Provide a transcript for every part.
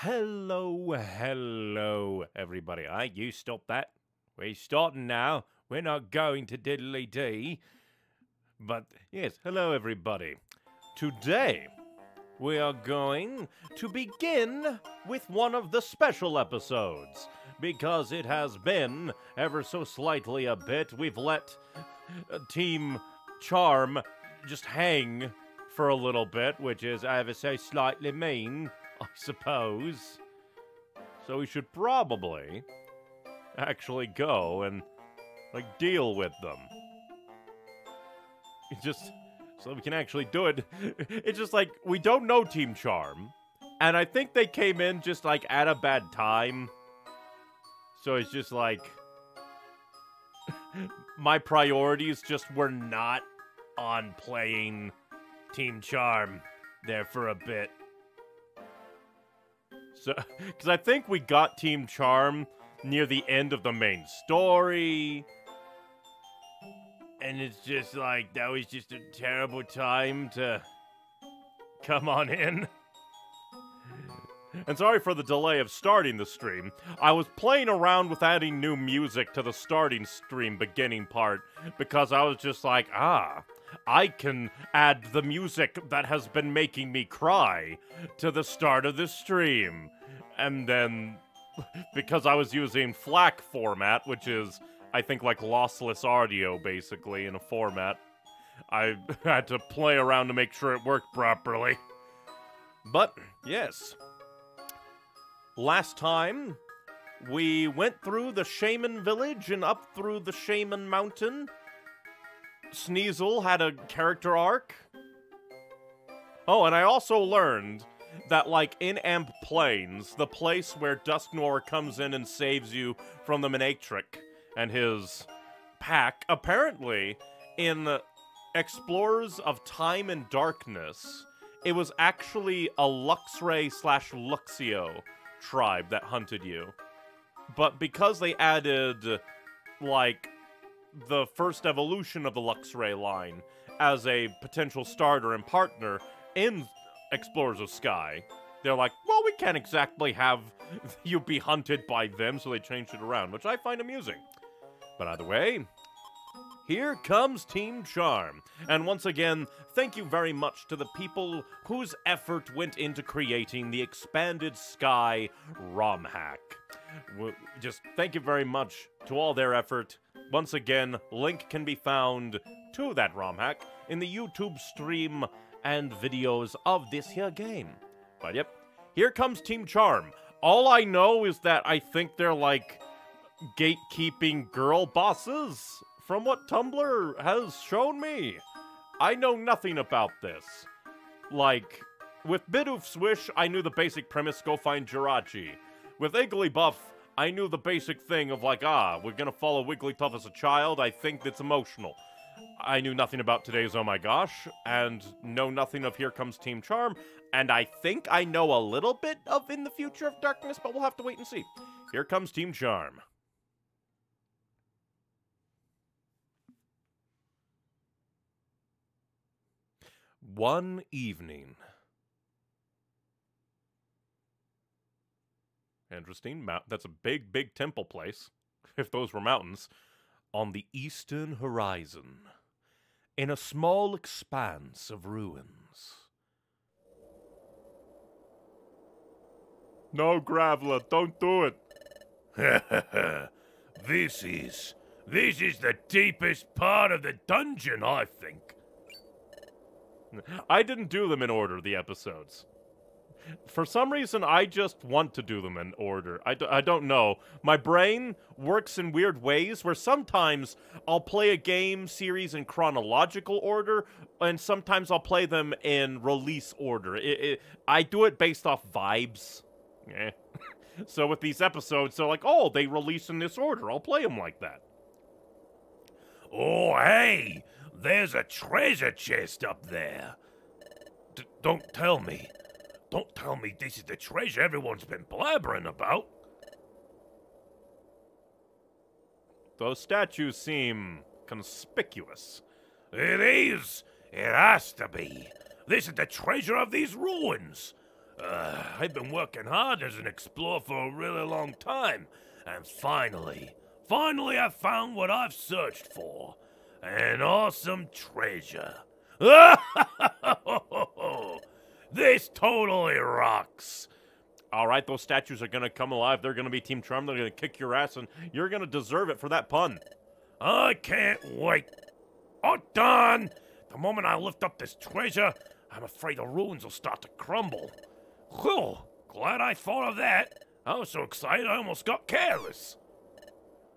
Hello, hello, everybody. Aye, you stop that. We're starting now. We're not going to diddly dee. But yes, hello, everybody. Today, we are going to begin with one of the special episodes. Because it has been ever so slightly a bit, we've let uh, Team Charm just hang for a little bit, which is ever so slightly mean, I suppose. So we should probably actually go and like deal with them. It's just so we can actually do it. It's just like we don't know Team Charm, and I think they came in just like at a bad time. So it's just like my priorities just were not on playing Team Charm there for a bit. So, because I think we got Team Charm near the end of the main story. And it's just like, that was just a terrible time to come on in. And sorry for the delay of starting the stream. I was playing around with adding new music to the starting stream beginning part because I was just like, ah, I can add the music that has been making me cry to the start of the stream. And then, because I was using FLAC format, which is, I think, like lossless audio basically in a format, I had to play around to make sure it worked properly. But, yes. Last time, we went through the Shaymin Village and up through the Shaymin Mountain. Sneasel had a character arc. Oh, and I also learned that, like, in Amp Plains, the place where Dusknoir comes in and saves you from the Manectric and his pack, apparently, in Explorers of Time and Darkness, it was actually a Luxray slash Luxio tribe that hunted you. But because they added, like, the first evolution of the Luxray line as a potential starter and partner in Explorers of Sky, they're like, well, we can't exactly have you be hunted by them, so they changed it around, which I find amusing. But either way, here comes Team Charm. And once again, thank you very much to the people whose effort went into creating the Expanded Sky ROM hack. Just thank you very much to all their effort. Once again, link can be found to that ROM hack in the YouTube stream and videos of this here game. But yep, here comes Team Charm. All I know is that I think they're like gatekeeping girl bosses from what Tumblr has shown me. I know nothing about this. Like, with Bidoof's Wish, I knew the basic premise go find Jirachi. With Igglybuff, I knew the basic thing of like, ah, we're gonna follow Wigglytuff as a child, I think that's emotional. I knew nothing about today's Oh My Gosh, and know nothing of Here Comes Team Charm, and I think I know a little bit of In the Future of Darkness, but we'll have to wait and see. Here comes Team Charm. One evening. Interesting. That's a big, big temple place, if those were mountains. On the eastern horizon, in a small expanse of ruins. No, Graveler, don't do it. this is this is the deepest part of the dungeon, I think. I didn't do them in order, the episodes. For some reason, I just want to do them in order. I, d- I don't know. My brain works in weird ways where sometimes I'll play a game series in chronological order, and sometimes I'll play them in release order. It, it, I do it based off vibes. Eh. so with these episodes, they're like, oh, they release in this order. I'll play them like that. Oh, hey, there's a treasure chest up there. D- don't tell me. Don't tell me this is the treasure everyone's been blabbering about. Those statues seem conspicuous. It is. It has to be. This is the treasure of these ruins. Uh, I've been working hard as an explorer for a really long time, and finally, finally I found what I've searched for. An awesome treasure. this totally rocks. All right, those statues are gonna come alive. They're gonna be Team Charm. They're gonna kick your ass, and you're gonna deserve it for that pun. I can't wait. Oh, darn! The moment I lift up this treasure, I'm afraid the ruins will start to crumble. Whew, glad I thought of that. I was so excited I almost got careless.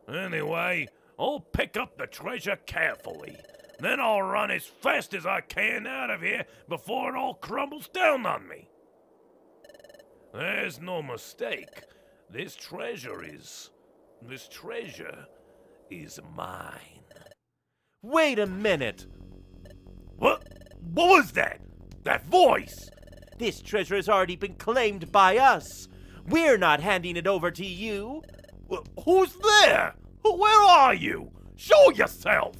Anyway, I'll pick up the treasure carefully. Then I'll run as fast as I can out of here before it all crumbles down on me. There's no mistake. This treasure is. This treasure is mine. Wait a minute. What? What was that? That voice? This treasure has already been claimed by us. We're not handing it over to you. Wh- Who's there? Wh- Where are you? Show yourself!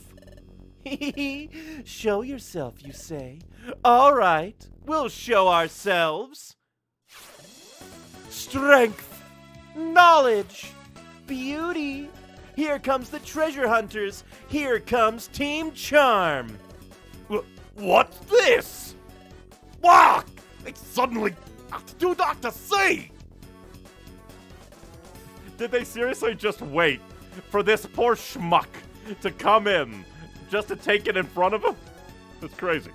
show yourself, you say? All right, we'll show ourselves. Strength, knowledge, beauty. Here comes the treasure hunters. Here comes Team Charm. What's this? Wow! They suddenly do not to see! Did they seriously just wait for this poor schmuck to come in just to take it in front of him? That's crazy.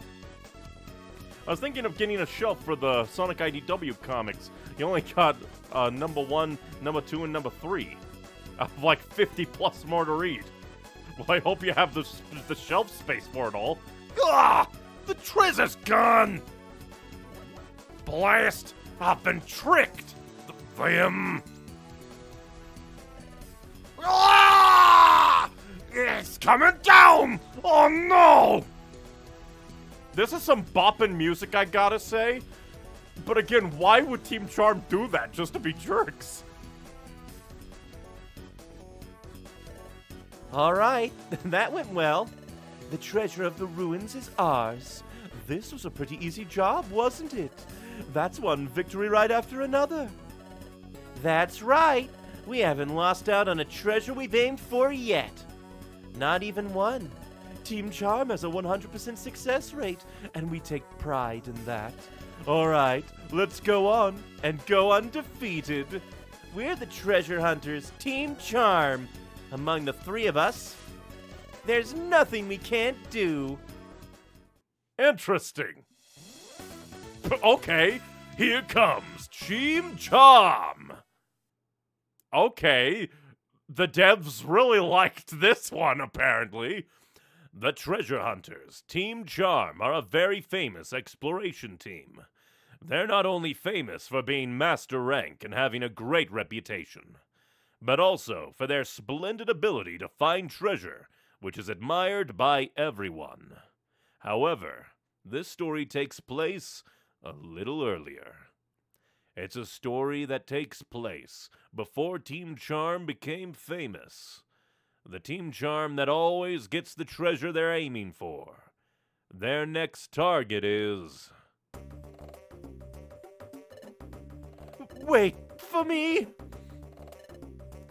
I was thinking of getting a shelf for the Sonic IDW comics. You only got uh, number one, number two, and number three. I have like 50 plus more to read. Well, I hope you have the, the shelf space for it all. Ah! The treasure's gone! Blast! I've been tricked! Them! Ah! It's coming down! Oh no! This is some bopping music, I gotta say. But again, why would Team Charm do that just to be jerks? All right, that went well. The treasure of the ruins is ours. This was a pretty easy job, wasn't it? That's one victory right after another. That's right. We haven't lost out on a treasure we've aimed for yet. Not even one. Team Charm has a 100% success rate, and we take pride in that. All right, let's go on and go undefeated. We're the treasure hunters, Team Charm. Among the three of us, there's nothing we can't do. Interesting. Okay, here comes Team Charm. Okay, the devs really liked this one, apparently. The Treasure Hunters, Team Charm, are a very famous exploration team. They're not only famous for being master rank and having a great reputation, but also for their splendid ability to find treasure, which is admired by everyone. However, this story takes place a little earlier. It's a story that takes place before Team Charm became famous. The Team Charm that always gets the treasure they're aiming for. Their next target is. Wait for me!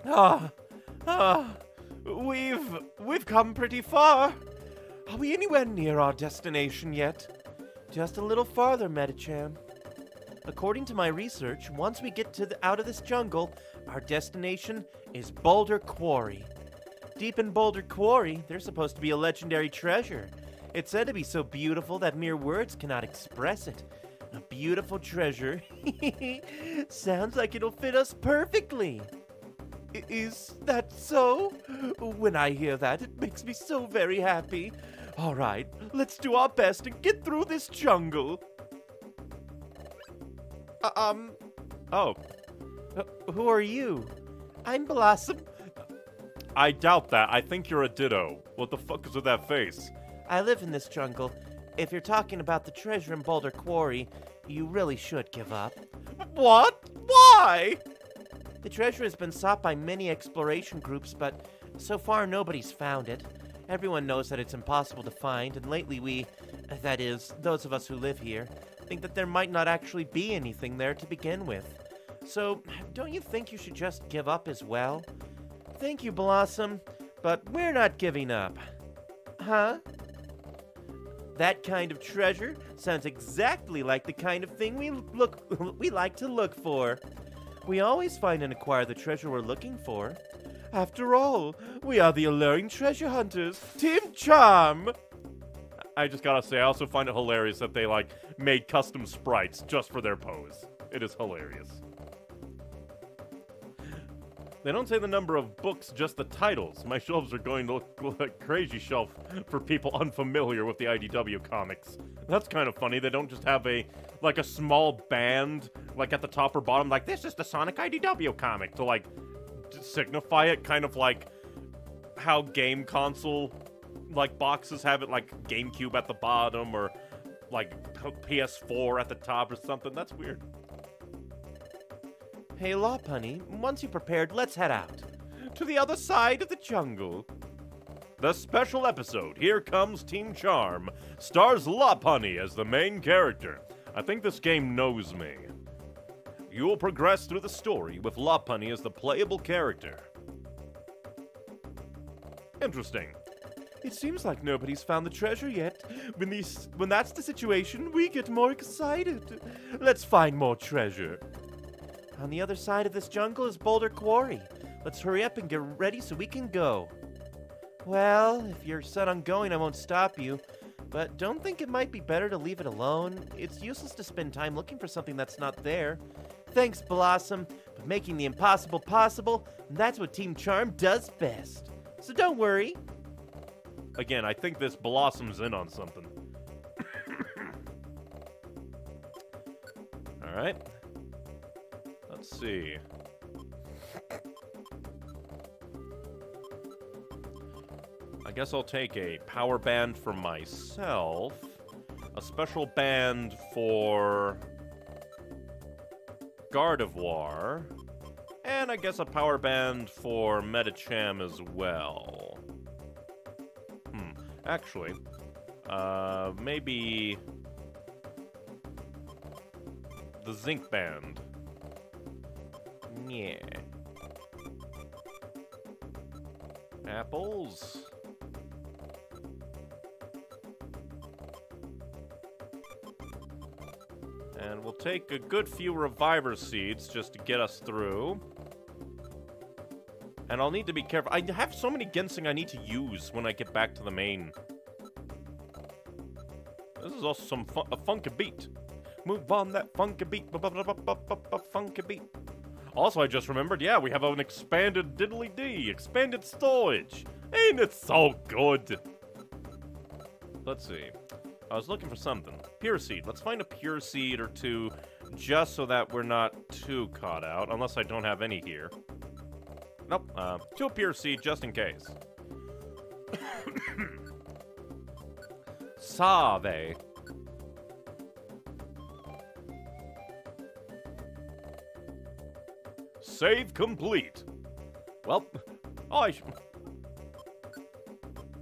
Ah, ah, we've we've come pretty far. Are we anywhere near our destination yet? Just a little farther, Medicham. According to my research, once we get to the, out of this jungle, our destination is Boulder Quarry. Deep in Boulder Quarry, there's supposed to be a legendary treasure. It's said to be so beautiful that mere words cannot express it. A beautiful treasure. Sounds like it'll fit us perfectly. I- Is that so? When I hear that, it makes me so very happy. All right, let's do our best and get through this jungle. Uh, um. Oh. Uh, who are you? I'm Blossom. I doubt that. I think you're a ditto. What the fuck is with that face? I live in this jungle. If you're talking about the treasure in Boulder Quarry, you really should give up. What? Why? The treasure has been sought by many exploration groups, but so far nobody's found it. Everyone knows that it's impossible to find, and lately we, that is, those of us who live here, think that there might not actually be anything there to begin with. So, don't you think you should just give up as well? Thank you, Blossom, but we're not giving up. Huh? That kind of treasure sounds exactly like the kind of thing we look we like to look for. We always find and acquire the treasure we're looking for. After all, we are the alluring treasure hunters, Team Charm. I just gotta say, I also find it hilarious that they like made custom sprites just for their pose. It is hilarious. They don't say the number of books, just the titles. My shelves are going to look like crazy shelf for people unfamiliar with the IDW comics. That's kind of funny. They don't just have a like a small band like at the top or bottom like this is the Sonic IDW comic to like signify it kind of like how game console like boxes have it like GameCube at the bottom or like PS4 at the top or something. That's weird. Hey, Lopunny, once you're prepared, let's head out. To the other side of the jungle. The special episode, Here Comes Team Charm, stars Lopunny as the main character. I think this game knows me. You will progress through the story with Lopunny as the playable character. Interesting. It seems like nobody's found the treasure yet. When these, when that's the situation, we get more excited. Let's find more treasure. On the other side of this jungle is Boulder Quarry. Let's hurry up and get ready so we can go. Well, if you're set on going, I won't stop you. But don't think it might be better to leave it alone. It's useless to spend time looking for something that's not there. Thanks, Blossom, for making the impossible possible, and that's what Team Charm does best. So don't worry. Again, I think this Blossom's in on something. All right. Let's see. I guess I'll take a power band for myself, a special band for Gardevoir, and I guess a power band for Medicham as well. Actually, uh, maybe the Zinc Band. Yeah. Apples. And we'll take a good few reviver seeds just to get us through. And I'll need to be careful. I have so many ginseng I need to use when I get back to the main. This is also some fun a funky beat. Move on that funky beat, funky beat. Also, I just remembered, yeah, we have an expanded diddly D, expanded storage. Ain't it so good? Let's see. I was looking for something. Pure seed. Let's find a pure seed or two just so that we're not too caught out, unless I don't have any here. Nope. Uh, two pure seed just in case. Save. Save complete. Well, oh, I should...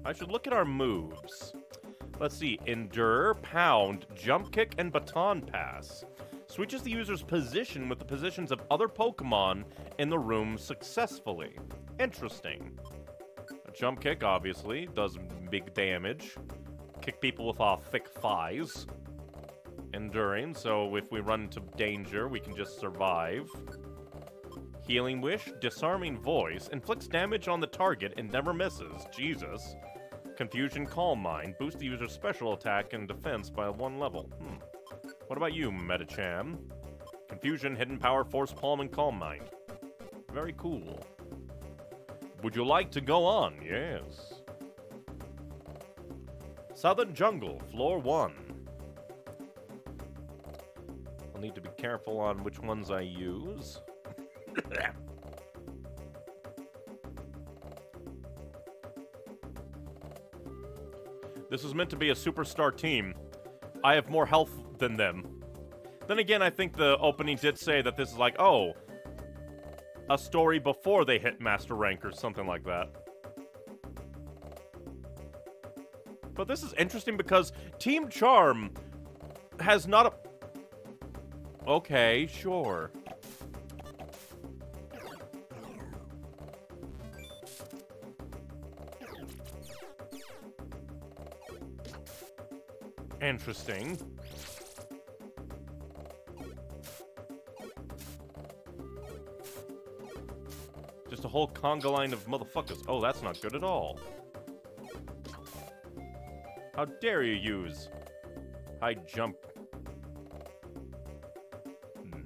I should look at our moves. Let's see. Endure, Pound, Jump Kick, and Baton Pass. Switches the user's position with the positions of other Pokemon in the room successfully. Interesting. A jump Kick, obviously, does big damage. Kick people with our thick thighs. Enduring, so if we run into danger, we can just survive. Healing Wish, Disarming Voice, inflicts damage on the target and never misses. Jesus. Confusion Calm Mind, boost the user's special attack and defense by one level. Hmm. What about you, Medicham? Confusion, Hidden Power, Force Palm, and Calm Mind. Very cool. Would you like to go on? Yes. Southern Jungle, Floor 1. I'll need to be careful on which ones I use. this is meant to be a superstar team. I have more health than them. Then again, I think the opening did say that this is like, oh, a story before they hit Master Rank or something like that. But this is interesting because Team Charm has not Okay, sure. Interesting. Just a whole conga line of motherfuckers. Oh, that's not good at all. How dare you use high jump? Hmm.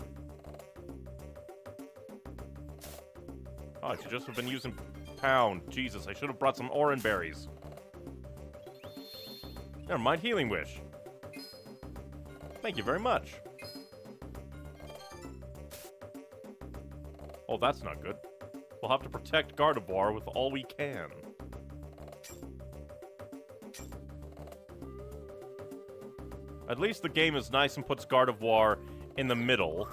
Oh, I should just have been using pound. Jesus, I should have brought some orange berries. Never mind, healing wish. Thank you very much. Oh, that's not good. We'll have to protect Gardevoir with all we can. At least the game is nice and puts Gardevoir in the middle.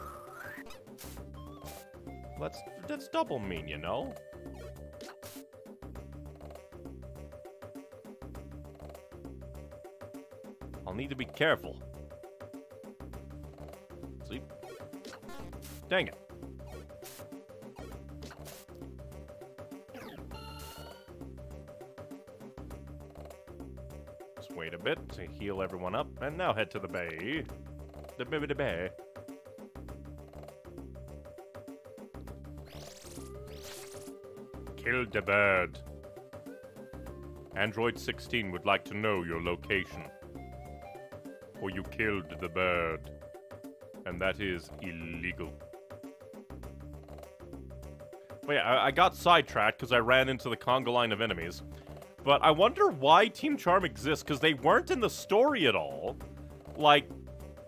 Let's that's double mean, you know? I'll need to be careful. See? Dang it. Bit to heal everyone up, and now head to the bay. The bay, the bay. Killed the bird. Android 16 would like to know your location. Or you killed the bird. And that is illegal. Yeah, I, I got sidetracked because I ran into the conga line of enemies. But I wonder why Team Charm exists, because they weren't in the story at all. Like,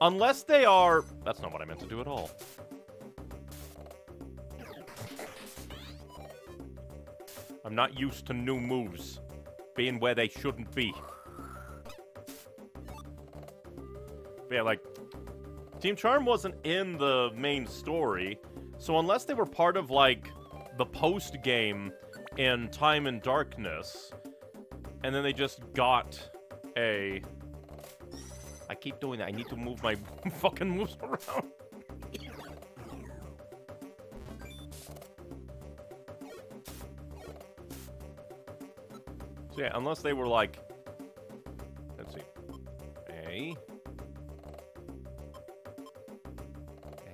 unless they are... That's not what I meant to do at all. I'm not used to new moves being where they shouldn't be. But yeah, like, Team Charm wasn't in the main story, so unless they were part of, like, the post-game in Time and Darkness, and then they just got a... I keep doing that. I need to move my fucking moves around. So yeah, unless they were like... Let's see. A...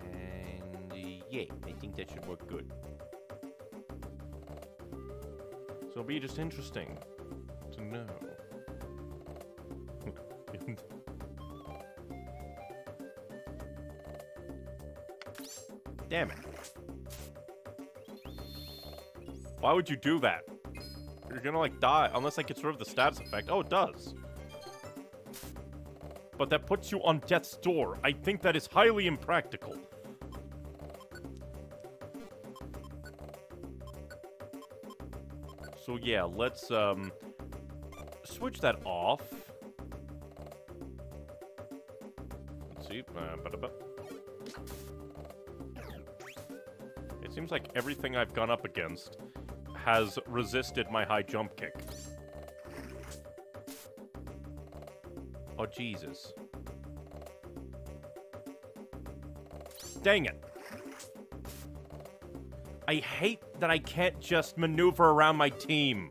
And yeah, I think that should work good. So it'll be just interesting know. Damn it. Why would you do that? You're gonna like die unless I get rid of the status effect. Oh, it does. But that puts you on death's door. I think that is highly impractical. So yeah, let's um switch that off. Let's see. Uh, ba-da-ba. It seems like everything I've gone up against has resisted my high jump kick. Oh, Jesus. Dang it. I hate that I can't just maneuver around my team.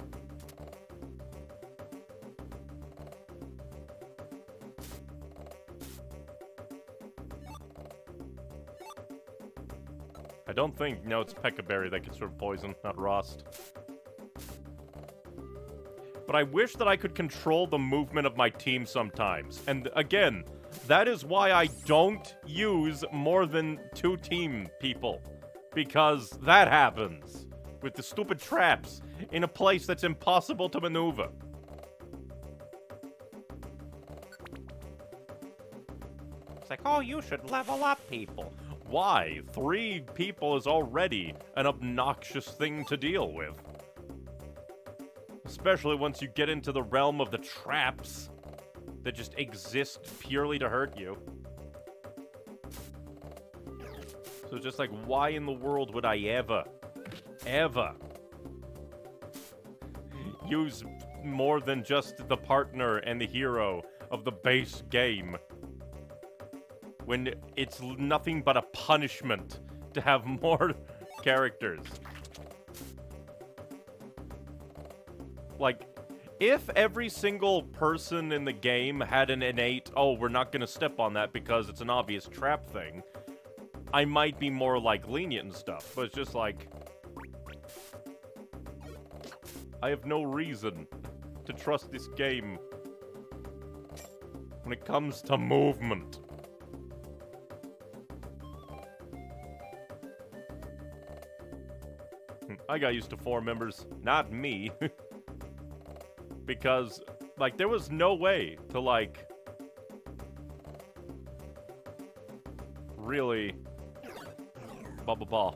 Don't think, no, it's Pecha Berry that gets rid of poison, not Rawst. But I wish that I could control the movement of my team sometimes. And again, that is why I don't use more than two team people. Because that happens with the stupid traps in a place that's impossible to maneuver. It's like, oh, you should level up people. Why? Three people is already an obnoxious thing to deal with. Especially once you get into the realm of the traps that just exist purely to hurt you. So just like, why in the world would I ever, ever use more than just the partner and the hero of the base game? When it's nothing but a punishment to have more characters. Like, if every single person in the game had an innate, oh, we're not gonna step on that because it's an obvious trap thing, I might be more like lenient and stuff. But it's just like, I have no reason to trust this game when it comes to movement. I got used to four members, not me. because, like, there was no way to, like, really. Blah, blah.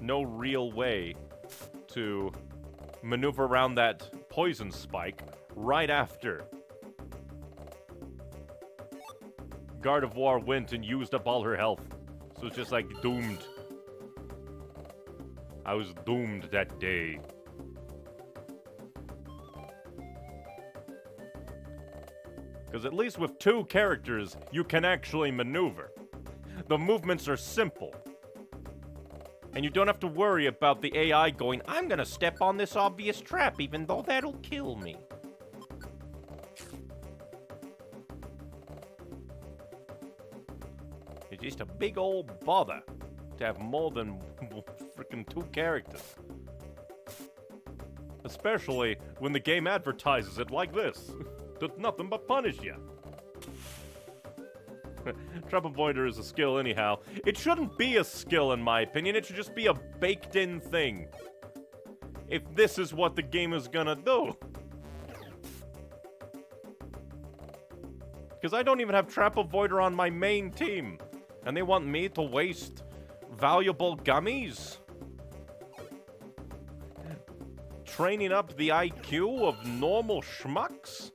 No real way to maneuver around that poison spike right after Gardevoir went and used up all her health. So it's just like doomed. I was doomed that day. Because at least with two characters, you can actually maneuver. The movements are simple. And you don't have to worry about the AI going, I'm gonna step on this obvious trap even though that'll kill me. It's just a big old bother to have more than freaking two characters. Especially when the game advertises it like this. Does nothing but punish you. Trap Avoider is a skill anyhow. It shouldn't be a skill in my opinion, it should just be a baked in thing. If this is what the game is gonna do. Because I don't even have Trap Avoider on my main team. And they want me to waste valuable gummies? Training up the IQ of normal schmucks?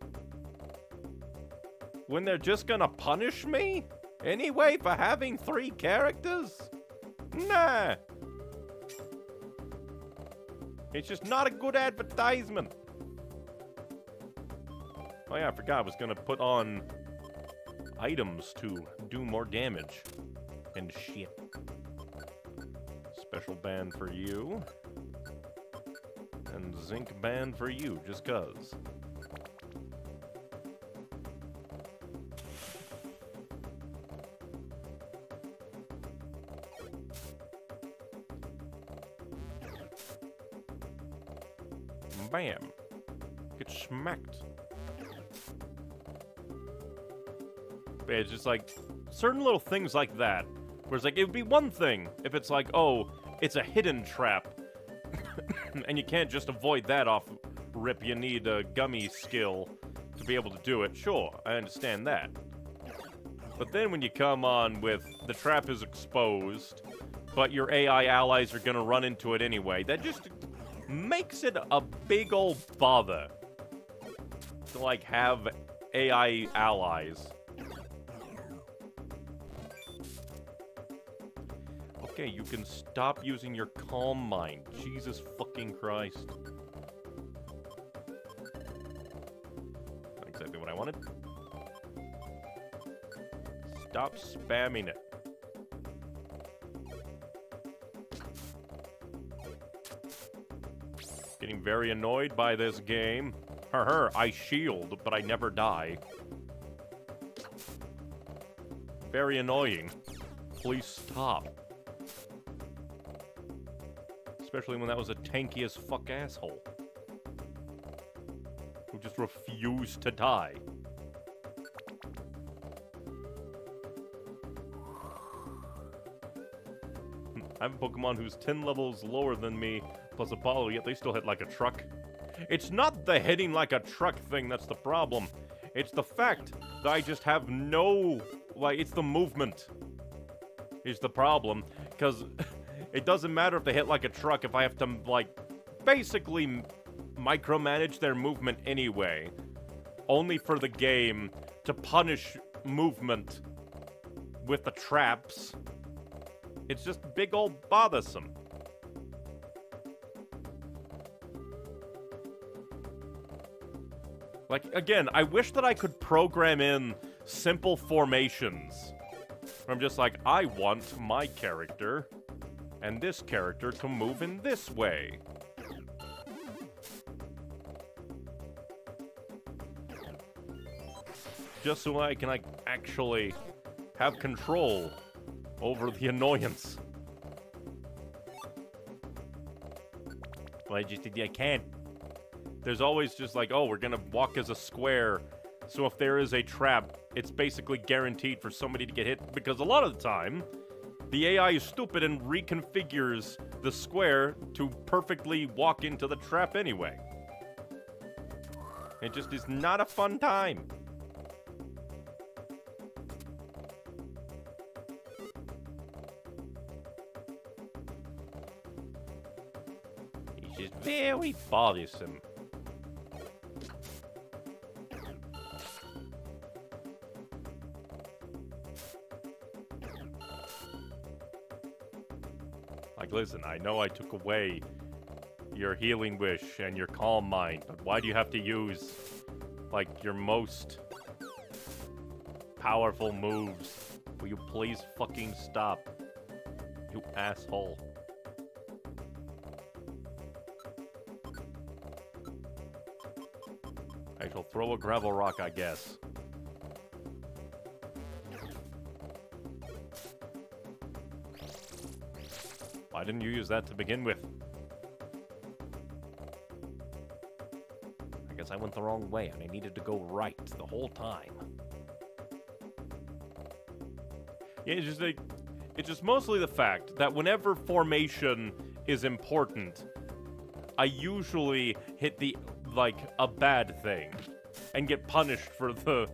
When they're just gonna punish me? Anyway, for having three characters? Nah. It's just not a good advertisement. Oh yeah, I forgot I was gonna put on items to do more damage and shit. Special band for you. And zinc band for you, just cuz. Bam. Get smacked. But it's just like certain little things like that. Where it's like, it would be one thing if it's like, oh, it's a hidden trap. and you can't just avoid that off rip. You need a gummy skill to be able to do it. Sure, I understand that. But then when you come on with the trap is exposed, but your AI allies are going to run into it anyway, that just makes it a big old bother to, like, have AI allies. Okay, you can stop using your calm mind. Jesus fucking Christ. Not exactly what I wanted. Stop spamming it. Getting very annoyed by this game. Her, her, I shield, but I never die. Very annoying. Please stop. Especially when that was a tanky as fuck asshole. Who just refused to die. I have a Pokemon who's 10 levels lower than me, plus Apollo, yet they still hit like a truck. It's not the hitting like a truck thing that's the problem. It's the fact that I just have no... Like, it's the movement is the problem. Because it doesn't matter if they hit like a truck if I have to, like, basically micromanage their movement anyway. Only for the game to punish movement with the traps. It's just big old bothersome. Like, again, I wish that I could program in simple formations. I'm just like, I want my character and this character to move in this way. Just so I can like actually have control over the annoyance. Well, I just I can't. There's always just like, oh, we're gonna walk as a square. So if there is a trap, it's basically guaranteed for somebody to get hit because a lot of the time, the AI is stupid and reconfigures the square to perfectly walk into the trap anyway. It just is not a fun time. He's just very bothersome. Listen, I know I took away your healing wish and your calm mind, but why do you have to use, like, your most powerful moves? Will you please fucking stop? You asshole. I shall throw a gravel rock, I guess. Why didn't you use that to begin with? I guess I went the wrong way and I needed to go right the whole time. Yeah, it's just like it's just mostly the fact that whenever formation is important, I usually hit the like a bad thing and get punished for the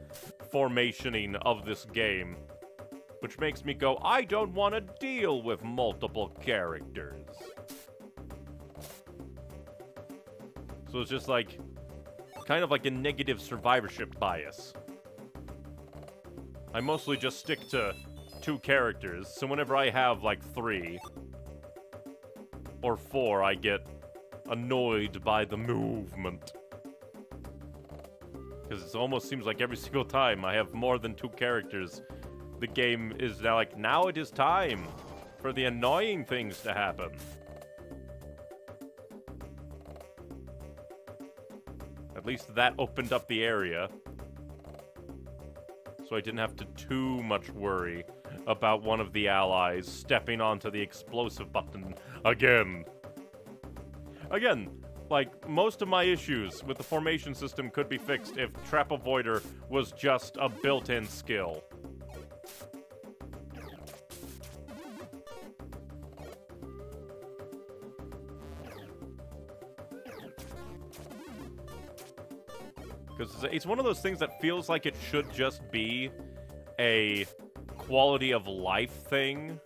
formationing of this game. Which makes me go, I don't want to deal with multiple characters. So it's just like, kind of like a negative survivorship bias. I mostly just stick to two characters, so whenever I have like three or four, I get annoyed by the movement. Because it almost seems like every single time I have more than two characters, the game is now like, now it is time for the annoying things to happen. At least that opened up the area. So I didn't have to too much worry about one of the allies stepping onto the explosive button again. Again, like, most of my issues with the formation system could be fixed if Trap Avoider was just a built-in skill. Because it's one of those things that feels like it should just be a quality of life thing.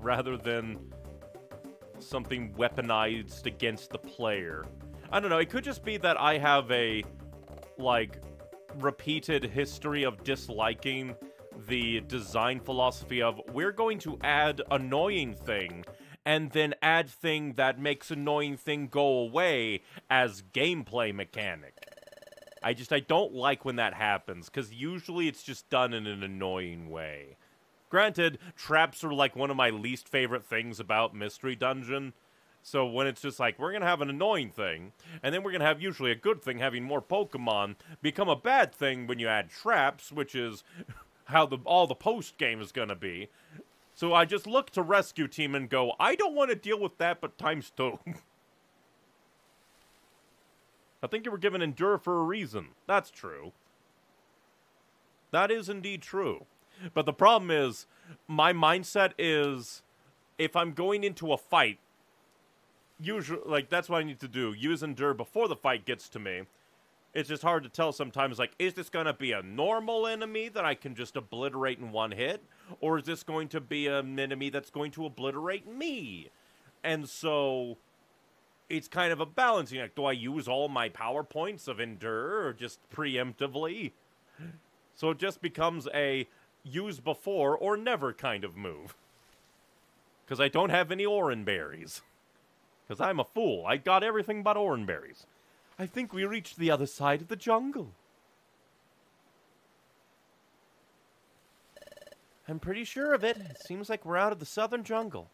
Rather than something weaponized against the player. I don't know, it could just be that I have a, like, repeated history of disliking the design philosophy of we're going to add annoying thing and then add thing that makes annoying thing go away as gameplay mechanic. I just I don't like when that happens cuz usually it's just done in an annoying way. Granted, traps are like one of my least favorite things about Mystery Dungeon. So when it's just like, we're going to have an annoying thing, and then we're going to have usually a good thing having more Pokemon, become a bad thing when you add traps, which is how the all the post game is going to be. So I just look to Rescue Team and go, I don't want to deal with that, but times two. I think you were given Endure for a reason. That's true. That is indeed true. But the problem is, my mindset is if I'm going into a fight, usually, like, that's what I need to do. Use Endure before the fight gets to me. It's just hard to tell sometimes, like, is this going to be a normal enemy that I can just obliterate in one hit? Or is this going to be an enemy that's going to obliterate me? And so it's kind of a balancing act. Do I use all my power points of Endure or just preemptively? So it just becomes a use before or never kind of move. Because I don't have any Oran berries. Because I'm a fool. I got everything but oranberries. I think we reached the other side of the jungle. I'm pretty sure of it. It seems like we're out of the southern jungle.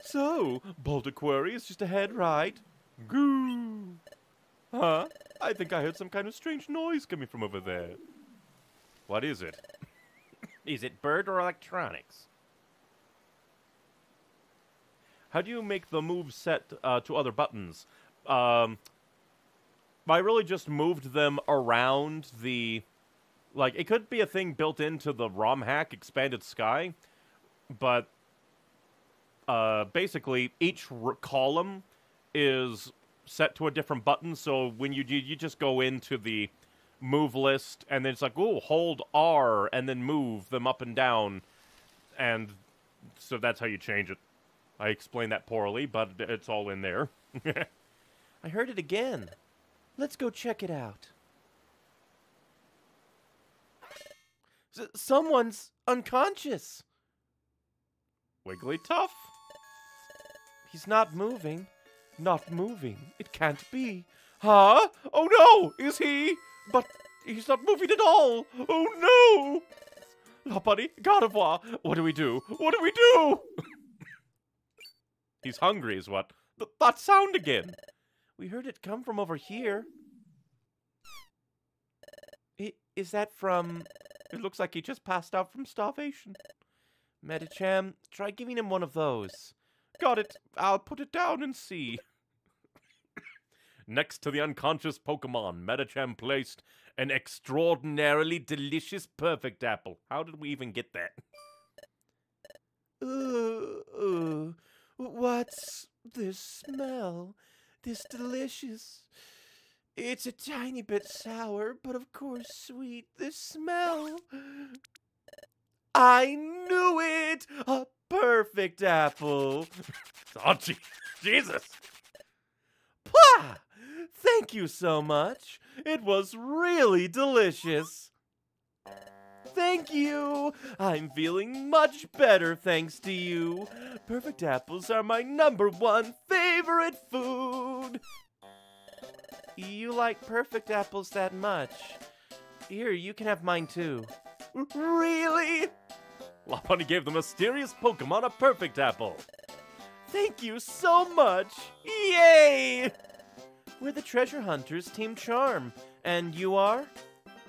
So, Boulder Quarry is just ahead, right? Goo! Huh? I think I heard some kind of strange noise coming from over there. What is it? is it bird or electronics? How do you make the move set uh, to other buttons? Um, I really just moved them around the. Like, it could be a thing built into the ROM hack Expanded Sky, but uh, basically each column is set to a different button. So when you do you just go into the move list, and then it's like, oh, hold R, and then move them up and down, and so that's how you change it. I explained that poorly, but it's all in there. I heard it again. Let's go check it out. S- someone's unconscious. Wigglytuff? He's not moving. Not moving. It can't be. Huh? Oh no! Is he? But he's not moving at all. Oh no! Oh, buddy, Gardevoir, what do we do? What do we do? he's hungry, is what? Th- that sound again. We heard it come from over here. I- is that from? It looks like he just passed out from starvation. Medicham, try giving him one of those. Got it. I'll put it down and see. Next to the unconscious Pokemon, Medicham placed an extraordinarily delicious perfect apple. How did we even get that? Uh, uh, what's this smell? This delicious. It's a tiny bit sour, but of course sweet. This smell. I knew it! A perfect apple. Oh, gee, Jesus. Pah! Thank you so much. It was really delicious. Thank you. I'm feeling much better thanks to you. Perfect apples are my number one favorite food. You like perfect apples that much? Here, you can have mine too. Really? Lopunny gave the mysterious Pokemon a perfect apple. Thank you so much! Yay! We're the treasure hunters, Team Charm. And you are?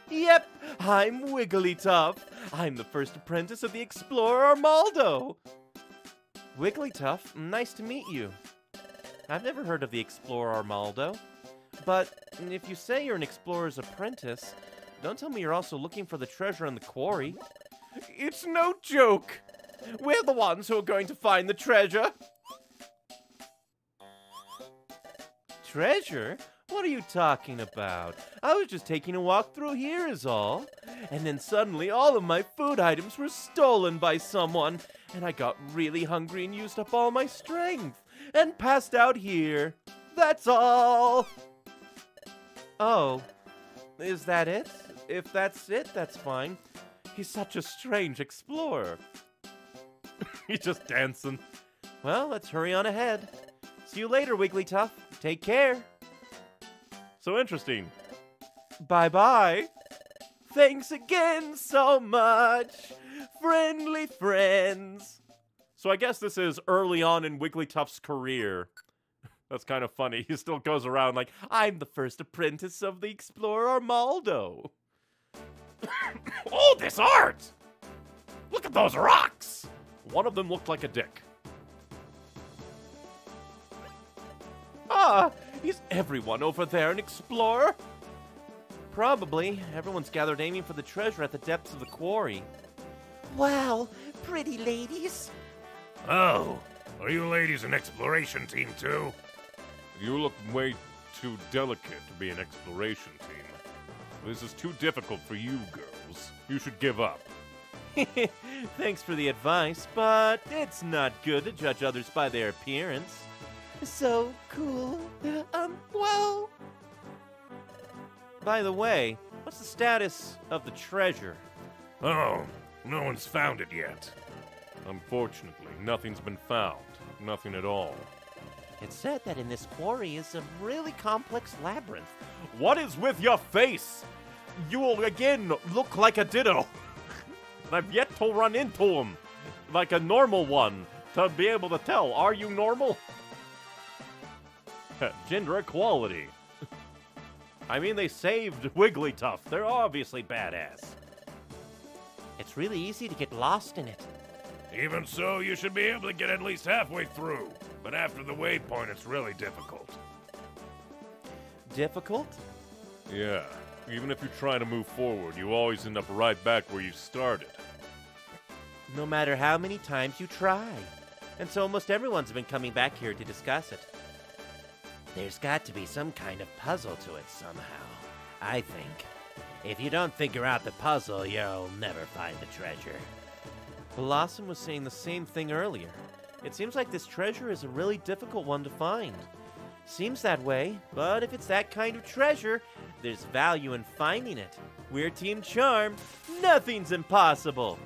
Yep, I'm Wigglytuff. I'm the first apprentice of the explorer Armaldo. Wigglytuff, nice to meet you. I've never heard of the explorer Armaldo. But if you say you're an explorer's apprentice, don't tell me you're also looking for the treasure in the quarry. It's no joke. We're the ones who are going to find the treasure. Treasure? What are you talking about? I was just taking a walk through here, is all. And then suddenly all of my food items were stolen by someone, and I got really hungry and used up all my strength, and passed out here. That's all. Oh, is that it? If that's it, that's fine. He's such a strange explorer. He's just dancing. Well, let's hurry on ahead. See you later, Wigglytuff. Take care. So interesting. Bye bye. Thanks again so much. Friendly friends. So I guess this is early on in Wigglytuff's career. That's kind of funny. He still goes around like, I'm the first apprentice of the explorer Armaldo. Oh, this art! Look at those rocks! One of them looked like a dick. Ah, is everyone over there an explorer? Probably. Everyone's gathered aiming for the treasure at the depths of the quarry. Wow, pretty ladies. Oh, are you ladies an exploration team too? You look way too delicate to be an exploration team. This is too difficult for you girls. You should give up. Thanks for the advice, but it's not good to judge others by their appearance. So cool. Um, well. By the way, what's the status of the treasure? Oh, no one's found it yet. Unfortunately, nothing's been found. Nothing at all. It's said that in this quarry is a really complex labyrinth. What is with your face? You will again look like a ditto. I've yet to run into him, like a normal one, to be able to tell. Are you normal? Gender equality. I mean, they saved Wigglytuff. They're obviously badass. It's really easy to get lost in it. Even so, you should be able to get at least halfway through. But after the waypoint, it's really difficult. Difficult? Yeah. Even if you're trying to move forward, you always end up right back where you started. No matter how many times you try. And so almost everyone's been coming back here to discuss it. There's got to be some kind of puzzle to it somehow, I think. If you don't figure out the puzzle, you'll never find the treasure. Blossom was saying the same thing earlier. It seems like this treasure is a really difficult one to find. Seems that way, but if it's that kind of treasure, there's value in finding it. We're Team Charm. Nothing's impossible.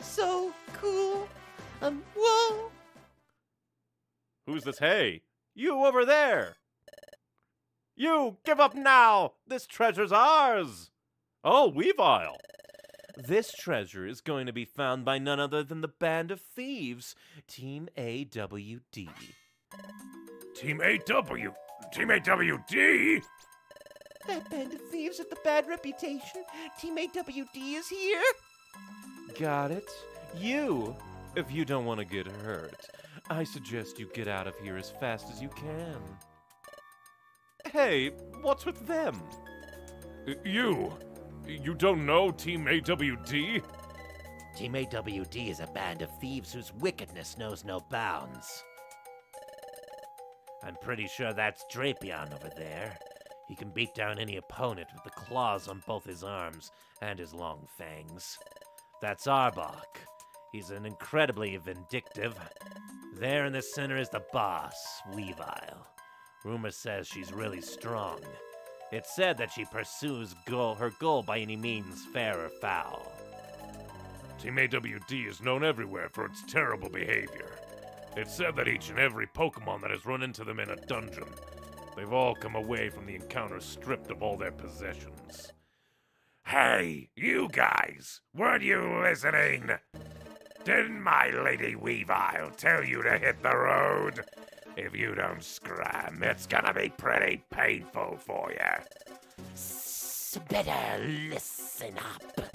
So cool. Um, whoa. Who's this hey? You over there! You, give up now! This treasure's ours! Oh, Weavile! This treasure is going to be found by none other than the Band of Thieves, Team AWD. Team AW. Team AWD? That band of thieves with the bad reputation. Team AWD is here. Got it? You! If you don't want to get hurt, I suggest you get out of here as fast as you can. Hey, what's with them? You! You don't know Team AWD? Team AWD is a band of thieves whose wickedness knows no bounds. I'm pretty sure that's Drapion over there. He can beat down any opponent with the claws on both his arms and his long fangs. That's Arbok. He's an incredibly vindictive. There in the center is the boss, Weavile. Rumor says she's really strong. It's said that she pursues goal, her goal by any means, fair or foul. Team AWD is known everywhere for its terrible behavior. It's said that each and every Pokemon that has run into them in a dungeon, they've all come away from the encounter stripped of all their possessions. Hey, you guys, weren't you listening? Didn't my Lady Weavile tell you to hit the road? If you don't scram, it's gonna be pretty painful for you. S- better listen up.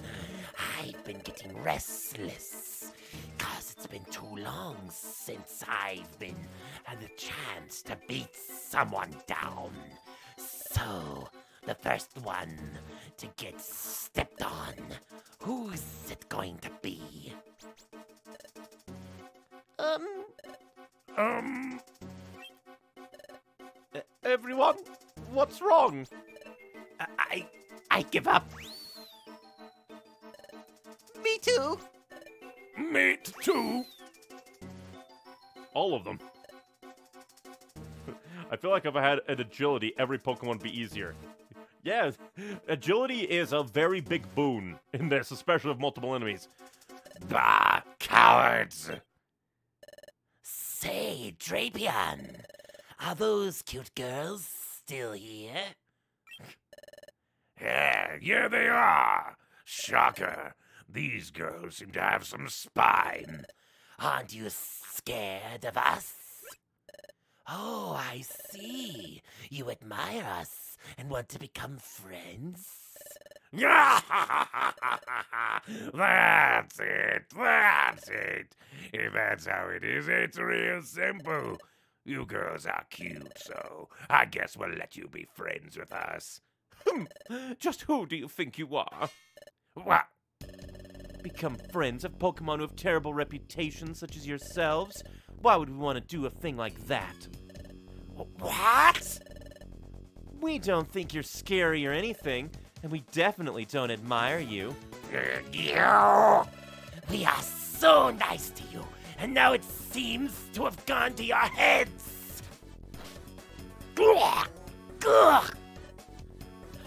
I've been getting restless. Cause it's been too long since I've been had the chance to beat someone down. So, the first one to get stepped on, who's it going to be? Um, Um, Everyone, what's wrong? I, I, I give up. Me too. meat too. All of them. I feel like if I had an agility, every Pokemon would be easier. Yeah, agility is a very big boon in this, especially with multiple enemies. Bah, cowards! Say, Drapion, are those cute girls still here? Yeah, yeah, they are. Shocker. These girls seem to have some spine. Aren't you scared of us? Oh, I see. You admire us and want to become friends? that's it. That's it. If that's how it is, it's real simple. You girls are cute, so I guess we'll let you be friends with us. Hmm, just who do you think you are? What? Become friends of Pokemon who have terrible reputations, such as yourselves? Why would we want to do a thing like that? What? We don't think you're scary or anything, and we definitely don't admire you. You? We are so nice to you, and now it seems to have gone to your heads.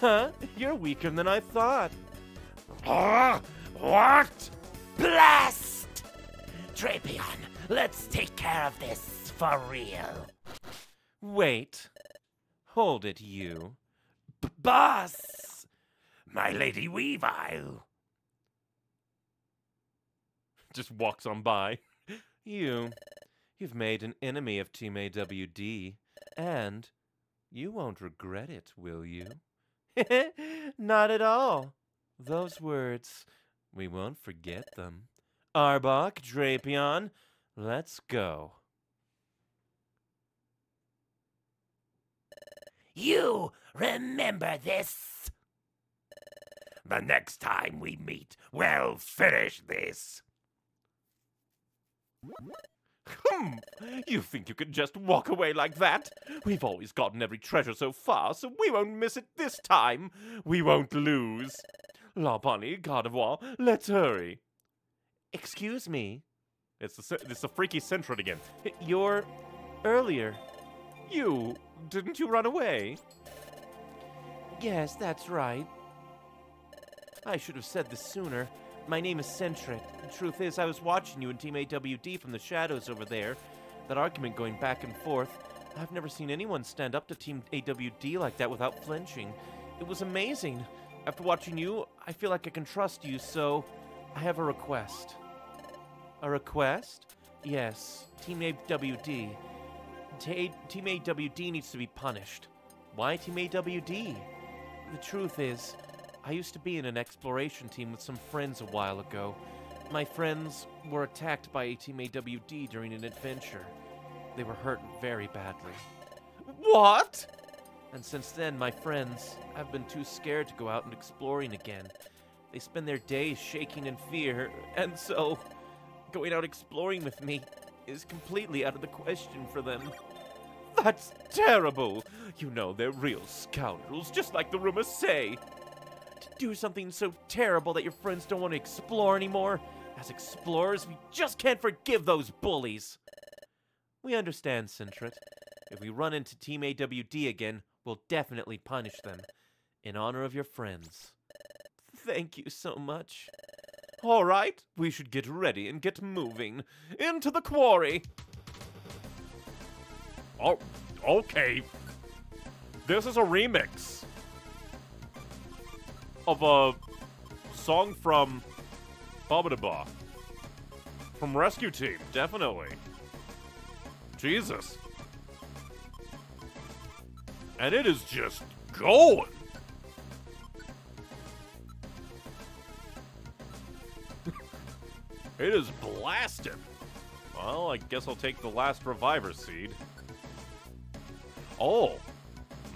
Huh? You're weaker than I thought. Huh? What? Blast! Drapion, let's take care of this for real. Wait. Hold it, you. B- boss! My Lady Weavile! Just walks on by. You. You've made an enemy of Team AWD, and you won't regret it, will you? Not at all. Those words, we won't forget them. Arbok, Drapion, let's go. You remember this? The next time we meet, we'll finish this. Hmm. You think you can just walk away like that? We've always gotten every treasure so far, so we won't miss it this time. We won't lose. Lopunny, Gardevoir, let's hurry. Excuse me. It's the it's the freaky Sentret again. You're earlier. You didn't you run away? Yes, that's right. I should have said this sooner. My name is Sentret. The truth is, I was watching you and Team AWD from the shadows over there. That argument going back and forth. I've never seen anyone stand up to Team AWD like that without flinching. It was amazing. After watching you, I feel like I can trust you, so I have a request. A request? Yes, Team AWD. Ta- Team AWD needs to be punished. Why Team AWD? The truth is, I used to be in an exploration team with some friends a while ago. My friends were attacked by a Team AWD during an adventure. They were hurt very badly. What? And since then, my friends have been too scared to go out and exploring again. They spend their days shaking in fear, and so going out exploring with me is completely out of the question for them. That's terrible. You know they're real scoundrels, just like the rumors say. Do something so terrible that your friends don't want to explore anymore? As explorers, we just can't forgive those bullies. We understand, Sentret. If we run into Team AWD again, we'll definitely punish them. In honor of your friends. Thank you so much. All right, we should get ready and get moving. Into the quarry. Oh, okay. This is a remix of a song from Babadaba. From Rescue Team, definitely. Jesus. And it is just going. it is blasting. Well, I guess I'll take the last reviver seed. Oh.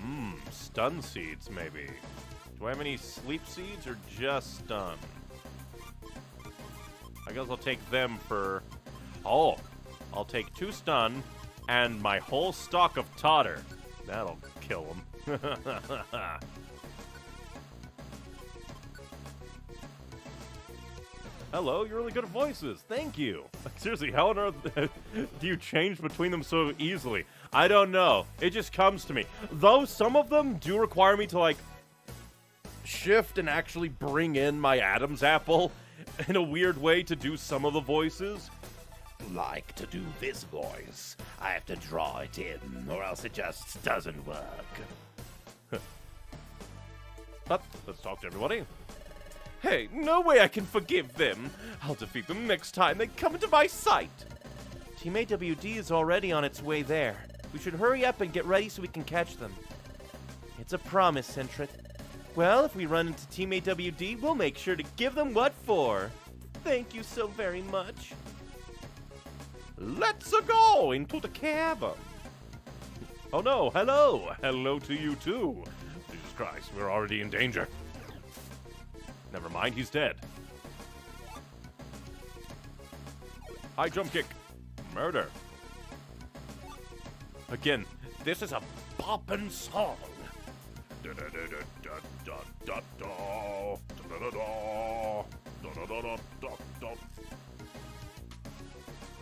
Mmm, stun seeds, maybe. Do I have any sleep seeds or just stun? I guess I'll take them for... Oh, I'll take two stun and my whole stock of totter. That'll kill him. Hello, you're really good at voices. Thank you. Seriously, how on earth do you change between them so easily? I don't know. It just comes to me. Though some of them do require me to, like, shift and actually bring in my Adam's apple in a weird way to do some of the voices. Like to do this voice, I have to draw it in, or else it just doesn't work. But let's talk to everybody. Hey, no way I can forgive them. I'll defeat them next time they come into my sight. Team AWD is already on its way there. We should hurry up and get ready so we can catch them. It's a promise, Sentret. Well, if we run into Team AWD, we'll make sure to give them what for. Thank you so very much. Let's go into the cavern. Oh no, hello. Hello to you too. Jesus Christ, we're already in danger. Never mind, he's dead. High jump kick. Murder. Again, this is a boppin' song.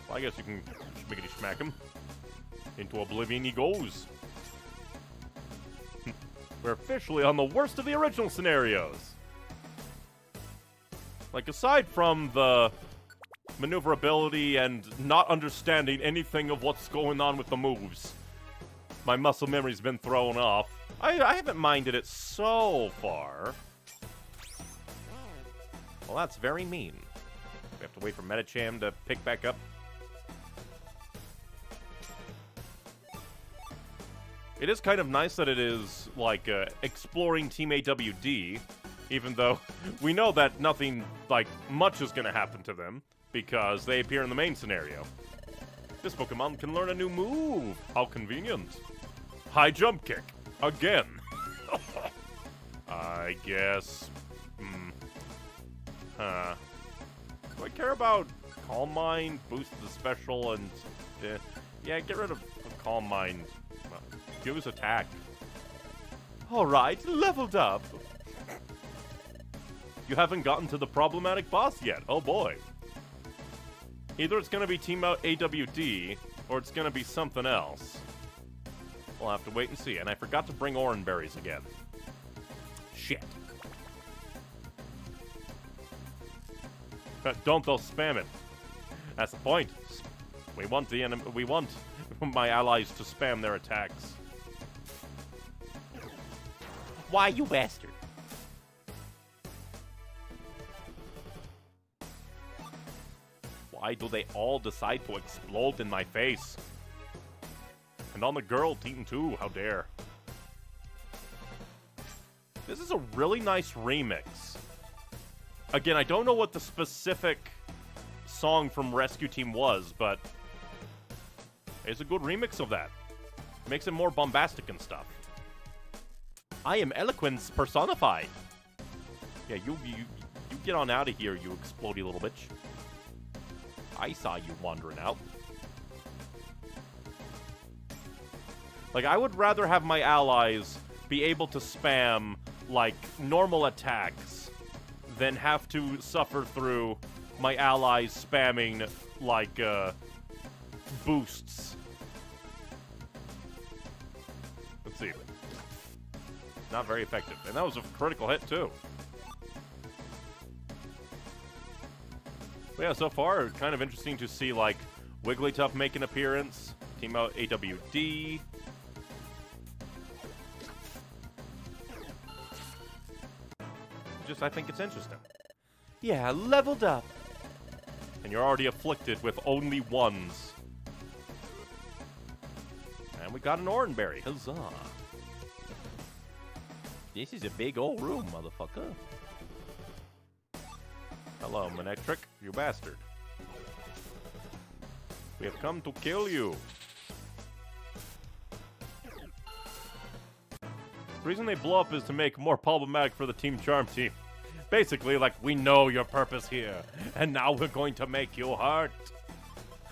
Well, I guess you can schmickety smack him. Into oblivion he goes. We're officially on the worst of the original scenarios. Like, aside from the maneuverability and not understanding anything of what's going on with the moves, my muscle memory's been thrown off. I, I haven't minded it so far. Well, that's very mean. We have to wait for Medicham to pick back up. It is kind of nice that it is, like, uh, exploring Team AWD, even though we know that nothing, like, much is going to happen to them, because they appear in the main scenario. This Pokemon can learn a new move. How convenient. High jump kick. Again. I guess. Hmm. Huh. Do I care about Calm Mind, boost the special, and... Uh, yeah, get rid of, Calm Mind. Uh, us attack. Alright, leveled up. You haven't gotten to the problematic boss yet. Oh boy. Either it's to be Team Out AWD, or it's to be something else. We'll have to wait and see. And I forgot to bring Oran berries again. Shit. But don't they'll spam it. That's the point. We want the enemy. We want my allies to spam their attacks. Why, you bastard? Why do they all decide to explode in my face? And on the girl team too, how dare. This is a really nice remix. Again, I don't know what the specific song from Rescue Team was, but it's a good remix of that. Makes it more bombastic and stuff. I am eloquence personified. Yeah, you you you get on out of here, you explodey little bitch. I saw you wandering out. Like, I would rather have my allies be able to spam, like, normal attacks than have to suffer through my allies spamming, like, uh, boosts. Let's see. Not very effective. And that was a critical hit, too. But yeah, so far, kind of interesting to see, like, Wigglytuff make an appearance, Team out AWD. Just, I think it's interesting. Yeah, leveled up. And you're already afflicted with only ones. And we got an Oranberry. Huzzah. This is a big old room, motherfucker. Hello, Manectric, you bastard. We have come to kill you. The reason they blow up is to make more problematic for the Team Charm team. Basically, like, we know your purpose here, and now we're going to make you hurt.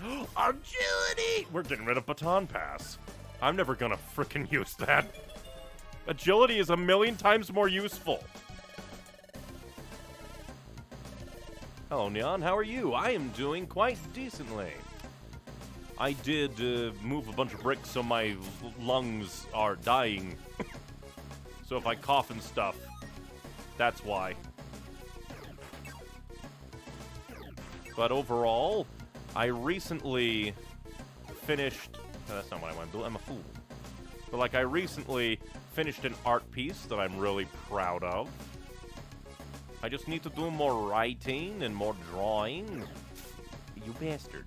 Agility! We're getting rid of Baton Pass. I'm never gonna frickin' use that. Agility is a million times more useful. Hello, Neon. How are you? I am doing quite decently. I did uh, move a bunch of bricks so my lungs are dying. so if I cough and stuff, that's why. But overall, I recently finished. no, that's not what I want to do. I'm a fool. But like, I recently finished an art piece that I'm really proud of. I just need to do more writing and more drawing. You bastard.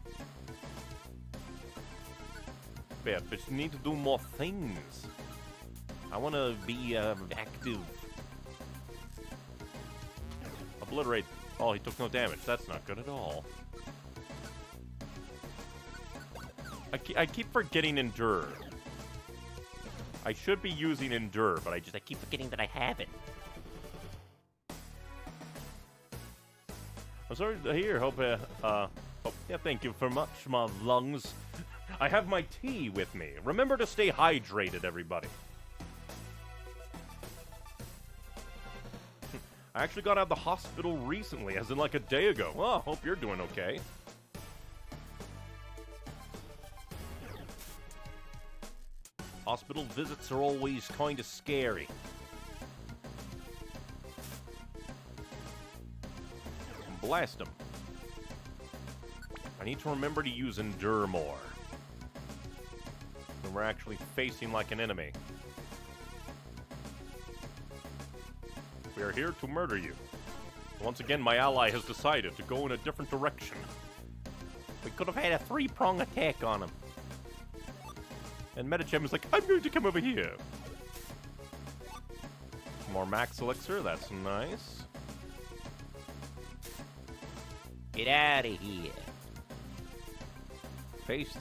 Yeah, but you need to do more things. I want to be uh, active. Obliterate. Oh, he took no damage. That's not good at all. I, ke- I keep forgetting Endure. I should be using Endure, but I just I keep forgetting that I have it. I'm sorry to hear. Hope, uh, uh, oh, yeah, thank you for much, my lungs. I have my tea with me. Remember to stay hydrated, everybody. I actually got out of the hospital recently, as in like a day ago. Well, hope you're doing okay. Hospital visits are always kind of scary. Blast him. I need to remember to use Endure more. when we're actually facing like an enemy. We are here to murder you. Once again, my ally has decided to go in a different direction. We could have had a three-prong attack on him. And Medicham is like, I'm going to come over here. More max elixir, that's nice. Get out of here. Face.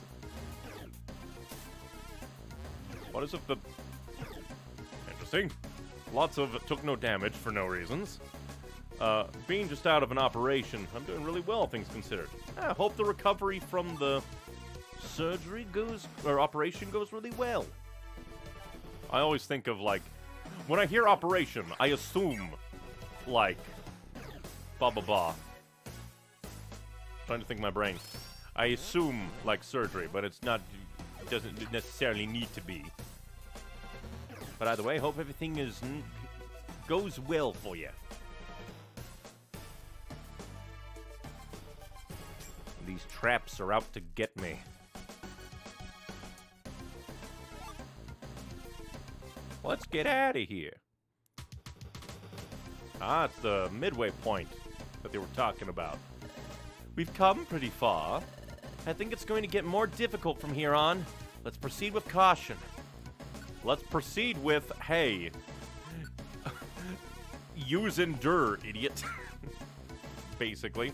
What is it the... Interesting. Lots of took no damage for no reasons. Uh, being just out of an operation, I'm doing really well, things considered. I hope the recovery from the surgery goes, or operation goes really well. I always think of, like, when I hear operation, I assume, like, blah blah blah. Trying to think my brain. I assume, like, surgery, but it's not, doesn't necessarily need to be. But either way, hope everything is, goes well for you. These traps are out to get me. Let's get out of here. Ah, it's the midway point that they were talking about. We've come pretty far. I think it's going to get more difficult from here on. Let's proceed with caution. Let's proceed with, hey, use endure, idiot. Basically.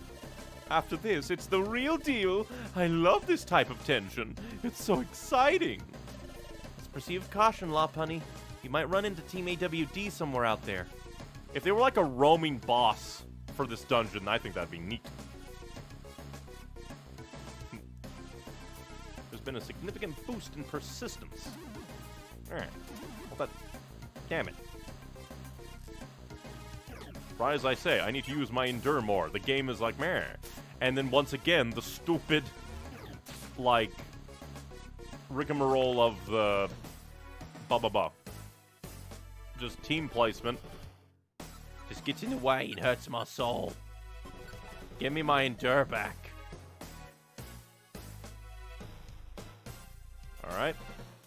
After this, it's the real deal. I love this type of tension. It's so exciting. Let's proceed with caution, Lopunny. You might run into Team AWD somewhere out there. If they were like a roaming boss for this dungeon, I think that'd be neat. There's been a significant boost in persistence. Alright. Well, that... Damn it. Right as I say, I need to use my Endure more. The game is like, meh. And then once again, the stupid, like, rigmarole of the... Blah, blah, blah. Just team placement. Just gets in the way and hurts my soul. Give me my Endure back. Alright.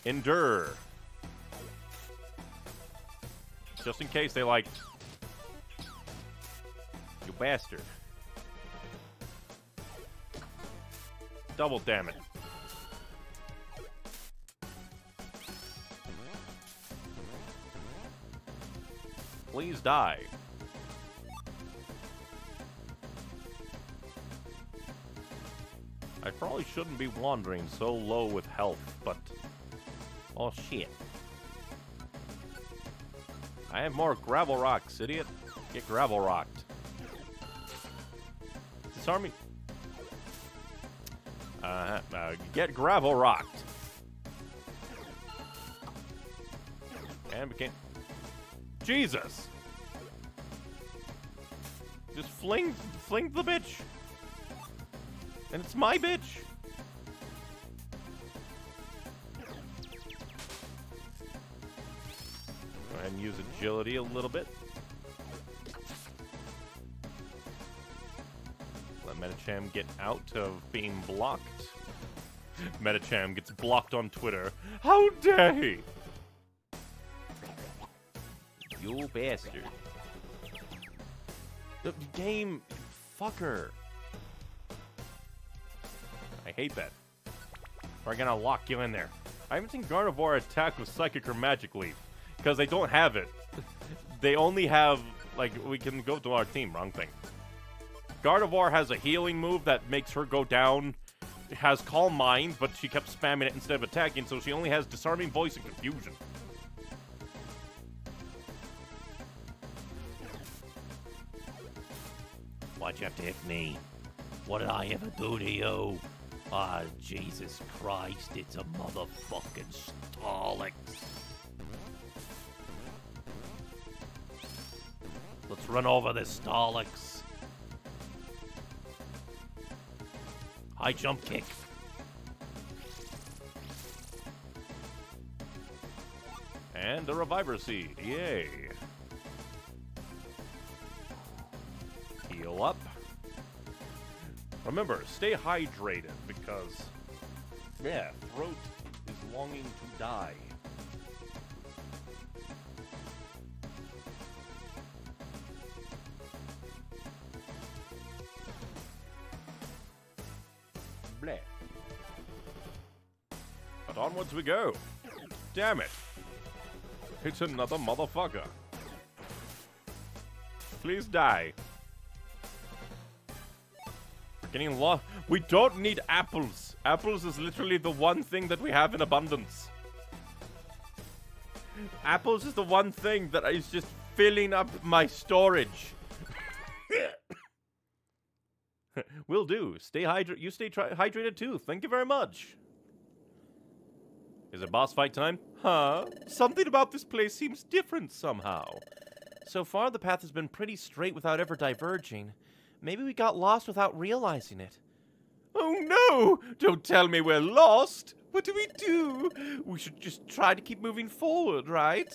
Endure. Just in case they like. You bastard. Double damn it. Please die. I probably shouldn't be wandering so low with health, but... Oh shit. I have more gravel rocks, idiot. Get gravel rocked. Disarm me. Uh, uh, get gravel rocked. And became. Jesus! Just fling, fling the bitch. And it's my bitch. And use agility a little bit. Let Medicham get out of being blocked. Medicham gets blocked on Twitter. How dare he! You bastard. The game, fucker. I hate that. We're gonna lock you in there. I haven't seen Gardevoir attack with Psychic or Magic Leaf because they don't have it. they only have like we can go to our team. Wrong thing. Gardevoir has a healing move that makes her go down. It has Calm Mind, but she kept spamming it instead of attacking, so she only has Disarming Voice and Confusion. Why'd you have to hit me? What did I ever do to you? Ah, Jesus Christ, it's a motherfucking Starlix. Let's run over this Starlix. High jump kick. And a Reviver Seed. Yay. Heal up. Remember, stay hydrated because, yeah, throat is longing to die. Bleh. But onwards we go. Damn it. It's another motherfucker. Please die. We're getting lost. We don't need apples. Apples is literally the one thing that we have in abundance. Apples is the one thing that is just filling up my storage. Will do. Stay hydrated. You stay hydrated too. Thank you very much. Is it boss fight time? Huh? Something about this place seems different somehow. So far, the path has been pretty straight without ever diverging. Maybe we got lost without realizing it. Oh no! Don't tell me we're lost! What do we do? We should just try to keep moving forward, right?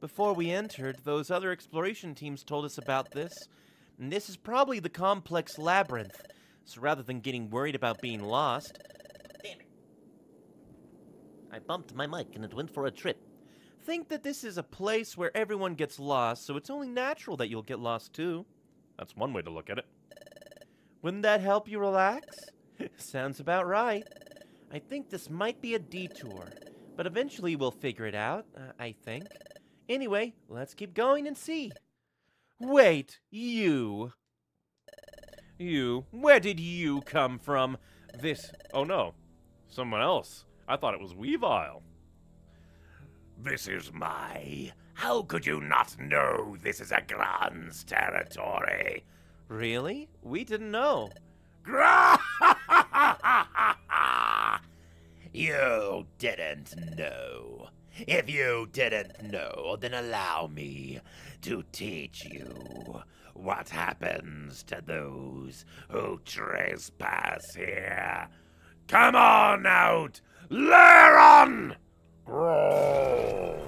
Before we entered, those other exploration teams told us about this. And this is probably the complex labyrinth. So rather than getting worried about being lost, Damn it. I bumped my mic and it went for a trip. think that this is a place where everyone gets lost, so it's only natural that you'll get lost too. That's one way to look at it. Wouldn't that help you relax? Sounds about right. I think this might be a detour, but eventually we'll figure it out, uh, I think. Anyway, let's keep going and see. Wait, you. You, where did you come from? This. Oh no, someone else. I thought it was Weavile. This is my. How could you not know this is Aggron's territory? Really? We didn't know. Gra- you didn't know. If you didn't know, then allow me to teach you what happens to those who trespass here. Come on out! Growl.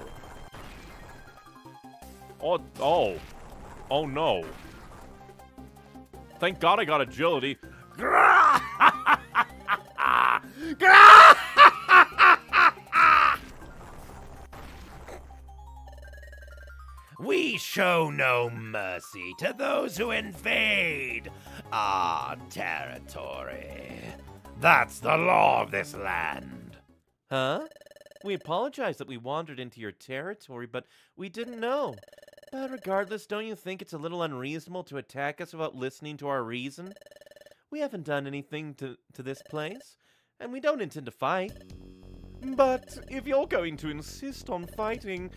Oh, oh. Oh no. Thank God I got agility. We show no mercy to those who invade our territory. That's the law of this land. Huh? We apologize that we wandered into your territory, but we didn't know. But regardless, don't you think it's a little unreasonable to attack us without listening to our reason? We haven't done anything to, to this place, and we don't intend to fight. But if you're going to insist on fighting,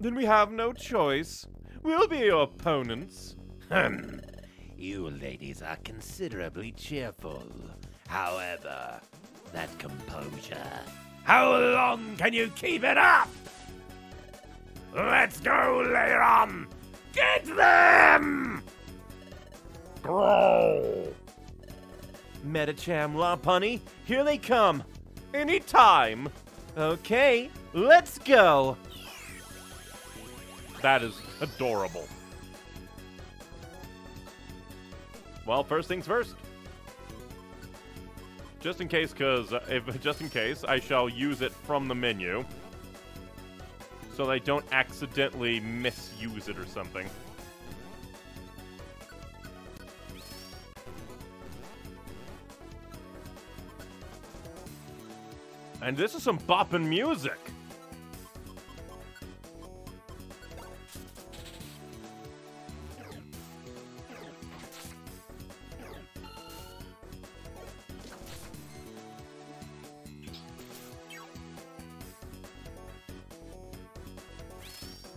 then we have no choice. We'll be your opponents. Hmm. You ladies are considerably cheerful. However, that composure. How long can you keep it up? Let's go, Lairon! Get them! Growl! Medicham Lopunny, here they come. Anytime. Okay, let's go. That is adorable. Well, first things first. Just in case, cause uh, if just in case, I shall use it from the menu, so that I don't accidentally misuse it or something. And this is some boppin' music.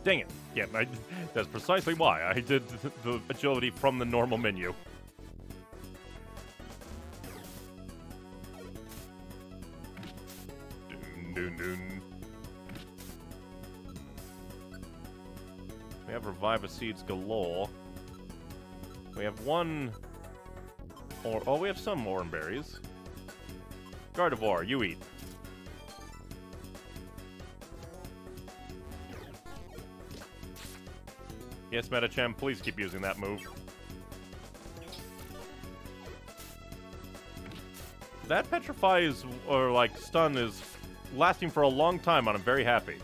Dang it. Yeah, I, that's precisely why I did the, agility from the normal menu. Dun, dun, dun. We have Reviver Seeds galore. We have one... Or, oh, we have some Oran Berries. Gardevoir, you eat. Yes, Medicham, please keep using that move. That petrify is, or like stun is lasting for a long time, and I'm very happy.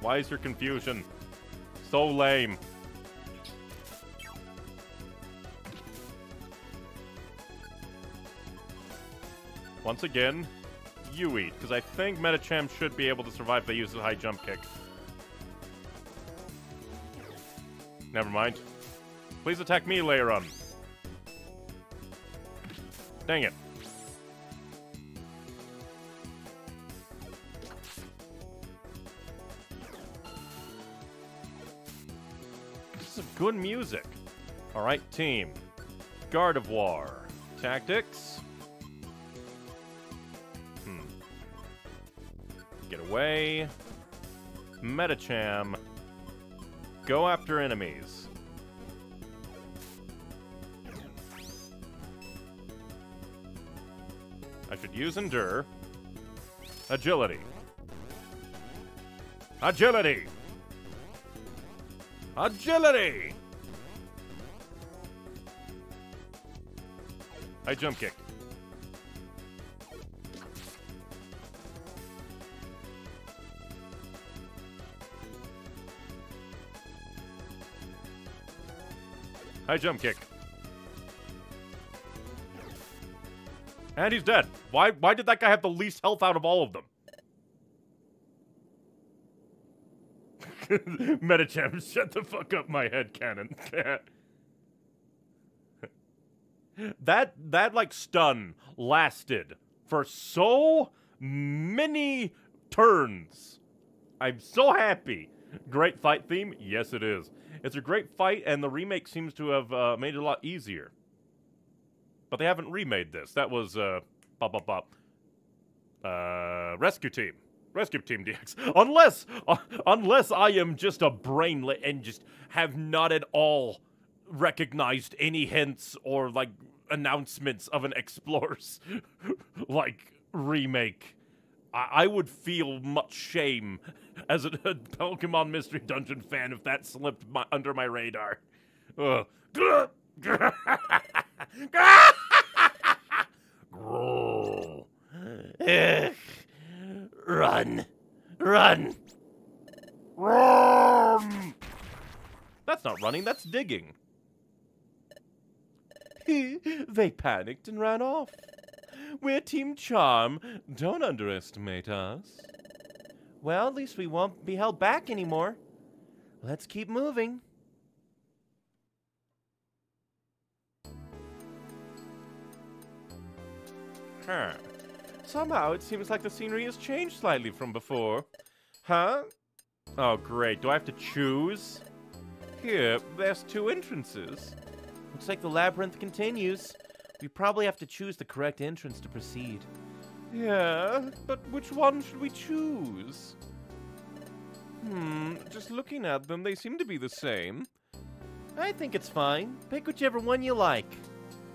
Why is your confusion so lame? Once again, you eat, because I think Medicham should be able to survive if they use a high jump kick. Never mind. Please attack me, Lairon. Dang it. This is good music. Alright, team. Gardevoir. Tactics. Hmm. Get away. Medicham. Go after enemies. I should use Endure. Agility. Agility! Agility! I jump kick. I jump kick. And he's dead. Why why did that guy have the least health out of all of them? Medicham, shut the fuck up, my head canon. that that like stun lasted for so many turns. I'm so happy. Great fight theme? Yes, it is. It's a great fight, and the remake seems to have uh, made it a lot easier. But they haven't remade this. That was uh, bop bop bop. Uh, Rescue Team. Rescue Team DX. Unless, uh, unless I am just a brainlet and just have not at all recognized any hints or like announcements of an Explorers like remake. I, I would feel much shame as a, a Pokemon Mystery Dungeon fan if that slipped my, under my radar. Run. Run. Run. That's not running, that's digging. they panicked and ran off. We're Team Charm. Don't underestimate us. Well, at least we won't be held back anymore. Let's keep moving. Huh. Somehow it seems like the scenery has changed slightly from before. Huh? Oh, great. Do I have to choose? Here, there's two entrances. Looks like the labyrinth continues. We probably have to choose the correct entrance to proceed. Yeah, but which one should we choose? Hmm, just looking at them, they seem to be the same. I think it's fine. Pick whichever one you like.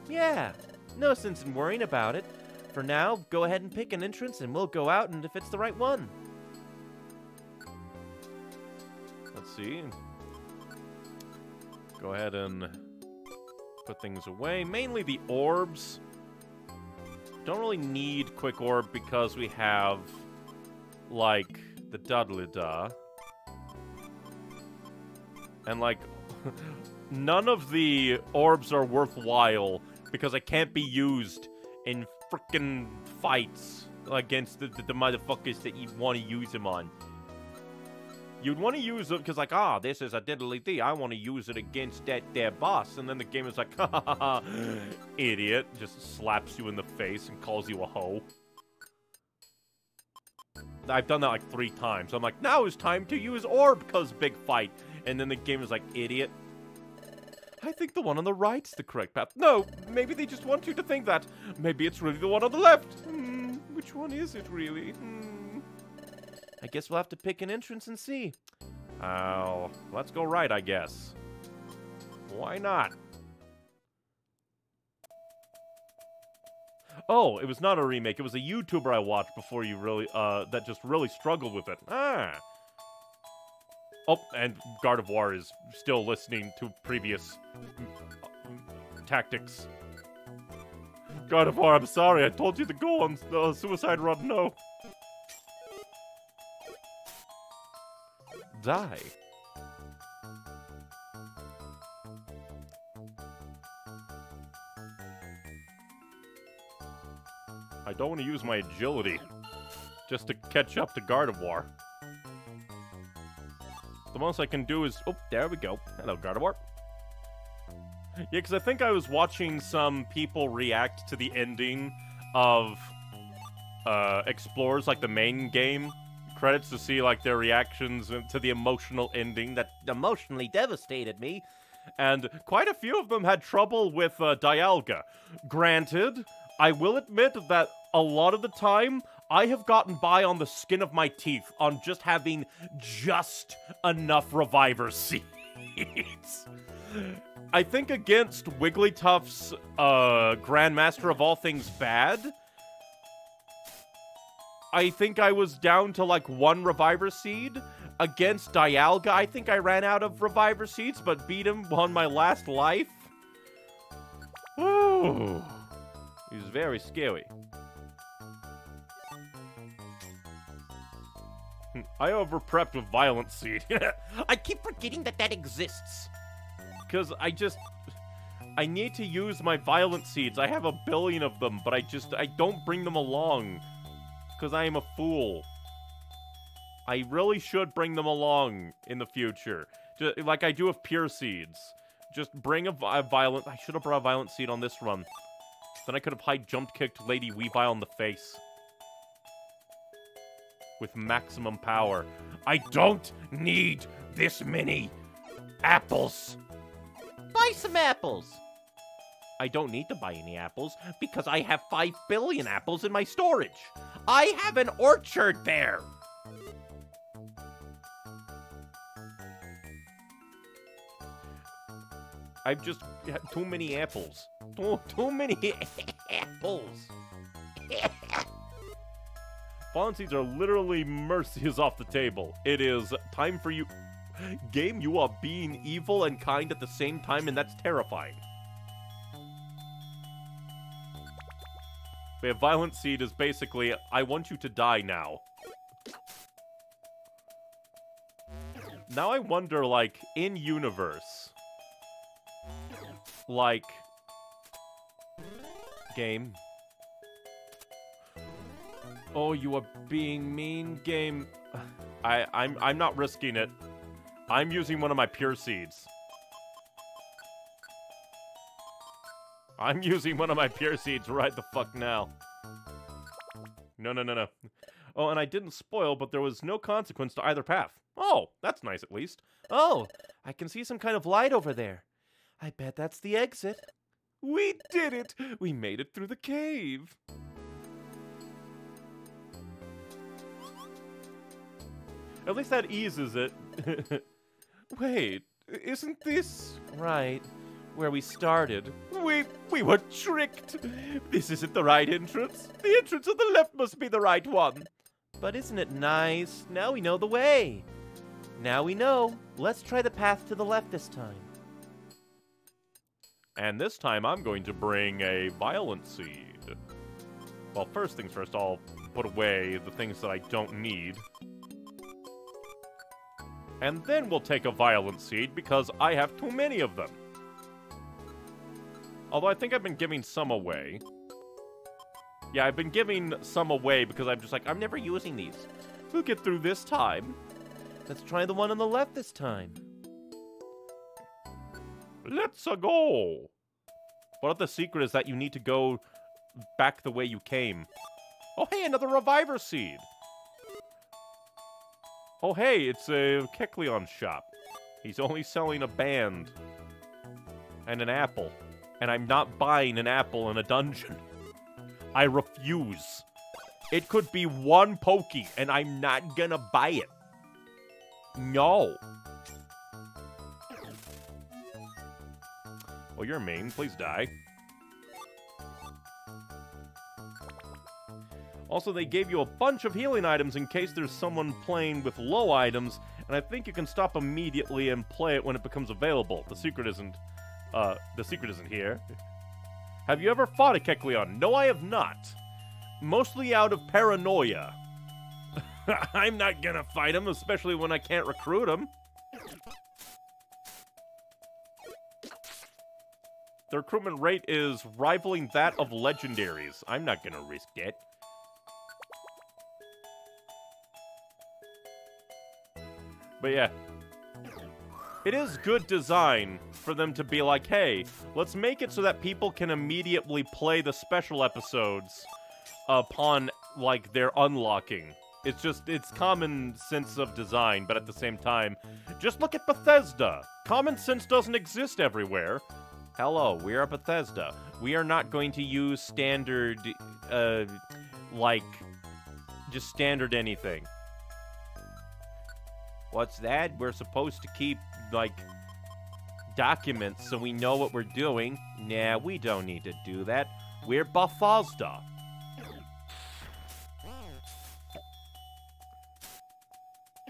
Yeah, no sense in worrying about it. For now, go ahead and pick an entrance and we'll go out and if it's the right one. Let's see. Go ahead and put things away. Mainly the orbs. Don't really need Quick Orb because we have, like, the Dudley-da. And, like, none of the orbs are worthwhile because it can't be used in freaking fights against the, the, the motherfuckers that you want to use them on. You'd want to use it because, like, ah, this is a diddly dee. I want to use it against that their boss. And then the game is like, ha ha ha, idiot. Just slaps you in the face and calls you a hoe. I've done that like three times. I'm like, now is time to use orb because big fight. And then the game is like, idiot. I think the one on the right's the correct path. No, maybe they just want you to think that. Maybe it's really the one on the left. Hmm, which one is it really? Hmm. I guess we'll have to pick an entrance and see. Oh, let's go right, I guess. Why not? Oh, it was not a remake. It was a YouTuber I watched before you really, uh, that just really struggled with it. Ah. Oh, and Gardevoir is still listening to previous tactics. Gardevoir, I'm sorry. I told you to go on uh, suicide run. No. Die. I don't want to use my agility just to catch up to Gardevoir. The most I can do is... Oh, there we go. Hello, Gardevoir. Yeah, because I think I was watching some people react to the ending of uh, Explorers, like the main game credits, to see like their reactions to the emotional ending that emotionally devastated me. And quite a few of them had trouble with uh, Dialga. Granted, I will admit that a lot of the time, I have gotten by on the skin of my teeth on just having just enough reviver seeds. I think against Wigglytuff's uh, Grandmaster of all things bad, I think I was down to like one reviver seed. Against Dialga, I think I ran out of reviver seeds, but beat him on my last life. Ooh. He's very scary. Hmm, I overprepped with Violent Seed. I keep forgetting that that exists. Because I just... I need to use my Violent Seeds. I have a billion of them, but I just... I don't bring them along. Because I am a fool. I really should bring them along in the future. Just, like I do with Pure Seeds. Just bring a, a Violent... I should have brought a Violent Seed on this run. Then I could have high jump kicked Lady Weavile in the face with maximum power. I don't need this many apples. Buy some apples. I don't need to buy any apples because I have 5 billion apples in my storage. I have an orchard there. I've just had too many apples. Too, too many apples. Fallen Seeds are literally mercies off the table. It is time for you... Game, you are being evil and kind at the same time, and that's terrifying. But Violent Seed is basically, I want you to die now. Now I wonder, like, in universe, like, game, Oh, you are being mean, game. I, I'm, I'm not risking it. I'm using one of my pure seeds. I'm using one of my pure seeds right the fuck now. No, no, no, no. Oh, and I didn't spoil, but there was no consequence to either path. Oh, that's nice at least. Oh, I can see some kind of light over there. I bet that's the exit. We did it! We made it through the cave! At least that eases it. Wait, isn't this... Right, where we started. We, we were tricked! This isn't the right entrance. The entrance on the left must be the right one. But isn't it nice? Now we know the way. Now we know. Let's try the path to the left this time. And this time I'm going to bring a Violent Seed. Well, first things first, I'll put away the things that I don't need. And then we'll take a Violent Seed because I have too many of them. Although I think I've been giving some away. Yeah, I've been giving some away because I'm just like, I'm never using these. We'll get through this time. Let's try the one on the left this time. Let's -a go. What if the secret is that you need to go back the way you came? Oh, hey, another Reviver Seed. Oh, hey, it's a Kecleon shop. He's only selling a band. And an apple. And I'm not buying an apple in a dungeon. I refuse. It could be one Pokey, and I'm not gonna buy it. No. Well, you're mean. Please die. Also, they gave you a bunch of healing items in case there's someone playing with low items, and I think you can stop immediately and play it when it becomes available. The secret isn't, uh, the secret isn't here. Have you ever fought a Kecleon? No, I have not. Mostly out of paranoia. I'm not gonna fight him, especially when I can't recruit him. The recruitment rate is rivaling that of legendaries. I'm not gonna risk it. But yeah. It is good design for them to be like, hey, let's make it so that people can immediately play the special episodes upon, like, their unlocking. It's just, it's common sense of design, but at the same time, just look at Bethesda. Common sense doesn't exist everywhere. Hello, we are Bethesda. We are not going to use standard, uh, like, just standard anything. What's that? We're supposed to keep, like, documents so we know what we're doing. Nah, we don't need to do that. We're Bethesda.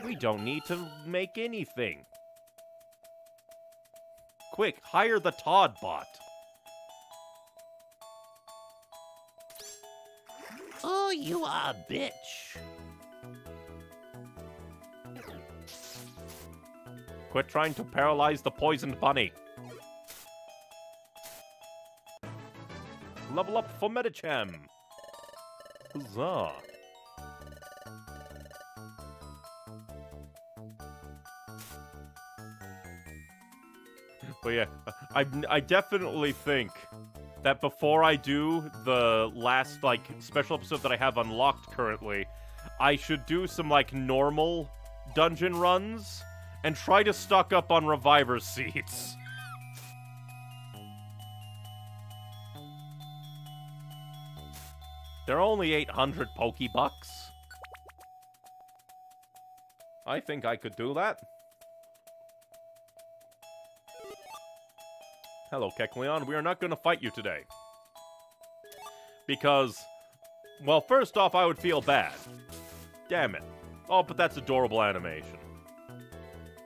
We don't need to make anything. Quick, hire the Todd bot. Oh, you are a bitch. Quit trying to paralyze the poisoned bunny. Level up for Medicham. Huzzah. But yeah, I, I definitely think that before I do the last, like, special episode that I have unlocked currently, I should do some, like, normal dungeon runs and try to stock up on reviver seeds. They're only 800 Pokebucks. I think I could do that. Hello, Kecleon. We are not going to fight you today. Because, well, first off, I would feel bad. Damn it. Oh, but that's adorable animation.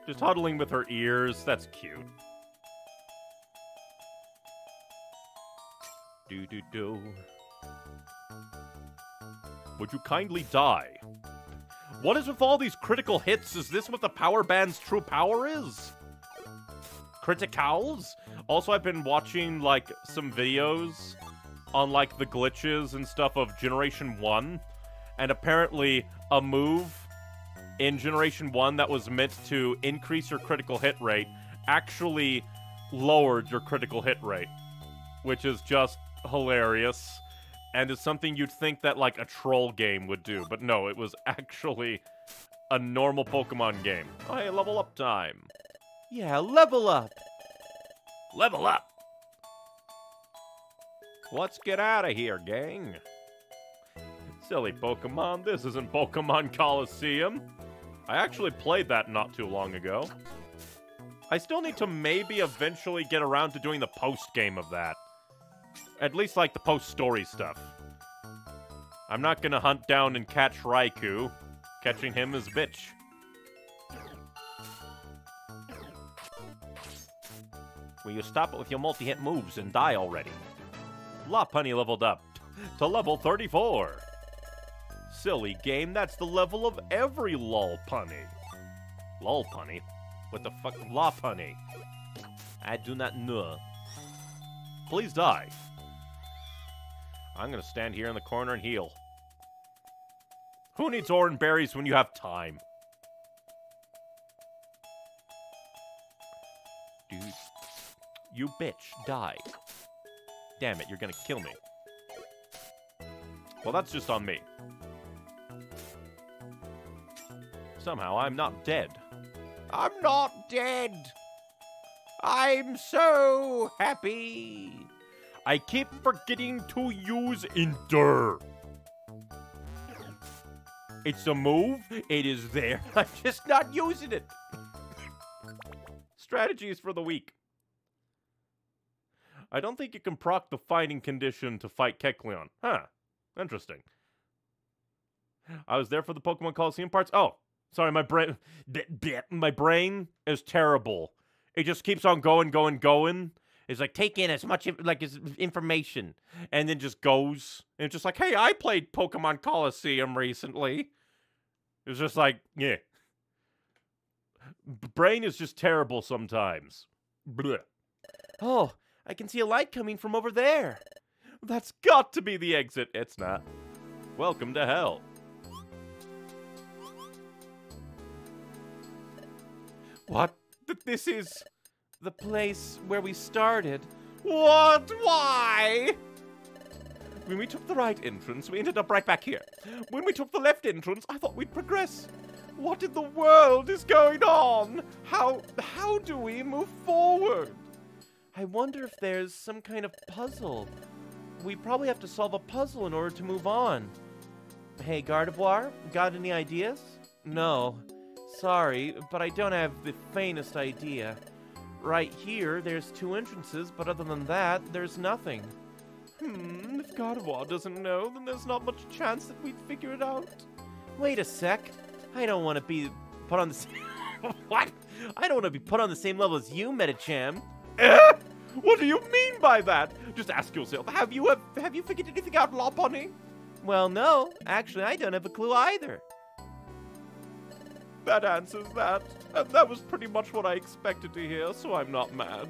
Just huddling with her ears. That's cute. Do do do. Would you kindly die? What is with all these critical hits? Is this what the power band's true power is? Criticals? Also, I've been watching, like, some videos on, like, the glitches and stuff of Generation 1. And apparently, a move in Generation 1 that was meant to increase your critical hit rate actually lowered your critical hit rate. Which is just hilarious. And is something you'd think that, like, a troll game would do. But no, it was actually a normal Pokemon game. Oh, hey, level up time. Yeah, level up. Level up. Let's get out of here, gang. Silly Pokemon, this isn't Pokemon Colosseum. I actually played that not too long ago. I still need to maybe eventually get around to doing the post-game of that. At least like the post-story stuff. I'm not gonna hunt down and catch Raikou. Catching him is bitch. Will you stop it with your multi-hit moves and die already? Lopunny leveled up to level 34. Silly game, that's the level of every Lolpunny. Lolpunny? What the fuck? Lopunny. I do not know. Please die. I'm gonna stand here in the corner and heal. Who needs orange berries when you have time? Dude. You bitch, die. Damn it, you're gonna kill me. Well, that's just on me. Somehow I'm not dead. I'm not dead! I'm so happy! I keep forgetting to use Endure. It's a move. It is there. I'm just not using it. Strategies for the week. I don't think you can proc the fighting condition to fight Kecleon. Huh. Interesting. I was there for the Pokemon Colosseum parts. Oh, sorry, my brain, my brain is terrible. It just keeps on going, going, going, It's like take in as much like as information, and then just goes and it's just like, hey, I played Pokemon Colosseum recently. It's just like, yeah. Brain is just terrible sometimes. Oh, I can see a light coming from over there. That's got to be the exit. It's not. Welcome to hell. What? Th- This is. The place where we started. What? Why? When we took the right entrance, we ended up right back here. When we took the left entrance, I thought we'd progress. What in the world is going on? How how do we move forward? I wonder if there's some kind of puzzle. We probably have to solve a puzzle in order to move on. Hey, Gardevoir, got any ideas? No. Sorry, but I don't have the faintest idea. Right here, there's two entrances, but other than that, there's nothing. Hmm, if Gardevoir doesn't know, then there's not much chance that we'd figure it out. Wait a sec. I don't want to be put on the same. what? I don't want to be put on the same level as you, Medicham. Eh? What do you mean by that? Just ask yourself, have you have, have you figured anything out, Lopunny? Well, no. Actually, I don't have a clue either. That answers that. And that was pretty much what I expected to hear, so I'm not mad.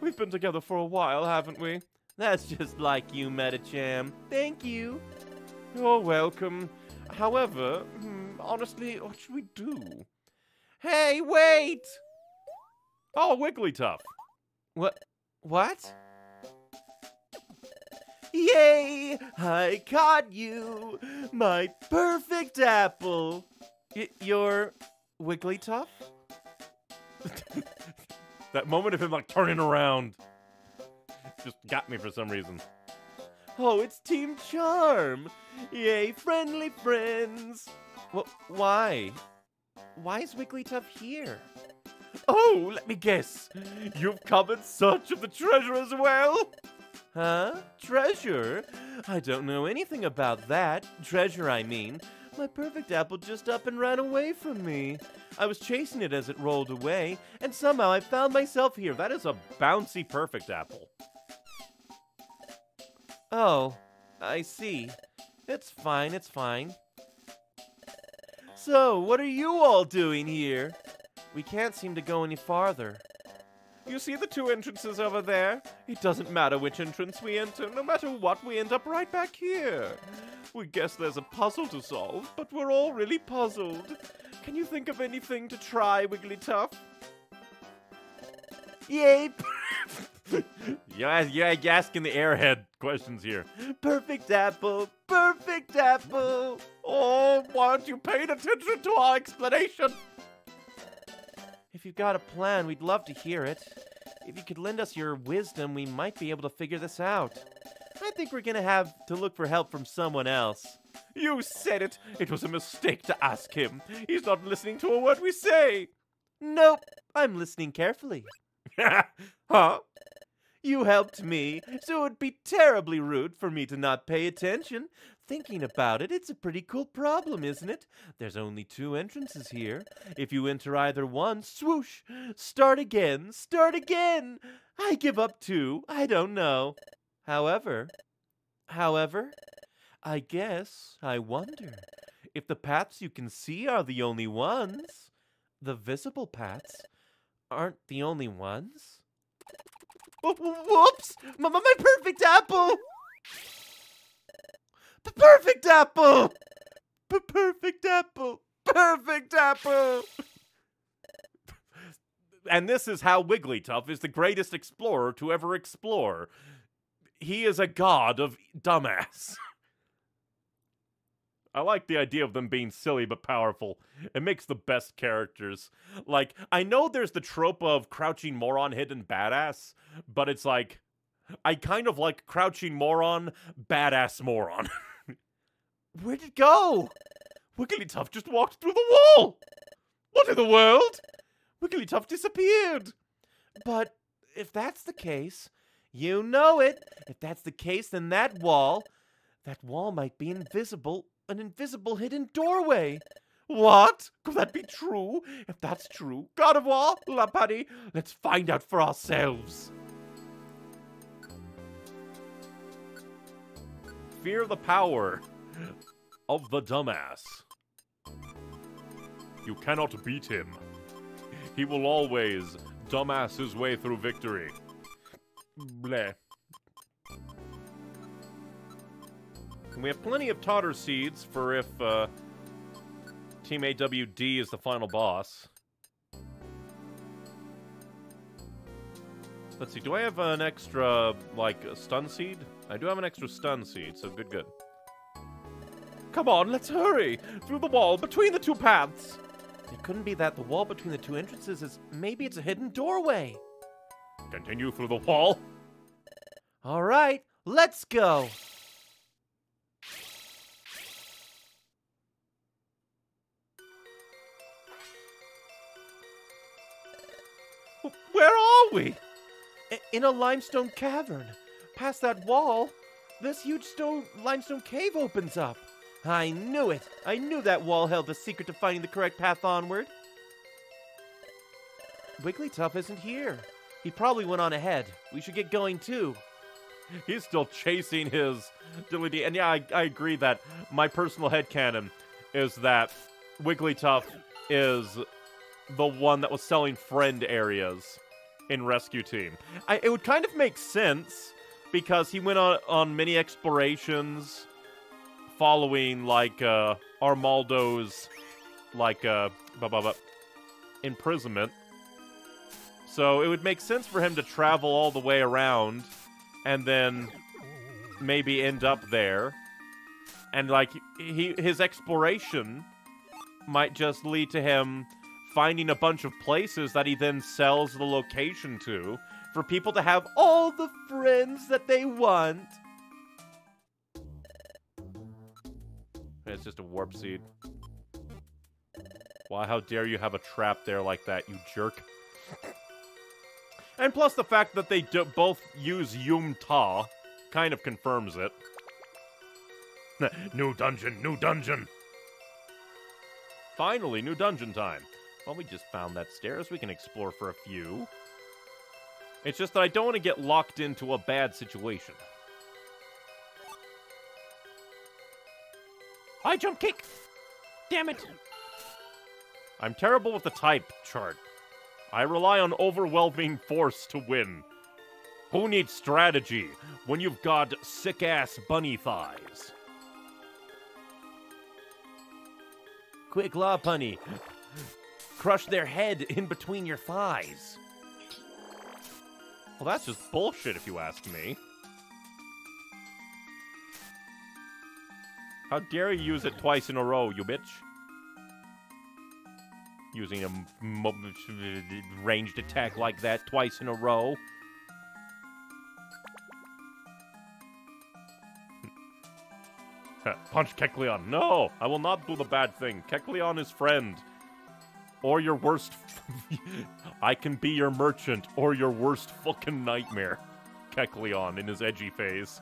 We've been together for a while, haven't we? That's just like you, Medicham. Thank you. You're welcome. However, hmm, honestly, what should we do? Hey, wait! Oh, Wigglytuff. What? What? Yay! I caught you! My perfect apple! Y- you're Wigglytuff? That moment of him like turning around just got me for some reason. Oh, it's Team Charm! Yay, friendly friends! Wh- why? Why is Wigglytuff here? Oh, let me guess. You've covered search of the treasure as well? Huh? Treasure? I don't know anything about that. Treasure, I mean. My perfect apple just up and ran away from me. I was chasing it as it rolled away, and somehow I found myself here. That is a bouncy perfect apple. Oh, I see. It's fine, it's fine. So, what are you all doing here? We can't seem to go any farther. You see the two entrances over there? It doesn't matter which entrance we enter, no matter what, we end up right back here. We guess there's a puzzle to solve, but we're all really puzzled. Can you think of anything to try, Wigglytuff? Yay! Yeah, yeah, you're asking the airhead questions here. Perfect apple! Perfect apple! Oh, why aren't you paying attention to our explanation? If you've got a plan, we'd love to hear it. If you could lend us your wisdom, we might be able to figure this out. I think we're gonna have to look for help from someone else. You said it. It was a mistake to ask him. He's not listening to a word we say. Nope, I'm listening carefully. huh? You helped me, so it'd be terribly rude for me to not pay attention. Thinking about it, it's a pretty cool problem, isn't it? There's only two entrances here. If you enter either one, swoosh! Start again, start again! I give up too, I don't know. However, however, I guess, I wonder, if the paths you can see are the only ones, the visible paths aren't the only ones. Oh, Wh- Whoops! My, my, perfect apple! The perfect apple! P- perfect apple! Perfect apple! And this is how Wigglytuff is the greatest explorer to ever explore. He is a god of dumbass. I like the idea of them being silly but powerful. It makes the best characters. Like, I know there's the trope of crouching moron, hidden badass, but it's like, I kind of like crouching moron, badass moron. Where'd it go? Wigglytuff just walked through the wall! What in the world? Wigglytuff disappeared! But if that's the case, you know it. If that's the case, then that wall, that wall might be invisible, an invisible hidden doorway. What? Could that be true? If that's true, Gardevoir, La Paddy, let's find out for ourselves. Fear the power of the dumbass. You cannot beat him. He will always dumbass his way through victory. Bleh. And we have plenty of Totter seeds for if uh, Team AWD is the final boss. Let's see, do I have an extra, like, a stun seed? I do have an extra stun seed, so good, good. Come on, let's hurry! Through the wall, between the two paths! It couldn't be that the wall between the two entrances is... Maybe it's a hidden doorway. Continue through the wall. All right, let's go! Where are we? In a limestone cavern. Past that wall, this huge stone limestone cave opens up. I knew it. I knew that wall held the secret to finding the correct path onward. Wigglytuff isn't here. He probably went on ahead. We should get going too. He's still chasing his Dilly And yeah, I, I agree that my personal headcanon is that Wigglytuff is the one that was selling friend areas in Rescue Team. I, it would kind of make sense because he went on, on many explorations following like uh, Armaldo's like uh, blah, blah, blah, imprisonment. So it would make sense for him to travel all the way around and then maybe end up there. And like he his exploration might just lead to him finding a bunch of places that he then sells the location to for people to have all the friends that they want. It's just a warp seed. Why, how dare you have a trap there like that, you jerk. And plus the fact that they both use Yum Ta kind of confirms it. new dungeon, new dungeon. Finally, new dungeon time. Well, we just found that stairs. We can explore for a few. It's just that I don't want to get locked into a bad situation. High jump kick! Damn it! I'm terrible with the type chart. I rely on overwhelming force to win. Who needs strategy when you've got sick ass bunny thighs? Quick, Lopunny crush their head in between your thighs. Well, that's just bullshit if you ask me. How dare you use it twice in a row, you bitch? Using a ranged attack like that twice in a row. Hmm. Punch Kecleon. No, I will not do the bad thing. Kecleon is friend or your worst. I can be your merchant or your worst fucking nightmare. Kecleon in his edgy phase.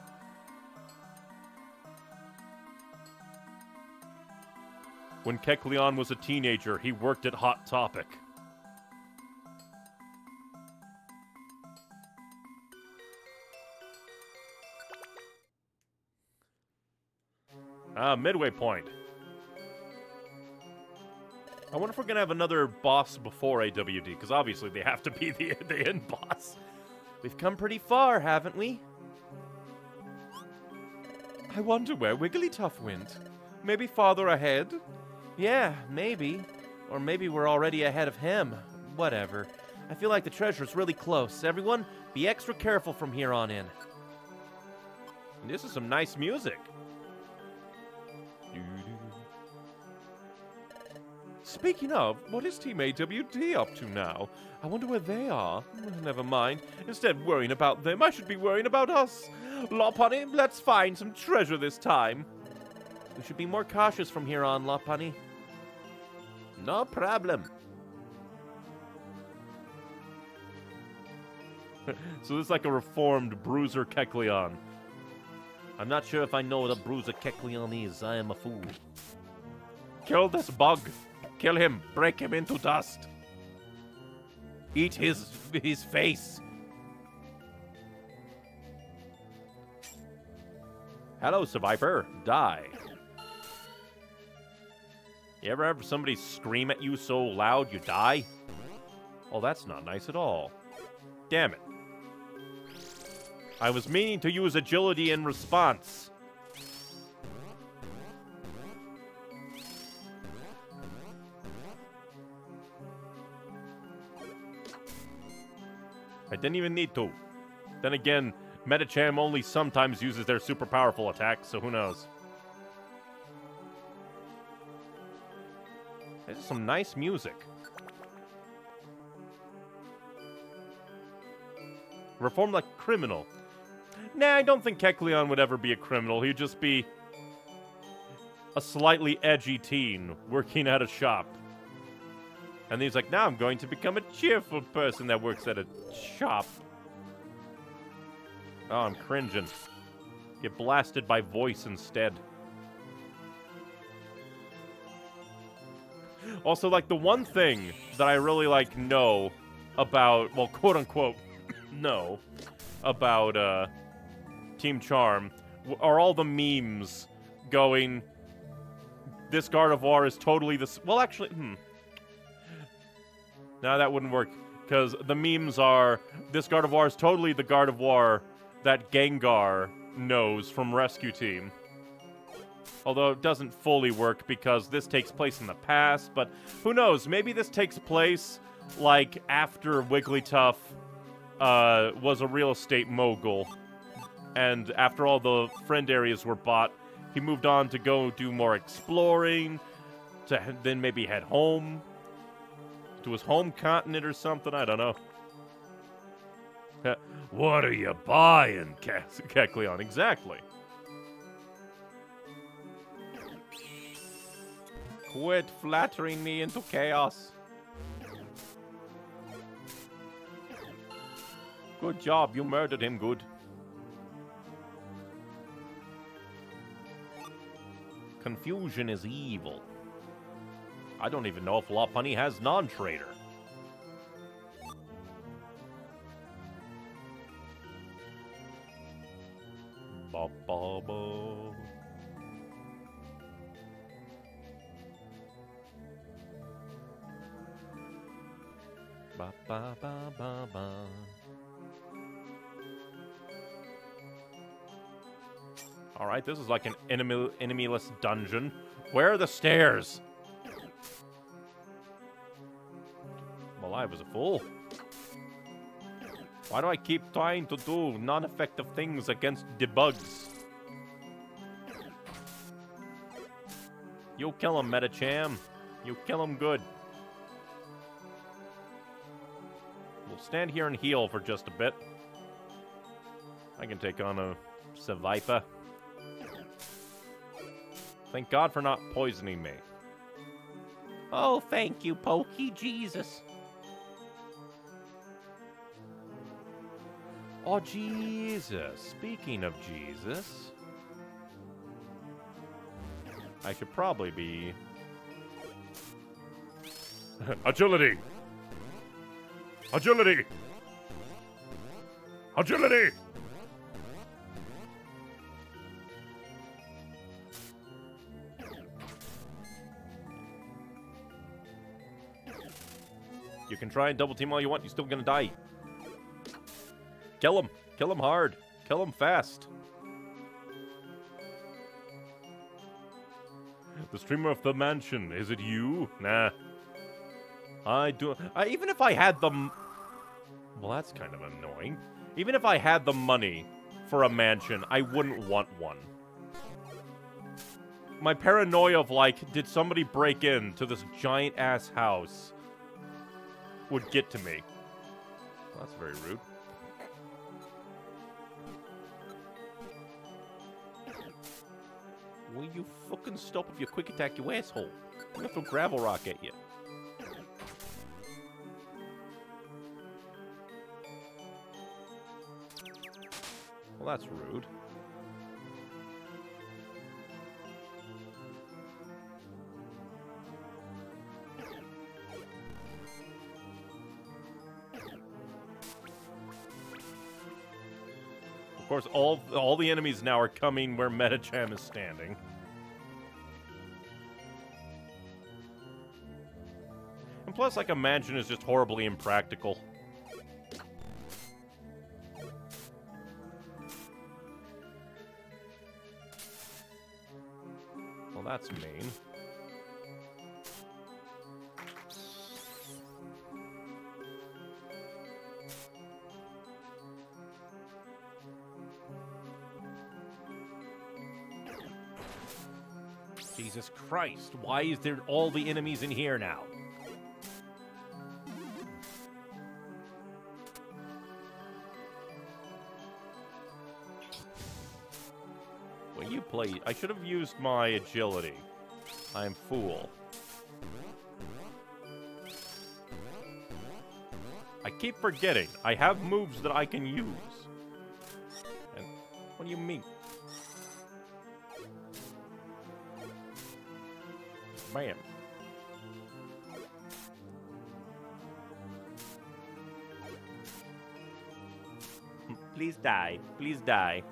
When Kecleon was a teenager, he worked at Hot Topic. Ah, midway point. I wonder if we're gonna have another boss before AWD, because obviously they have to be the, the end boss. We've come pretty far, haven't we? I wonder where Wigglytuff went. Maybe farther ahead? Yeah, maybe. Or maybe we're already ahead of him. Whatever. I feel like the treasure's really close. Everyone, be extra careful from here on in. And this is some nice music. Speaking of, what is Team AWD up to now? I wonder where they are. Hmm, never mind. Instead of worrying about them, I should be worrying about us. Lopunny, let's find some treasure this time. We should be more cautious from here on, Lopunny. No problem. so this is like a reformed Bruiser Kecleon. I'm not sure if I know what a Bruiser Kecleon is. I am a fool. Kill this bug. Kill him. Break him into dust. Eat his his face. Hello, survivor. Die. You ever have somebody scream at you so loud you die? Oh, that's not nice at all. Damn it. I was meaning to use agility in response. I didn't even need to. Then again, Medicham only sometimes uses their super powerful attacks, so who knows? This is some nice music. Reform like criminal. Nah, I don't think Kecleon would ever be a criminal. He'd just be a slightly edgy teen working at a shop. And he's like, now I'm going to become a cheerful person that works at a shop. Oh, I'm cringing. Get blasted by voice instead. Also, like, the one thing that I really, like, know about, well, quote-unquote, know about, uh, Team Charm are all the memes going, this Gardevoir is totally this, well, actually, hmm. No, that wouldn't work, because the memes are, this Gardevoir is totally the Gardevoir that Gengar knows from Rescue Team. Although it doesn't fully work because this takes place in the past, but who knows? Maybe this takes place like after Wigglytuff uh, was a real estate mogul. And after all the friend areas were bought, he moved on to go do more exploring, to then maybe head home to his home continent or something. I don't know. What are you buying, Kecleon, exactly. Quit flattering me into chaos. Good job, you murdered him good. Confusion is evil. I don't even know if Lopunny has non-trader. Ba ba ba. Ba ba ba ba ba. All right, this is like an enemy enemyless dungeon. Where are the stairs? I was a fool. Why do I keep trying to do non-effective things against the bugs? You kill him, Medicham. You kill him good. We'll stand here and heal for just a bit. I can take on a Seviper. Thank God for not poisoning me. Oh, thank you, Pokey Jesus. Oh, Jesus. Speaking of Jesus, I should probably be. Agility! Agility! Agility! You can try and double team all you want, you're still gonna die. Kill him. Kill him hard. Kill him fast. The streamer of the mansion, is it you? Nah. I do. I, even if I had the. Well, that's kind of annoying. Even if I had the money for a mansion, I wouldn't want one. My paranoia of, like, did somebody break into this giant ass house would get to me. Well, that's very rude. Will you fucking stop with your quick attack, you asshole? I'm gonna throw Gravelerock at you. Well, that's rude. Course, all all the enemies now are coming where Medicham is standing. And plus, like, a mansion is just horribly impractical. Well, that's mean. Christ, why is there all the enemies in here now? Well, you play. I should have used my agility. I am fool. I keep forgetting. I have moves that I can use. And what do you mean? Bam. Please die. Please die.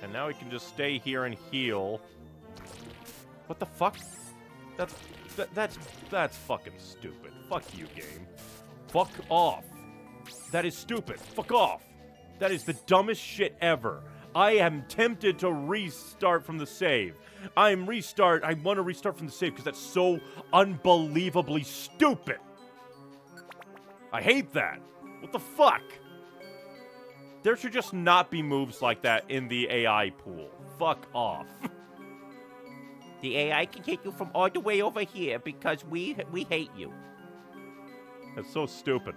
And now we can just stay here and heal. What the fuck? That's that, that's that's fucking stupid. Fuck you, game. Fuck off. That is stupid. Fuck off. That is the dumbest shit ever. I am tempted to restart from the save. I'm restart. I want to restart from the save because that's so unbelievably stupid. I hate that. What the fuck? There should just not be moves like that in the AI pool. Fuck off. The AI can take you from all the way over here because we we hate you. That's so stupid.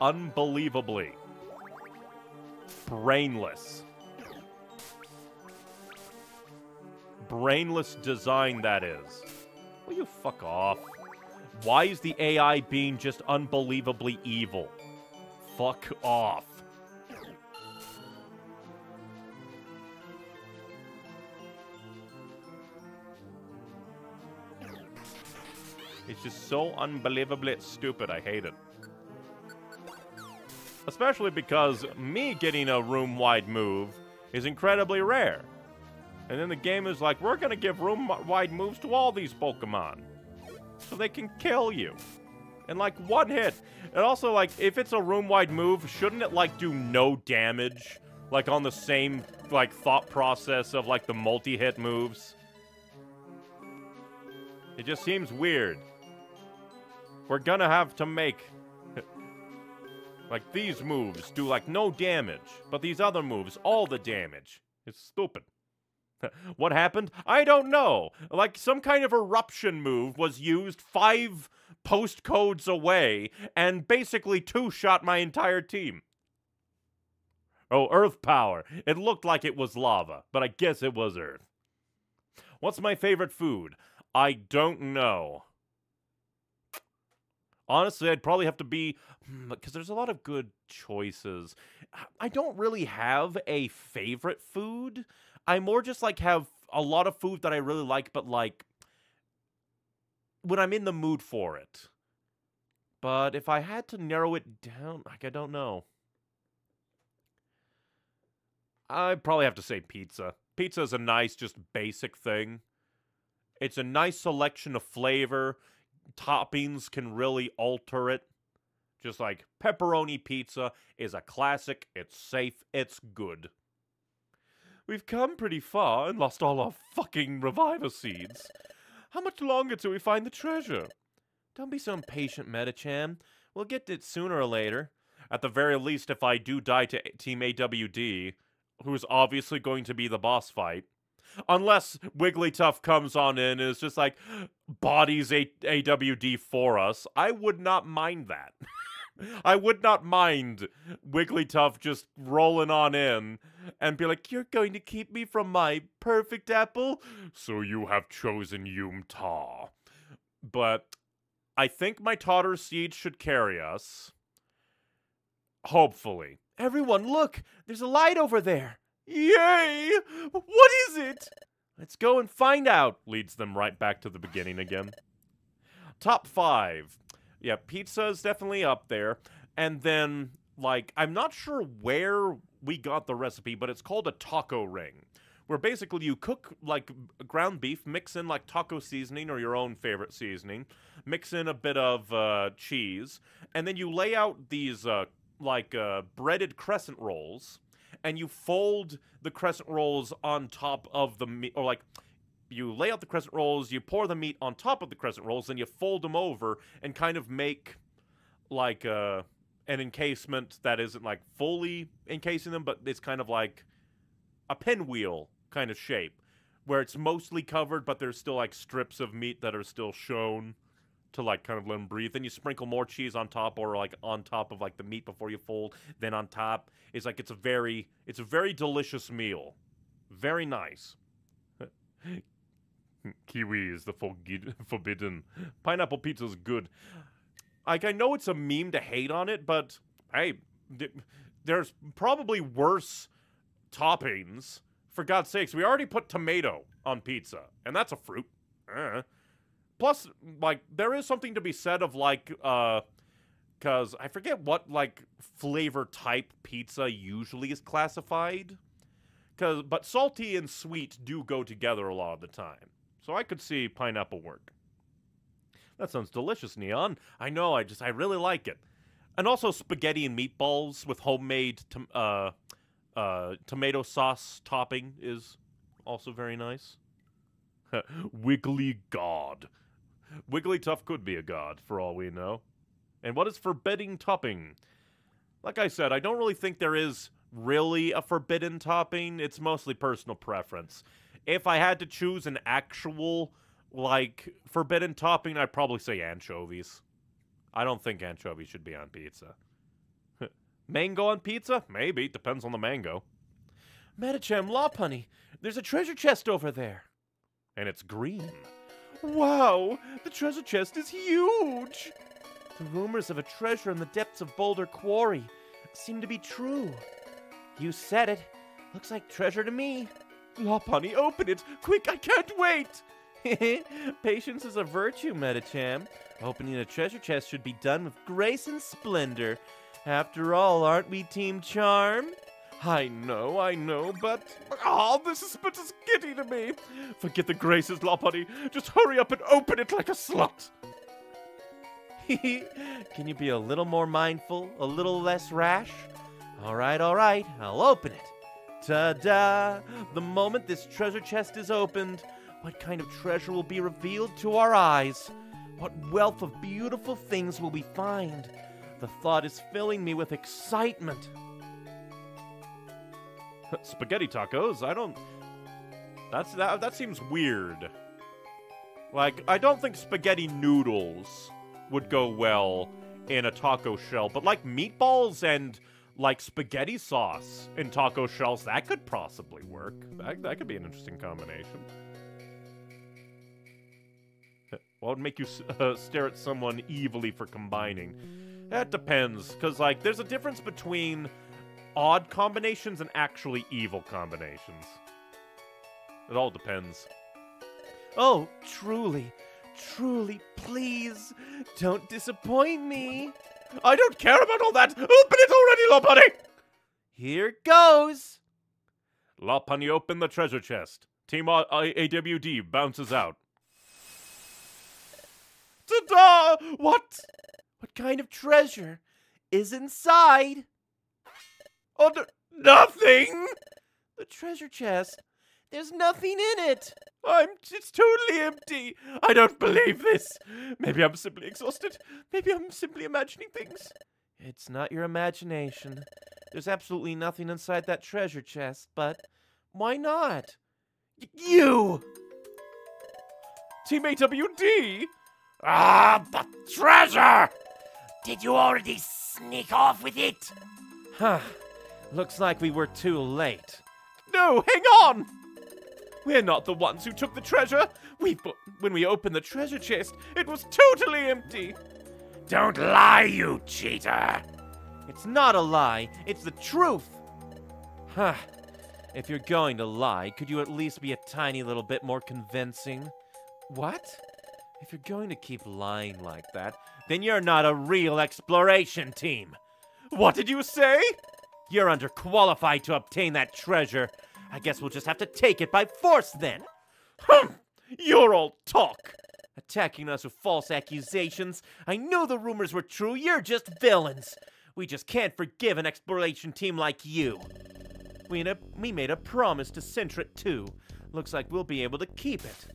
Unbelievably brainless. Brainless design, that is. Will you fuck off? Why is the AI being just unbelievably evil? Fuck off. It's just so unbelievably stupid. I hate it. Especially because me getting a room wide move is incredibly rare. And then the game is like, we're to give room wide moves to all these Pokemon. So they can kill you. In like one hit. And also, like, if it's a room wide move, shouldn't it, like, do no damage? Like, on the same, like, thought process of, like, the multi hit moves? It just seems weird. We're gonna have to make like these moves do like no damage, but these other moves all the damage. It's stupid. what happened? I don't know. Like some kind of eruption move was used five postcodes away and basically two shot my entire team. Oh, earth power. It looked like it was lava, but I guess it was earth. What's my favorite food? I don't know. Honestly, I'd probably have to be hmm, because there's a lot of good choices. I don't really have a favorite food. I more just like have a lot of food that I really like, but like when I'm in the mood for it. But if I had to narrow it down, like I don't know. I'd probably have to say pizza. Pizza is a nice, just basic thing. It's a nice selection of flavor toppings can really alter it. Just like pepperoni pizza is a classic, it's safe, it's good. We've come pretty far and lost all our fucking reviver seeds. How much longer till we find the treasure? Don't be so impatient, Medicham. We'll get it sooner or later. At the very least, if I do die to Team AWD, who's obviously going to be the boss fight, Unless Wigglytuff comes on in and is just like, bodies A- AWD for us, I would not mind that. I would not mind Wigglytuff just rolling on in and be like, You're going to keep me from my perfect apple? So you have chosen Yum-Ta. But I think my Totter Seed should carry us. Hopefully. Everyone, look! There's a light over there! Yay! What is it? Let's go and find out, leads them right back to the beginning again. top five. Yeah, pizza is definitely up there. And then, like, I'm not sure where we got the recipe, but it's called a taco ring. Where basically you cook like ground beef, mix in like taco seasoning or your own favorite seasoning, mix in a bit of uh, cheese, and then you lay out these uh, like uh, breaded crescent rolls, and you fold the crescent rolls on top of the meat, or like you lay out the crescent rolls, you pour the meat on top of the crescent rolls, then you fold them over and kind of make like uh, an encasement that isn't like fully encasing them, but it's kind of like a pinwheel kind of shape where it's mostly covered, but there's still like strips of meat that are still shown to like kind of let them breathe. Then you sprinkle more cheese on top, or like on top of like the meat before you fold. Then on top, it's like it's a very it's a very delicious meal, very nice. Kiwi is the forbidden. Pineapple pizza is good. Like I know it's a meme to hate on it, but hey, th- there's probably worse toppings. For God's sakes, we already put tomato on pizza, and that's a fruit. Uh. Plus, like, there is something to be said of like, uh, because I forget what like flavor type pizza usually is classified. Cause, but salty and sweet do go together a lot of the time. So I could see pineapple work. That sounds delicious, Neon. I know, I just, I really like it. And also spaghetti and meatballs with homemade uh, uh, tomato sauce topping is also very nice. Wiggly God. Wigglytuff could be a god, for all we know. And what is forbidding topping? Like I said, I don't really think there is really a forbidden topping. It's mostly personal preference. If I had to choose an actual, like, forbidden topping, I'd probably say anchovies. I don't think anchovies should be on pizza. mango on pizza? Maybe. Depends on the mango. Medicham Lopunny, there's a treasure chest over there. And it's green. Wow, the treasure chest is huge! The rumors of a treasure in the depths of Boulder Quarry seem to be true. You said it. Looks like treasure to me. Lopunny, open it! Quick, I can't wait! Patience is a virtue, Medicham. Opening a treasure chest should be done with grace and splendor. After all, aren't we Team Charm? I know, I know, but. Oh, this is but as giddy to me! Forget the graces, Lopunny. Just hurry up and open it like a slut! Can you be a little more mindful, a little less rash? All right, all right, I'll open it. Ta da! The moment this treasure chest is opened, what kind of treasure will be revealed to our eyes? What wealth of beautiful things will we find? The thought is filling me with excitement. Spaghetti tacos? I don't. That's that. That seems weird. Like, I don't think spaghetti noodles would go well in a taco shell, but like meatballs and like spaghetti sauce in taco shells, that could possibly work. That, that could be an interesting combination. What would make you uh, stare at someone evilly for combining? That depends, because, like, there's a difference between odd combinations and actually evil combinations. It all depends. Oh, truly, truly, please, don't disappoint me. I don't care about all that! Open it already, Lopunny! Here goes. Lopunny open the treasure chest. Team A- AWD bounces out. Ta-da! What? What kind of treasure is inside? Oh, nothing! The treasure chest. There's nothing in it. I'm. It's totally empty. I don't believe this. Maybe I'm simply exhausted. Maybe I'm simply imagining things. It's not your imagination. There's absolutely nothing inside that treasure chest, but why not? Y- you! Team AWD! Ah, the treasure! Did you already sneak off with it? Huh. Looks like we were too late. No, hang on! We're not the ones who took the treasure. We when we opened the treasure chest, it was totally empty. Don't lie, you cheater! It's not a lie, it's the truth. Huh. If you're going to lie, could you at least be a tiny little bit more convincing? What? If you're going to keep lying like that, then you're not a real exploration team. What did you say? You're underqualified to obtain that treasure. I guess we'll just have to take it by force then. Humph! You're all talk. Attacking us with false accusations. I know the rumors were true. You're just villains. We just can't forgive an exploration team like you. We, a, we made a promise to Sentret too. Looks like we'll be able to keep it.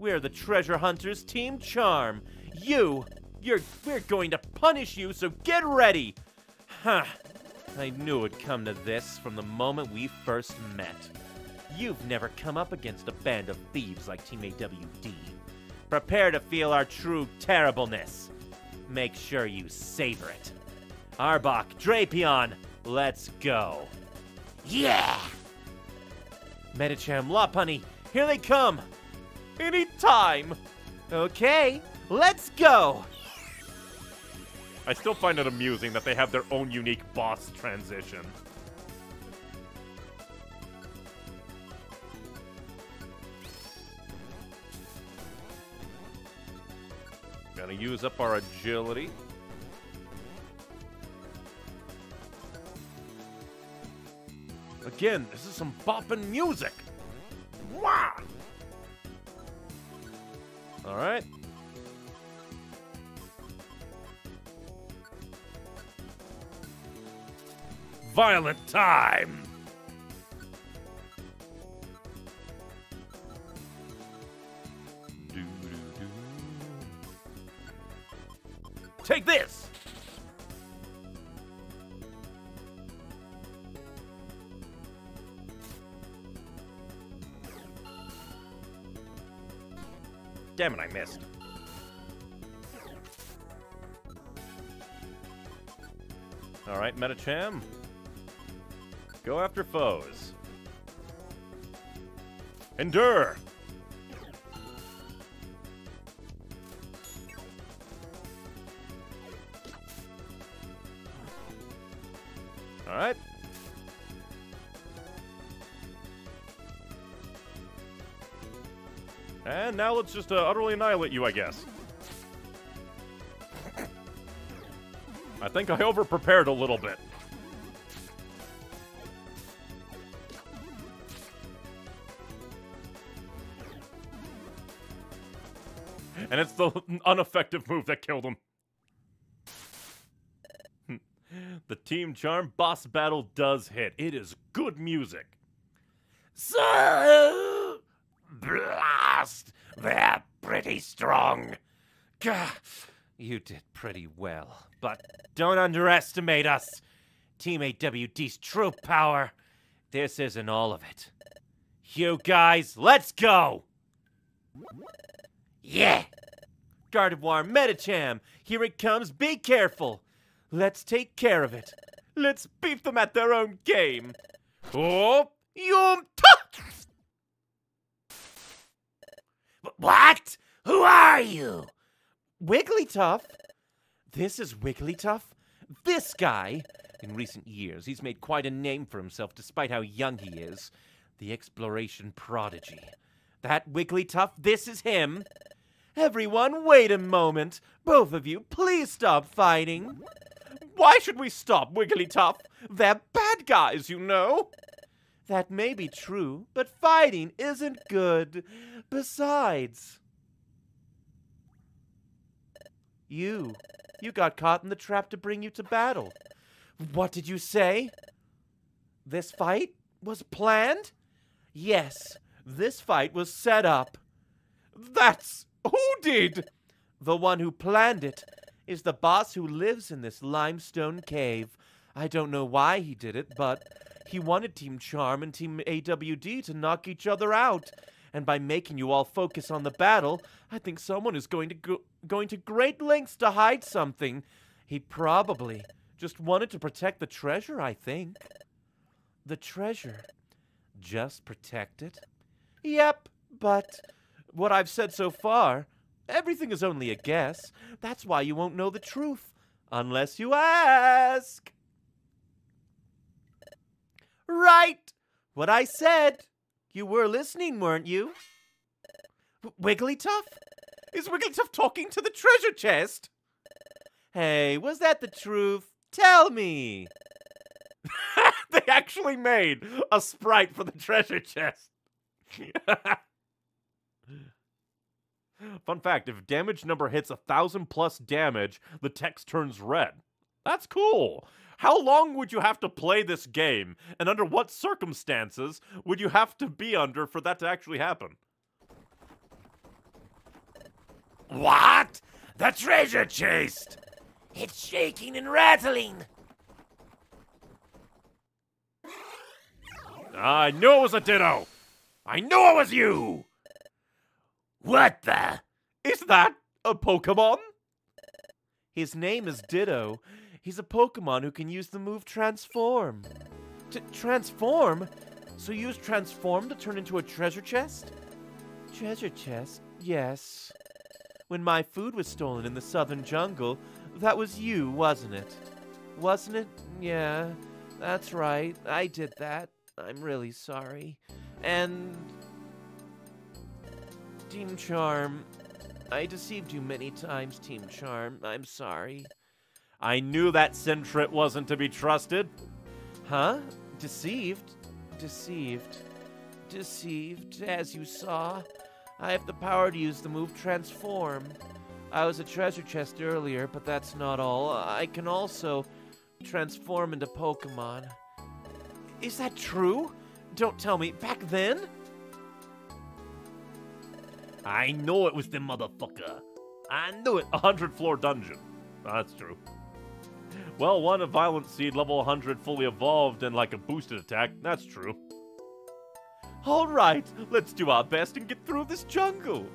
We're the treasure hunters, Team Charm. You, you're, we're going to punish you, so get ready. Huh. I knew it'd come to this from the moment we first met. You've never come up against a band of thieves like Team AWD. Prepare to feel our true terribleness. Make sure you savor it. Arbok, Drapion, let's go. Yeah! Medicham, Lopunny, here they come. Anytime. Okay, let's go. I still find it amusing that they have their own unique boss transition. Gonna use up our agility. Again, this is some bopping music. Wow! All Violent time! Take this! Damn it, I missed. All right, Medicham. Go after foes. Endure! All right. And now let's just uh, utterly annihilate you, I guess. I think I over-prepared a little bit. And it's the ineffective move that killed him. Hmm. the Team Charm boss battle does hit. It is good music. So blast! They're pretty strong. Gah, you did pretty well, but don't underestimate us. Team AWD's true power. This isn't all of it. You guys, let's go! Yeah! Gardevoir, Medicham, here it comes, be careful! Let's take care of it. Let's beat them at their own game. Oh, yum! What? Who are you? Wigglytuff? This is Wigglytuff? This guy? In recent years, he's made quite a name for himself despite how young he is. The exploration prodigy. That Wigglytuff, this is him. Everyone, wait a moment. Both of you, please stop fighting. Why should we stop, Wigglytuff? They're bad guys, you know. That may be true, but fighting isn't good. Besides, you. You got caught in the trap to bring you to battle. What did you say? This fight was planned? Yes, this fight was set up. That's who did? The one who planned it is the boss who lives in this limestone cave. I don't know why he did it, but he wanted Team Charm and Team AWD to knock each other out. And by making you all focus on the battle, I think someone is going to go- going to great lengths to hide something. He probably just wanted to protect the treasure, I think. The treasure? Just protect it? Yep, but what I've said so far, everything is only a guess. That's why you won't know the truth unless you ask. Right! What I said. You were listening, weren't you? Wigglytuff? Is Wigglytuff talking to the treasure chest? Hey, was that the truth? Tell me. they actually made a sprite for the treasure chest. Fun fact if damage number hits a thousand plus damage, the text turns red. That's cool. How long would you have to play this game, and under what circumstances would you have to be under for that to actually happen? What? The treasure chest! It's shaking and rattling. I knew it was a ditto! I knew it was you! What the? Is that a Pokemon? His name is Ditto. He's a Pokemon who can use the move Transform. To transform? So you use Transform to turn into a treasure chest? Treasure chest? Yes. When my food was stolen in the southern jungle, that was you, wasn't it? Wasn't it? Yeah, that's right. I did that. I'm really sorry. And. Team Charm. I deceived you many times, Team Charm. I'm sorry. I knew that Sentret wasn't to be trusted. Huh? Deceived? Deceived. Deceived, as you saw. I have the power to use the move Transform. I was a treasure chest earlier, but that's not all. I can also transform into Pokemon. Is that true? Don't tell me. Back then? I know it was the motherfucker. I knew it. A hundred floor dungeon. That's true. Well, one a violent seed, level 100, fully evolved, and like a boosted attack. That's true. All right, let's do our best and get through this jungle.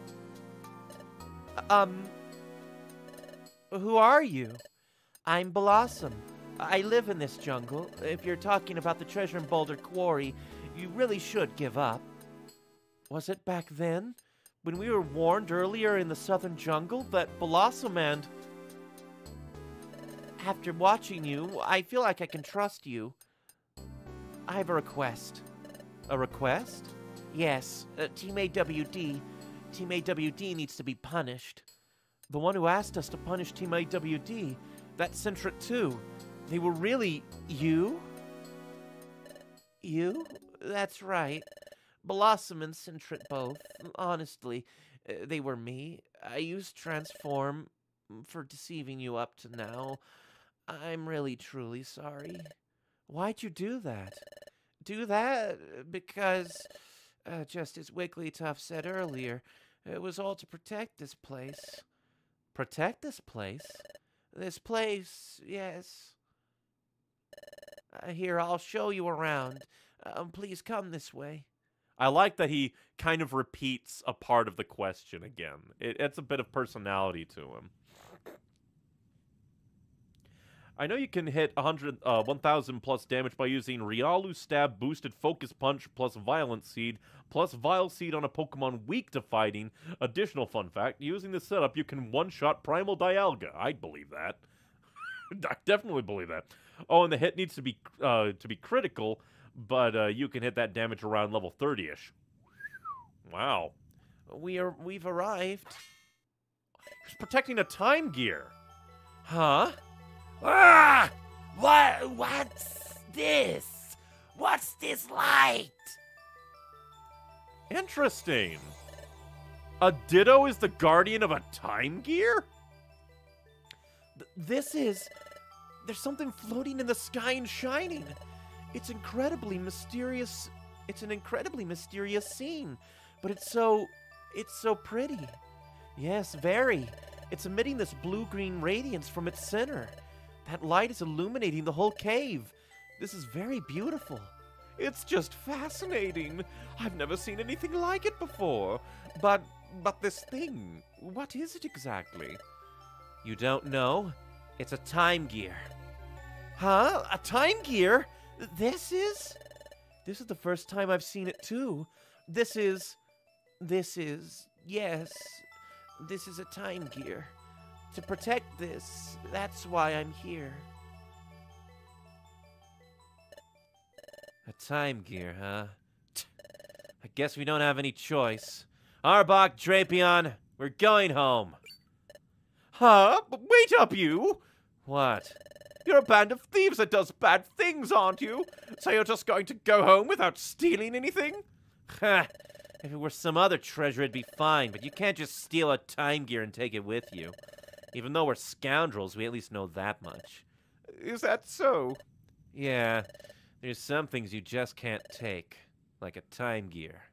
Um. Who are you? I'm Blossom. I live in this jungle. If you're talking about the treasure in Boulder Quarry, you really should give up. Was it back then? When we were warned earlier in the southern jungle that Blossom and. After watching you, I feel like I can trust you. I have a request. A request? Yes, uh, Team AWD. Team AWD needs to be punished. The one who asked us to punish Team AWD, that Sentret too. They were really you? You? That's right. Blossom and Sentret both. Honestly, uh, they were me. I used Transform for deceiving you up to now. I'm really truly sorry. Why'd you do that? Do that because, uh, just as Wigglytuff said earlier, it was all to protect this place. Protect this place? This place, yes. Uh, here, I'll show you around. Um, please come this way. I like that he kind of repeats a part of the question again. It, it's a bit of personality to him. I know you can hit 100, uh, 1,000 plus damage by using Riolu Stab, Boosted Focus Punch, plus Violent Seed, plus Vile Seed on a Pokemon weak to fighting. Additional fun fact, using this setup, you can one-shot Primal Dialga. I'd believe that. I definitely believe that. Oh, and the hit needs to be uh, to be critical, but uh, you can hit that damage around level 30-ish. Wow. We are we've arrived. He's protecting a time gear. Huh? Ah! What? What's this? What's this light? Interesting. A Ditto is the guardian of a time gear? Th- this is. There's something floating in the sky and shining. It's incredibly mysterious. It's an incredibly mysterious scene, but it's so. It's so pretty. Yes, very. It's emitting this blue green radiance from its center. That light is illuminating the whole cave. This is very beautiful. It's just fascinating. I've never seen anything like it before. But but this thing, what is it exactly? You don't know? It's a time gear. Huh? A time gear? This is? This is the first time I've seen it too. This is. This is. Yes. This is a time gear. To protect this, that's why I'm here. A time gear, huh? I guess we don't have any choice. Arbok, Drapion, We're going home. Huh? Wait up, you! What? You're a band of thieves that does bad things, aren't you? So you're just going to go home without stealing anything? If it were some other treasure, it'd be fine, but you can't just steal a time gear and take it with you. Even though we're scoundrels, we at least know that much. Is that so? Yeah, there's some things you just can't take, like a time gear.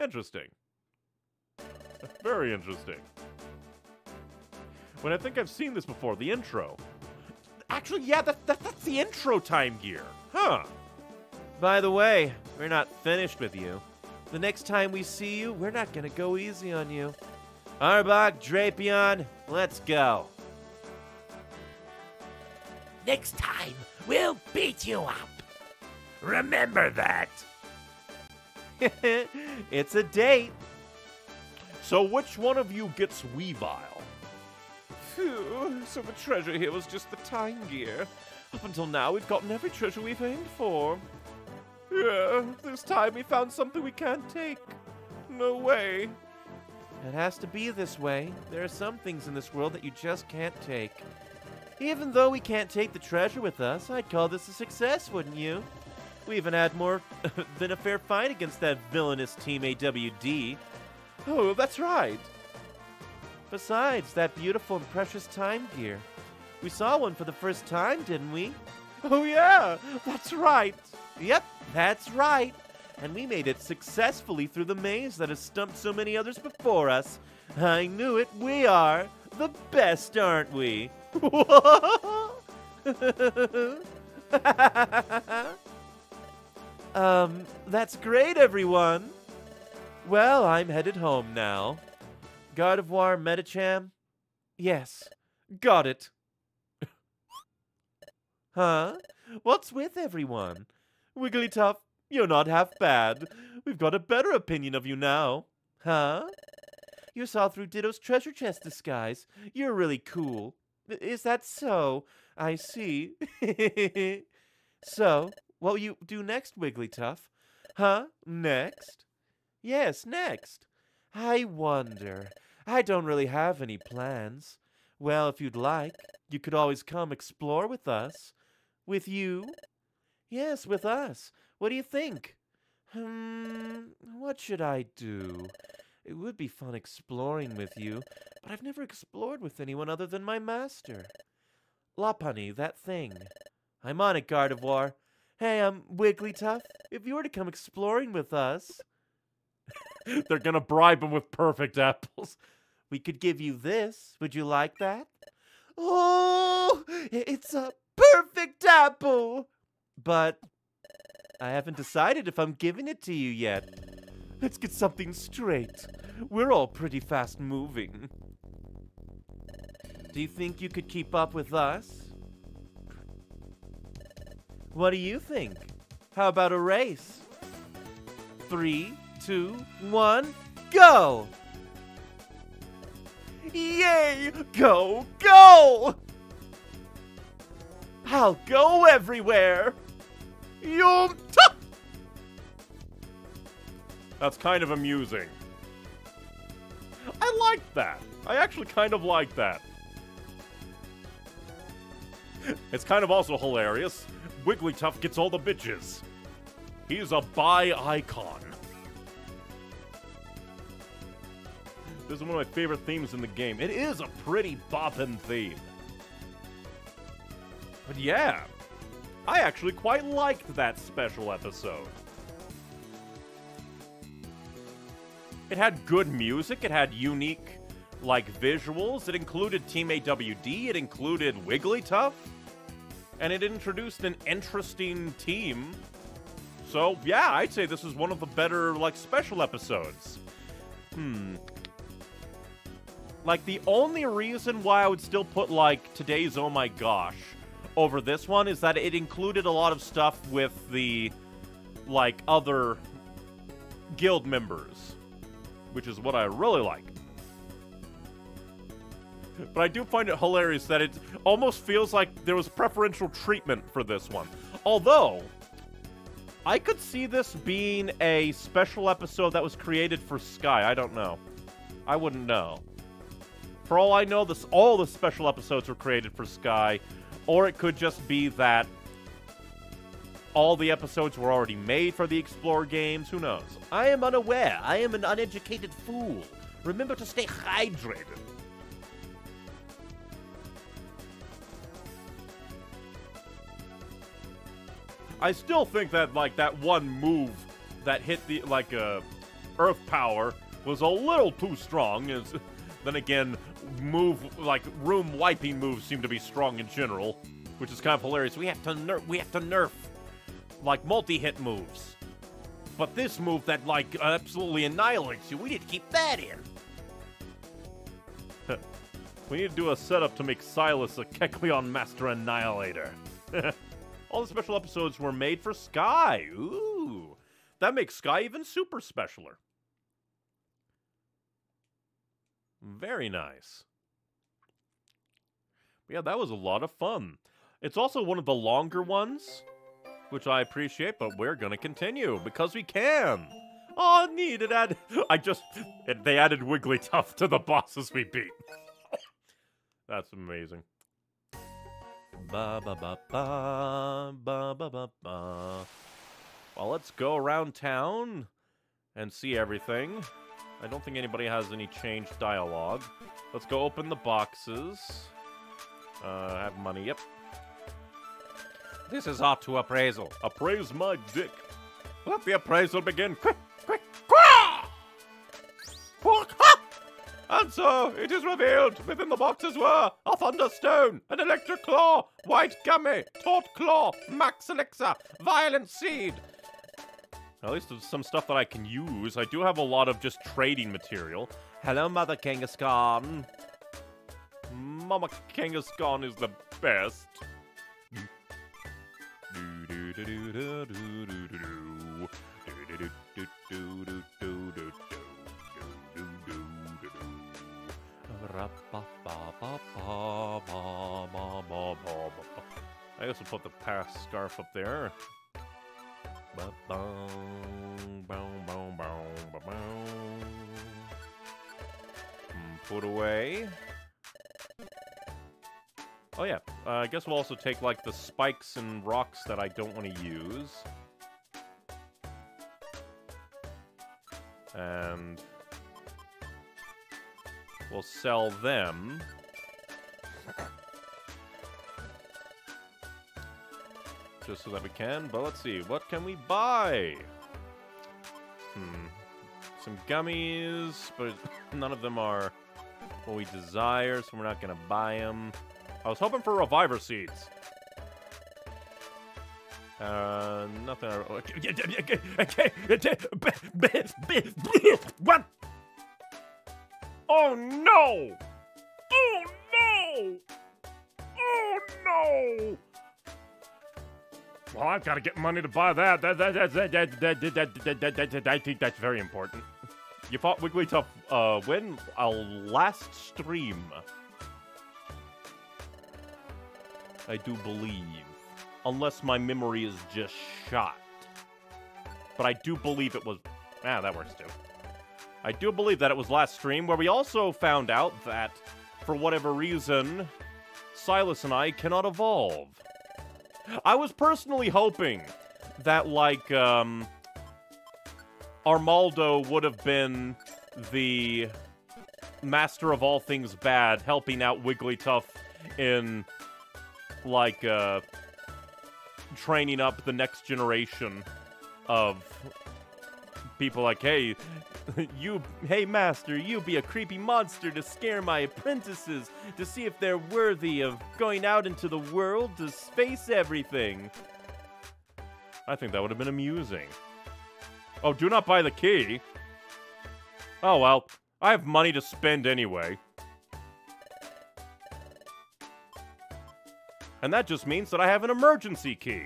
Interesting. Very interesting. When I think I've seen this before, the intro. Actually, yeah, that, that that's the intro time gear. Huh. By the way, we're not finished with you. The next time we see you, we're not gonna go easy on you. Arbok, Drapion, let's go. Next time, we'll beat you up. Remember that. it's a date. So which one of you gets Weavile? Phew, so the treasure here was just the time gear. Up until now, we've gotten every treasure we've aimed for. Yeah, this time we found something we can't take. No way. It has to be this way. There are some things in this world that you just can't take. Even though we can't take the treasure with us, I'd call this a success, wouldn't you? We even had more than a fair fight against that villainous Team AWD. Oh, that's right. Besides, that beautiful and precious time gear. We saw one for the first time, didn't we? Oh, yeah, that's right. Yep, that's right. And we made it successfully through the maze that has stumped so many others before us. I knew it. We are the best, aren't we? um, that's great, everyone. Well, I'm headed home now. Gardevoir Medicham? Yes, got it. huh? What's with everyone? Wigglytuff, you're not half bad. We've got a better opinion of you now. Huh? You saw through Ditto's treasure chest disguise. You're really cool. Is that so? I see. so, what will you do next, Wigglytuff? Huh? Next? Yes, next. I wonder. I don't really have any plans. Well, if you'd like, you could always come explore with us. With you? Yes, with us. What do you think? Hmm, what should I do? It would be fun exploring with you, but I've never explored with anyone other than my master. Lopunny, that thing. I'm on it, Gardevoir. Hey, I'm Wigglytuff. If you were to come exploring with us, They're gonna bribe him with perfect apples. We could give you this. Would you like that? Oh, it's a perfect apple! But I haven't decided if I'm giving it to you yet. Let's get something straight. We're all pretty fast moving. Do you think you could keep up with us? What do you think? How about a race? Three, two, one, go! Yay! Go, go! I'll go everywhere! Yum! That's kind of amusing. I like that. I actually kind of like that. It's kind of also hilarious. Wigglytuff gets all the bitches. He's a bi icon. This is one of my favorite themes in the game. It is a pretty boppin' theme. But yeah, I actually quite liked that special episode. It had good music, it had unique, like, visuals, it included Team AWD, it included Wigglytuff, and it introduced an interesting team. So, yeah, I'd say this is one of the better, like, special episodes. Hmm. Like, the only reason why I would still put, like, today's Oh My Gosh over this one is that it included a lot of stuff with the, like, other guild members, which is what I really like. But I do find it hilarious that it almost feels like there was preferential treatment for this one. Although, I could see this being a special episode that was created for Sky. I don't know. I wouldn't know. For all I know, this all the special episodes were created for Sky, or it could just be that all the episodes were already made for the Explore games. Who knows? I am unaware. I am an uneducated fool. Remember to stay hydrated. I still think that like that one move that hit the like uh, Earth Power was a little too strong. Then again, move like room wiping moves seem to be strong in general, which is kind of hilarious. We have to nerf. We have to nerf like multi-hit moves. But this move that like absolutely annihilates you, we need to keep that in. we need to do a setup to make Silas a Kecleon Master Annihilator. All the special episodes were made for Sky. Ooh. That makes Sky even super specialer. Very nice. But yeah, that was a lot of fun. It's also one of the longer ones, which I appreciate, but we're going to continue because we can. Oh, neat. It added, I just, it, they added Wigglytuff to the bosses we beat. That's amazing. Ba ba ba ba ba ba ba ba. Well, let's go around town and see everything. I don't think anybody has any changed dialogue. Let's go open the boxes. Uh, have money, yep. This is our to appraisal. Appraise my dick. Let the appraisal begin. Quick, quick, quick! And so it is revealed within the boxes were a Thunderstone, an Electric Claw, White Gummy, Taut Claw, Max Elixir, Violent Seed. At least there's some stuff that I can use. I do have a lot of just trading material. Hello, Mother Kangaskhan. Mama Kangaskhan is the best. I guess we'll put the Pass Scarf up there. Put away. Oh yeah, uh, I guess we'll also take like the spikes and rocks that I don't want to use. And we'll sell them. Just so that we can, but let's see, what can we buy? Hmm. Some gummies, but none of them are what we desire, so we're not gonna buy them. I was hoping for reviver seeds. Uh, nothing. What? Oh no! Oh no! Oh no! Well, I've got to get money to buy that. That that that that that that that that that that I think that's very important. You fought Wigglytuff uh when? Our last stream. I do believe. Unless my memory is just shot. But I do believe it was... Ah, that works too. I do believe that it was last stream where we also found out that, for whatever reason, Silas and I cannot evolve. I was personally hoping that, like, um... Armaldo would have been the master of all things bad, helping out Wigglytuff in like uh, training up the next generation of people like, hey, you, hey, master, you be a creepy monster to scare my apprentices to see if they're worthy of going out into the world to space everything. I think that would have been amusing. Oh, do not buy the key. Oh, well, I have money to spend anyway. And that just means that I have an emergency key.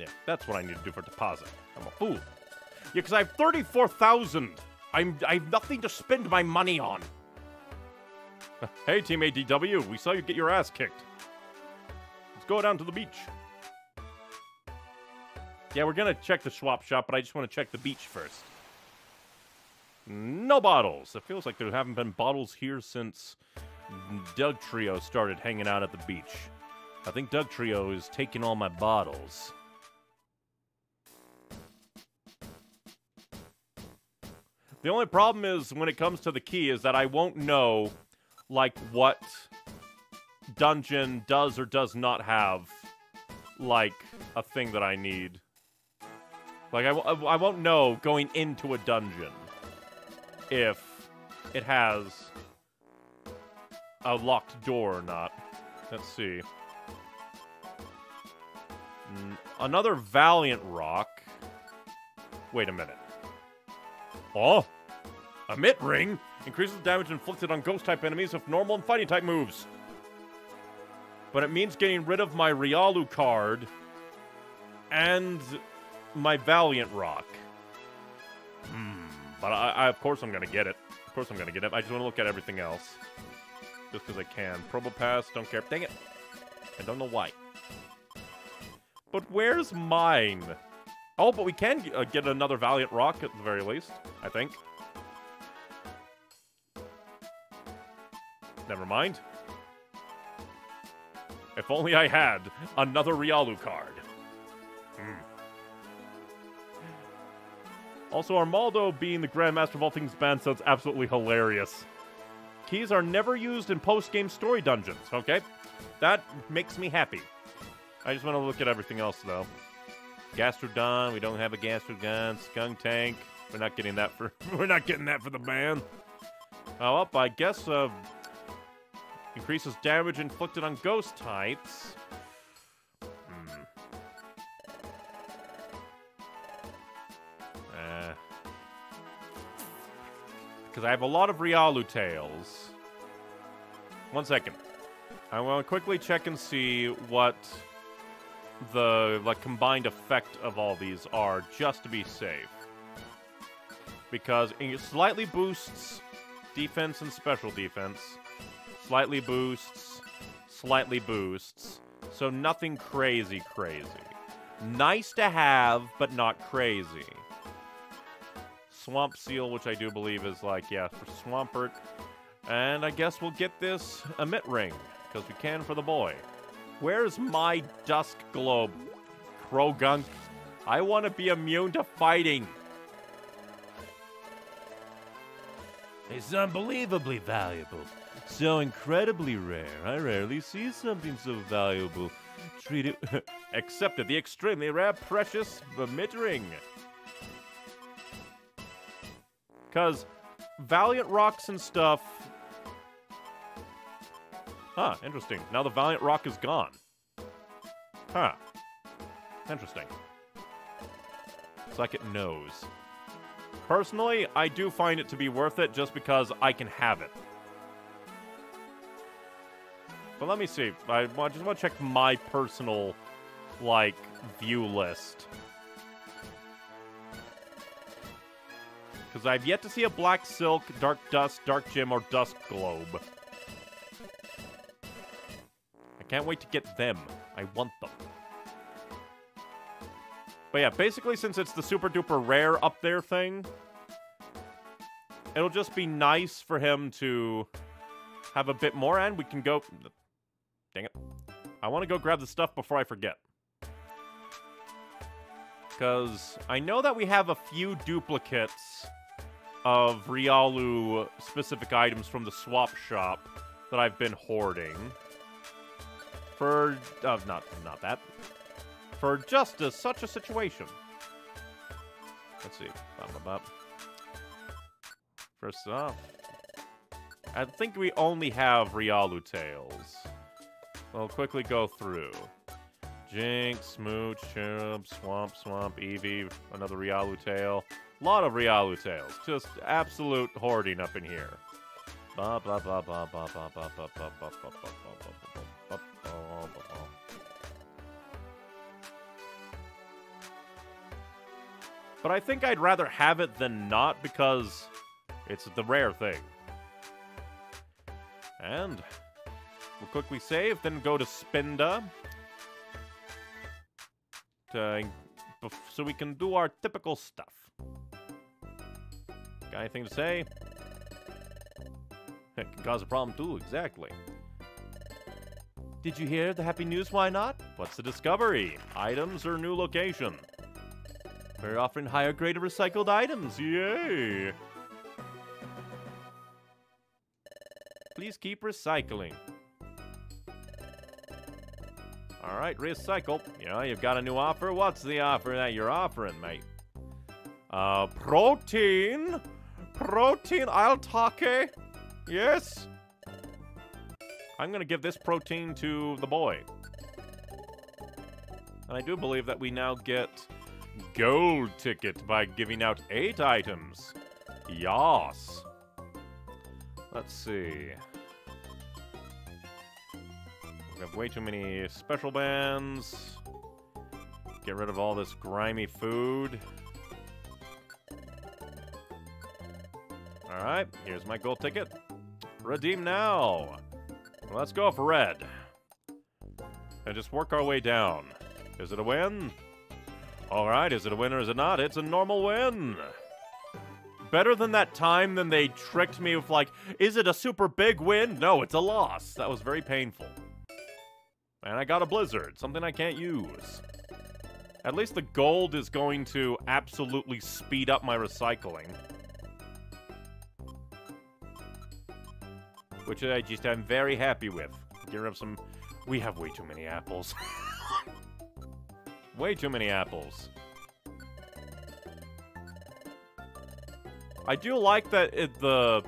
Yeah, that's what I need to do for deposit. I'm a fool. Yeah, because I have 34,000. I'm I have nothing to spend my money on. hey, Team ADW, we saw you get your ass kicked. Let's go down to the beach. Yeah, we're gonna check the swap shop, but I just want to check the beach first. No bottles. It feels like there haven't been bottles here since Dugtrio started hanging out at the beach. I think Dugtrio is taking all my bottles. The only problem is when it comes to the key is that I won't know like what dungeon does or does not have like a thing that I need. Like I, I won't know going into a dungeon if it has a locked door or not. Let's see. Mm, another Valiant Rock. Wait a minute. Oh! a Emit Ring increases damage inflicted on ghost type enemies with normal and fighting type moves. But it means getting rid of my Riolu card and my Valiant Rock. Hmm. But I, I, of course, I'm gonna get it. Of course, I'm gonna get it. I just want to look at everything else, just because I can. Probopass, don't care. Dang it! I don't know why. But where's mine? Oh, but we can uh, get another Valiant Rock at the very least. I think. Never mind. If only I had another Riolu card. Hmm. Also, Armaldo being the Grandmaster of all things banned sounds absolutely hilarious. Keys are never used in post-game story dungeons, okay? That makes me happy. I just want to look at everything else, though. Gastrodon, we don't have a Gastrodon. Skuntank, we're not getting that for we're not getting that for the ban. Oh, up, I guess uh, increases damage inflicted on ghost types. Hmm. Uh, because I have a lot of Riolu tails. One second. I want to quickly check and see what the like combined effect of all these are, just to be safe. Because it slightly boosts defense and special defense, slightly boosts, slightly boosts, so nothing crazy crazy. Nice to have, but not crazy. Swamp Seal, which I do believe is like, yeah, for Swampert. And I guess we'll get this Emit Ring, because we can for the boy. Where's my Dusk Globe, Croagunk? I want to be immune to fighting. It's unbelievably valuable. So incredibly rare. I rarely see something so valuable. Treat it. except at the extremely rare, precious Emit Ring. Because Valiant Rocks and stuff. Huh, interesting. Now the Valiant Rock is gone. Huh. Interesting. It's like it knows. Personally, I do find it to be worth it just because I can have it. But let me see. I just want to check my personal, like, view list. Because I've yet to see a Black Silk, Dark Dust, Dark Gem, or Dusk Globe. I can't wait to get them. I want them. But yeah, basically, since it's the super duper rare up there thing, it'll just be nice for him to have a bit more, and we can go. Dang it. I want to go grab the stuff before I forget. Because I know that we have a few duplicates of Riolu specific items from the swap shop that I've been hoarding. For. Uh, not, not that. For just such a situation. Let's see. First off, I think we only have Riolu tails. I'll quickly go through. Jinx, Smooch, Cherub, Swamp, Swamp, Eevee, another Riolu tail. A lot of Riolu tails. Just absolute hoarding up in here. Ba ba ba ba ba ba ba ba ba ba ba ba ba ba ba ba ba ba But I think I'd rather have it than not because it's the rare thing. And we'll quickly save, then go to Spinda to so we can do our typical stuff. Got anything to say? It can cause a problem too, exactly. Did you hear the happy news? Why not? What's the discovery? Items or new location? We're offering higher grade of recycled items. Yay! Please keep recycling. All right, recycle. Yeah, you've got a new offer. What's the offer that you're offering, mate? Uh, protein. Protein al take. Yes. I'm gonna give this protein to the boy. And I do believe that we now get gold ticket by giving out eight items. Yas. Let's see. We have way too many special bands. Get rid of all this grimy food. Alright, here's my gold ticket. Redeem now. Let's go for red. And just work our way down. Is it a win? Alright, is it a win or is it not? It's a normal win. Better than that time than they tricked me with like, is it a super big win? No, it's a loss. That was very painful. And I got a blizzard, something I can't use. At least the gold is going to absolutely speed up my recycling. Which I just I'm very happy with. Rid of some... We have way too many apples. way too many apples. I do like that it, the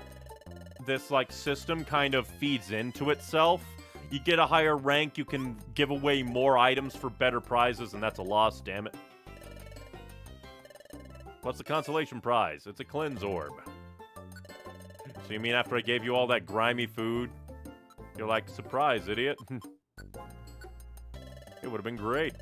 this like system kind of feeds into itself. You get a higher rank, you can give away more items for better prizes, and that's a loss, damn it. What's the consolation prize? It's a cleanse orb. So you mean after I gave you all that grimy food, you're like, surprise, idiot? it would have been great.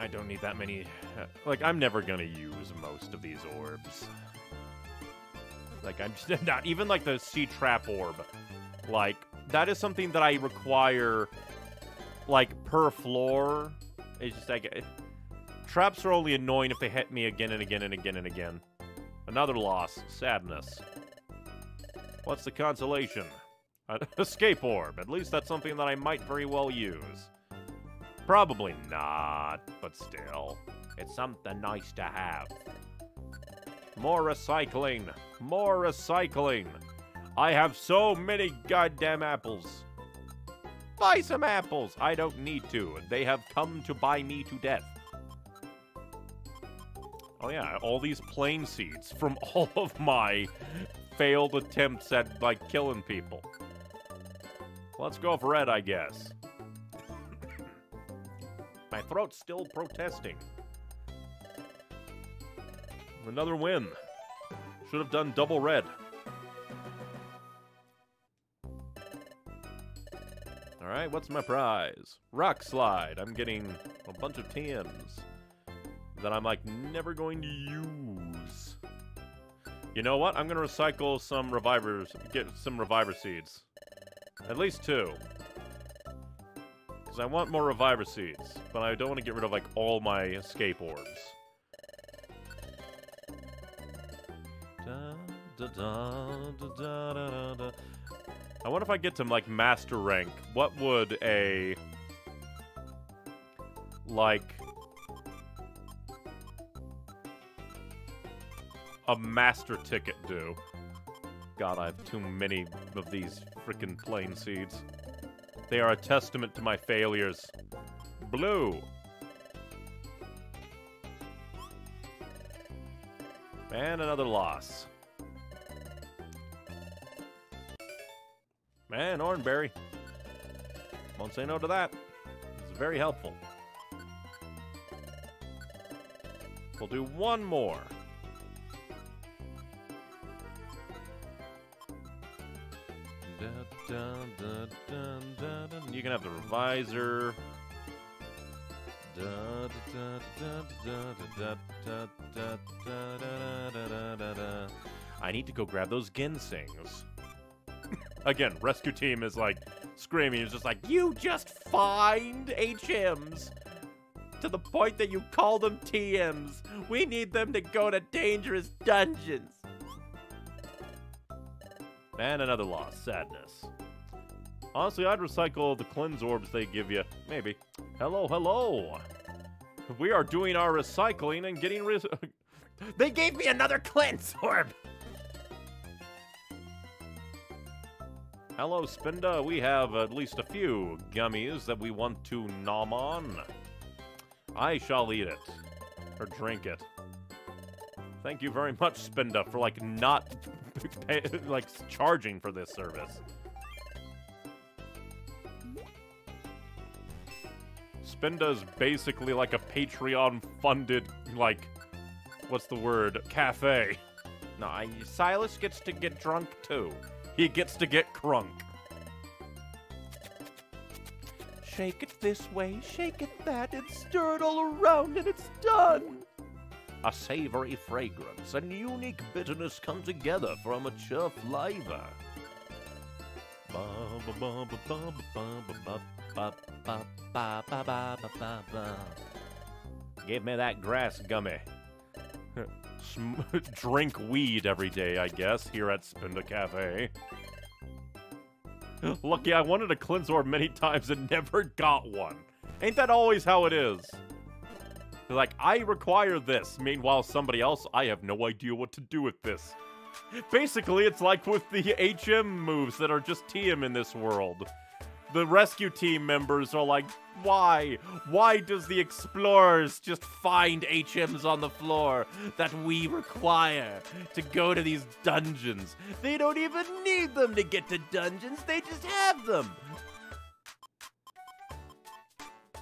I don't need that many. uh, Like, I'm never gonna use most of these orbs. Like, I'm just not even like the see trap orb. Like, that is something that I require, like, per floor. It's just like. eh, Traps are only annoying if they hit me again and again and again and again. Another loss. Sadness. What's the consolation? An escape orb. At least that's something that I might very well use. Probably not, but still. It's something nice to have. More recycling. More recycling. I have so many goddamn apples. Buy some apples. I don't need to. They have come to buy me to death. Oh yeah, all these plain seeds from all of my failed attempts at like killing people. Let's go for red, I guess. My throat's still protesting. Another win. Should have done double red. Alright, what's my prize? Rock slide. I'm getting a bunch of TMs that I'm like never going to use. You know what? I'm gonna recycle some revivers, get some reviver seeds. At least two. Because I want more reviver seeds, but I don't want to get rid of like all my escape orbs. Da, da, da. I wonder if I get to like master rank, what would a like a master ticket do? God, I have too many of these freaking plain seeds. They are a testament to my failures. Blue. And another loss. and Oran Berry. Won't say no to that. It's very helpful. We'll do one more. You can have the revisor. I need to go grab those ginsengs. Again, rescue team is like screaming. It's just like, you just find HMs to the point that you call them TMs. We need them to go to dangerous dungeons. And another loss. Sadness. Honestly, I'd recycle the cleanse orbs they give you. Maybe. Hello, hello. We are doing our recycling and getting rid. they gave me another cleanse orb. Hello, Spinda. We have at least a few gummies that we want to nom on. I shall eat it. Or drink it. Thank you very much, Spinda, for, like, not, pay, like, charging for this service. Spinda's basically like a Patreon-funded, like, what's the word, cafe. No, I, Silas gets to get drunk, too he gets to get crunk. Shake it this way, shake it that, and stir it all around, and it's done! A savory fragrance and unique bitterness come together for a mature flavor. Give me that grass gummy. Drink weed every day, I guess, here at Spinda Cafe. Lucky I wanted a cleanse orb many times and never got one. Ain't that always how it is? They're like, I require this. Meanwhile, somebody else, I have no idea what to do with this. Basically, it's like with the HM moves that are just TM in this world. The rescue team members are like, why? Why does the explorers just find HMs on the floor that we require to go to these dungeons? They don't even need them to get to dungeons, they just have them.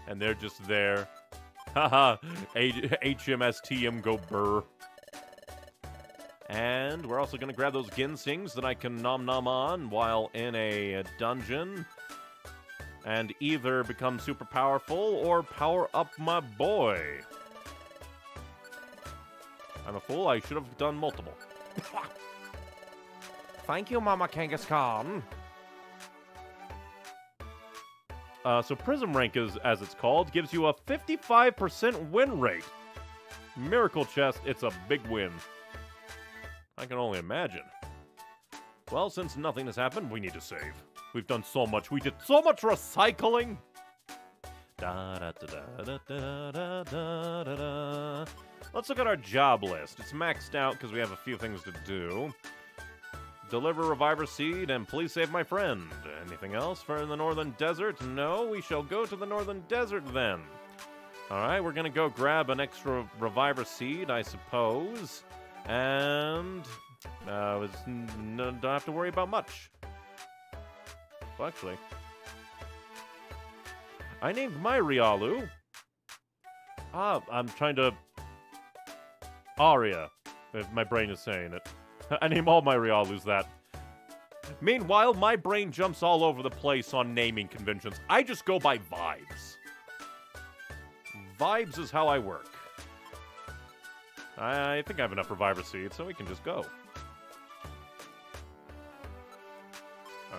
And they're just there. Haha, HMSTM go burr. And we're also to grab those Ginsengs that I can nom nom on while in a dungeon. And either become super powerful or power up my boy. I'm a fool. I should have done multiple. Thank you, Mama Kangaskhan. Uh, so Prism Rank, is, as it's called, gives you a 55% win rate. Miracle Chest, it's a big win. I can only imagine. Well, since nothing has happened, we need to save. We've done so much. We did so much recycling. Let's look at our job list. It's maxed out because we have a few things to do. Deliver Reviver Seed and please save my friend. Anything else for the Northern Desert? No, we shall go to the Northern Desert then. Alright, we're gonna go grab an extra Reviver Seed, I suppose. And... Uh, don't have to worry about much. Well, actually... I named my Riolu. Ah, I'm trying to... Aria, if my brain is saying it. I name all my Riolus that. Meanwhile, my brain jumps all over the place on naming conventions. I just go by vibes. Vibes is how I work. I think I have enough Reviver Seeds, so we can just go.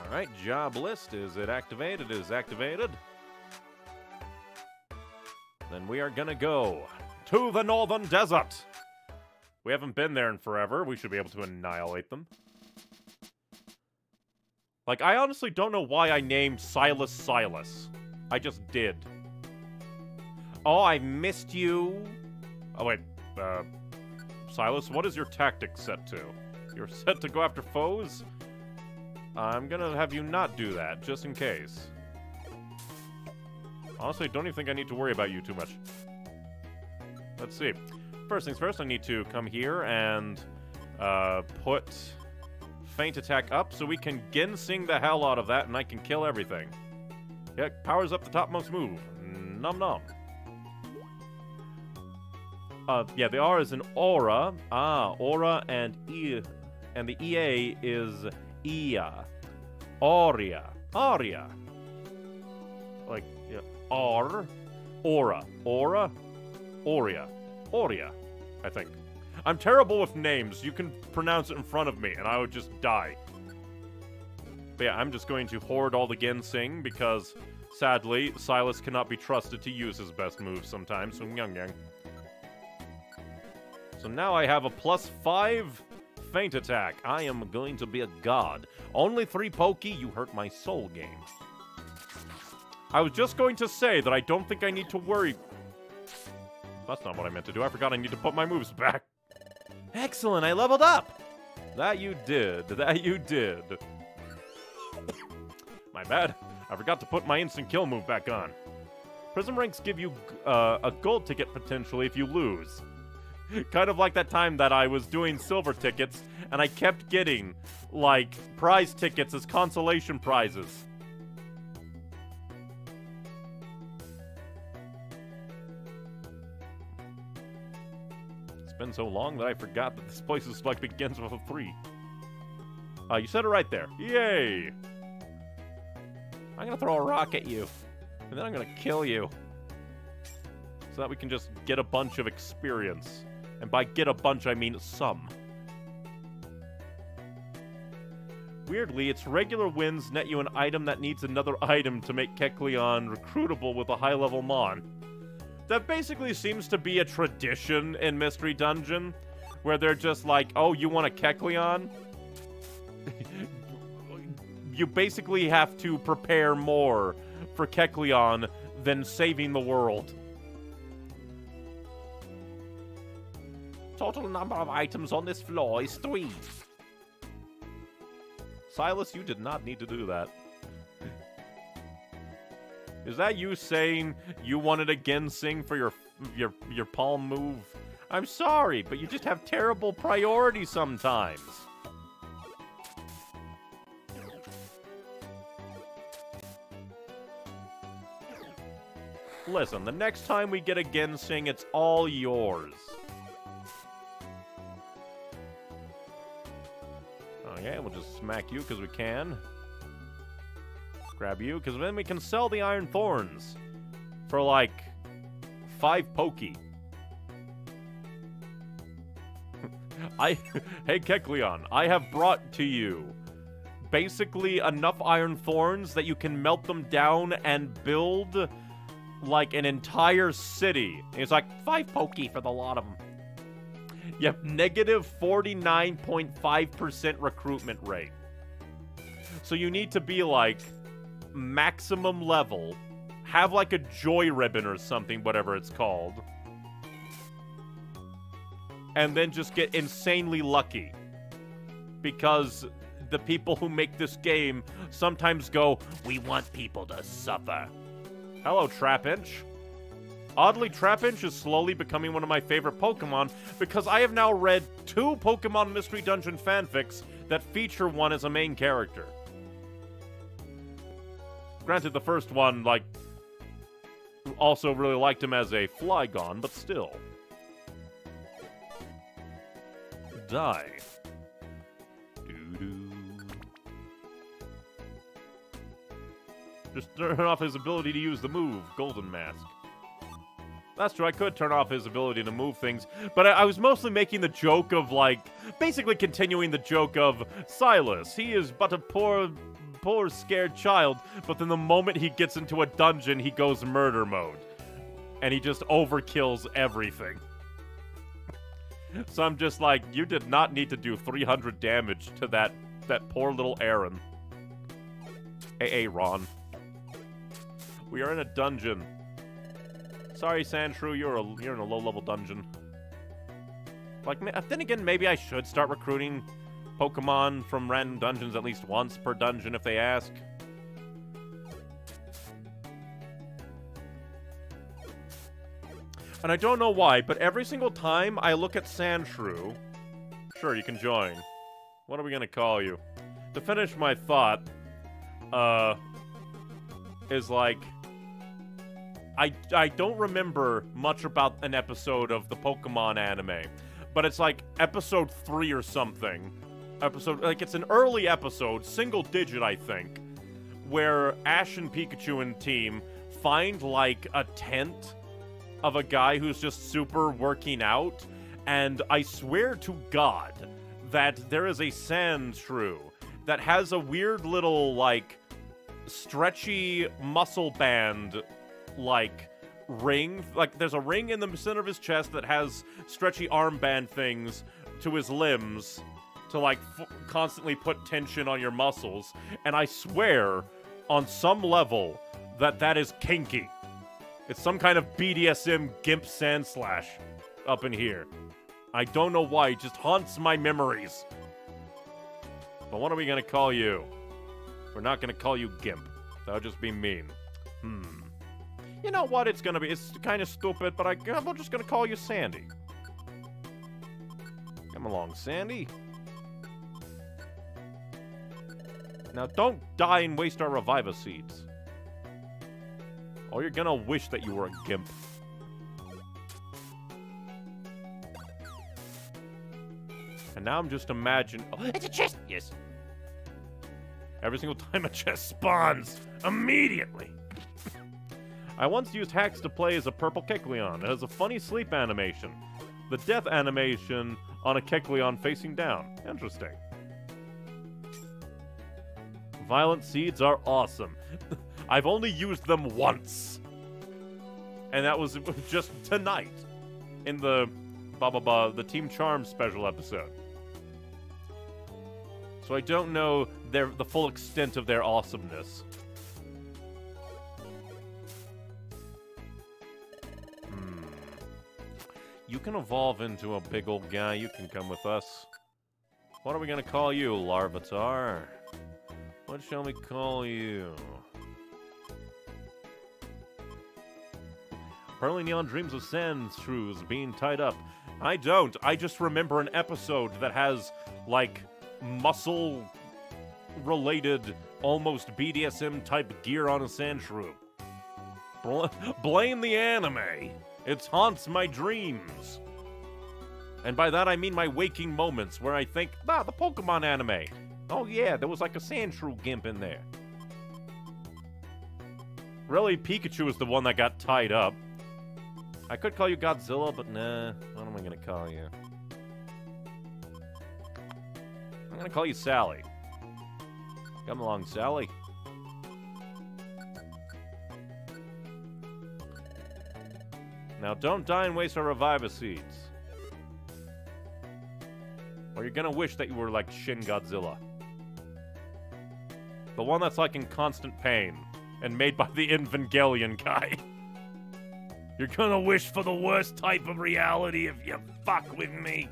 Alright, job list. Is it activated? Is activated. Then we are gonna go to the Northern Desert. We haven't been there in forever. We should be able to annihilate them. Like, I honestly don't know why I named Silas Silas. I just did. Oh, I missed you. Oh, wait. Uh, Silas, what is your tactic set to? You're set to go after foes? I'm gonna have you not do that, just in case. Honestly, don't even think I need to worry about you too much. Let's see. First things first, I need to come here and uh, put feint attack up so we can ginseng the hell out of that and I can kill everything. Yeah, powers up the topmost move. Num num. Uh, yeah, the R is an aura. Ah, aura and E, and the EA is Ia. aria, Aria. Like, yeah, R, Aura, Aura, Aurea, Aurea, I think. I'm terrible with names. You can pronounce it in front of me, and I would just die. But yeah, I'm just going to hoard all the Ginseng because, sadly, Silas cannot be trusted to use his best moves sometimes. So, yang yang. So now I have a plus five feint attack. I am going to be a god. Only three pokey, you hurt my soul game. I was just going to say that I don't think I need to worry. That's not what I meant to do. I forgot I need to put my moves back. Excellent, I leveled up. That you did. That you did. my bad. I forgot to put my instant kill move back on. Prism ranks give you uh, a gold ticket potentially if you lose. kind of like that time that I was doing silver tickets and I kept getting, like, prize tickets as consolation prizes. It's been so long that I forgot that this place is like begins with a three. Uh, you said it right there. Yay! I'm gonna throw a rock at you, and then I'm gonna kill you. So that we can just get a bunch of experience. And by get a bunch, I mean some. Weirdly, its regular wins net you an item that needs another item to make Kecleon recruitable with a high-level Mon. That basically seems to be a tradition in Mystery Dungeon, where they're just like, oh, you want a Kecleon? you basically have to prepare more for Kecleon than saving the world. Total number of items on this floor is three. Silas, you did not need to do that. Is that you saying you wanted a Ginseng for your your your palm move? I'm sorry, but you just have terrible priorities sometimes. Listen, the next time we get a Ginseng, it's all yours. Okay, we'll just smack you because we can. Grab you, because then we can sell the Iron Thorns for like five pokey. I, hey Kecleon, I have brought to you basically enough Iron Thorns that you can melt them down and build like an entire city. It's like five pokey for the lot of them. You have negative 49.5% recruitment rate. So you need to be like maximum level, have like a joy ribbon or something, whatever it's called, and then just get insanely lucky. Because the people who make this game sometimes go, We want people to suffer. Hello, Trapinch. Oddly, Trapinch is slowly becoming one of my favorite Pokemon because I have now read two Pokemon Mystery Dungeon fanfics that feature one as a main character. Granted, the first one, like, also really liked him as a Flygon, but still. Die. Just turn off his ability to use the move, Golden Mask. That's true, I could turn off his ability to move things, but I, I, was mostly making the joke of, like, basically continuing the joke of Silas. He is but a poor, poor scared child, but then the moment he gets into a dungeon, he goes murder mode. And he just overkills everything. so I'm just like, you did not need to do 300 damage to that, that poor little Aron. Hey, Ron. We are in a dungeon. Sorry, Sandshrew, you're a you're in a low-level dungeon. Like, then again, maybe I should start recruiting Pokemon from random dungeons at least once per dungeon if they ask. And I don't know why, but every single time I look at Sandshrew... Sure, you can join. What are we gonna call you? To finish my thought, uh... Is like... I, I don't remember much about an episode of the Pokemon anime, but it's like episode three or something. Episode, like it's an early episode, single digit, I think, where Ash and Pikachu and team find like a tent of a guy who's just super working out, and I swear to God that there is a Sandshrew that has a weird little like stretchy muscle band like ring like there's a ring in the center of his chest that has stretchy armband things to his limbs to like f- constantly put tension on your muscles. And i swear on some level that that is kinky. It's some kind of bdsm gimp Sandslash up in here. I don't know why it just haunts my memories. But what are we gonna call you? We're not gonna call you gimp. That would just be mean. Hmm you know what it's gonna be it's kind of stupid but I, i'm just gonna call you sandy come along sandy Now don't die and waste our Reviver seeds. Or you're gonna wish that you were a gimp. And now I'm just imagining. Oh, it's a chest! Yes. Every single time a chest spawns, immediately. I once used hacks to play as a purple Kecleon. It has a funny sleep animation. The death animation on a Kecleon facing down. Interesting. Violent seeds are awesome. I've only used them once. And that was just tonight in the blah blah blah the Team Charm special episode. So I don't know their the full extent of their awesomeness. You can evolve into a big old guy. You can come with us. What are we gonna call you, Larvitar? What shall we call you? Pearly Neon dreams of Sandshrews being tied up. I don't. I just remember an episode that has, like, muscle related, almost BDSM type gear on a Sandshrew. Bl- blame the anime. It haunts my dreams. And by that I mean my waking moments where I think, ah, the Pokemon anime. Oh yeah, there was like a Sandshrew gimp in there. Really, Pikachu is the one that got tied up. I could call you Godzilla, but nah. What am I gonna call you? I'm gonna call you Sally. Come along, Sally. Now don't die and waste our Reviver seeds. Or you're gonna wish that you were like Shin Godzilla. The one that's like in constant pain and made by the Evangelion guy. You're gonna wish for the worst type of reality if you fuck with me.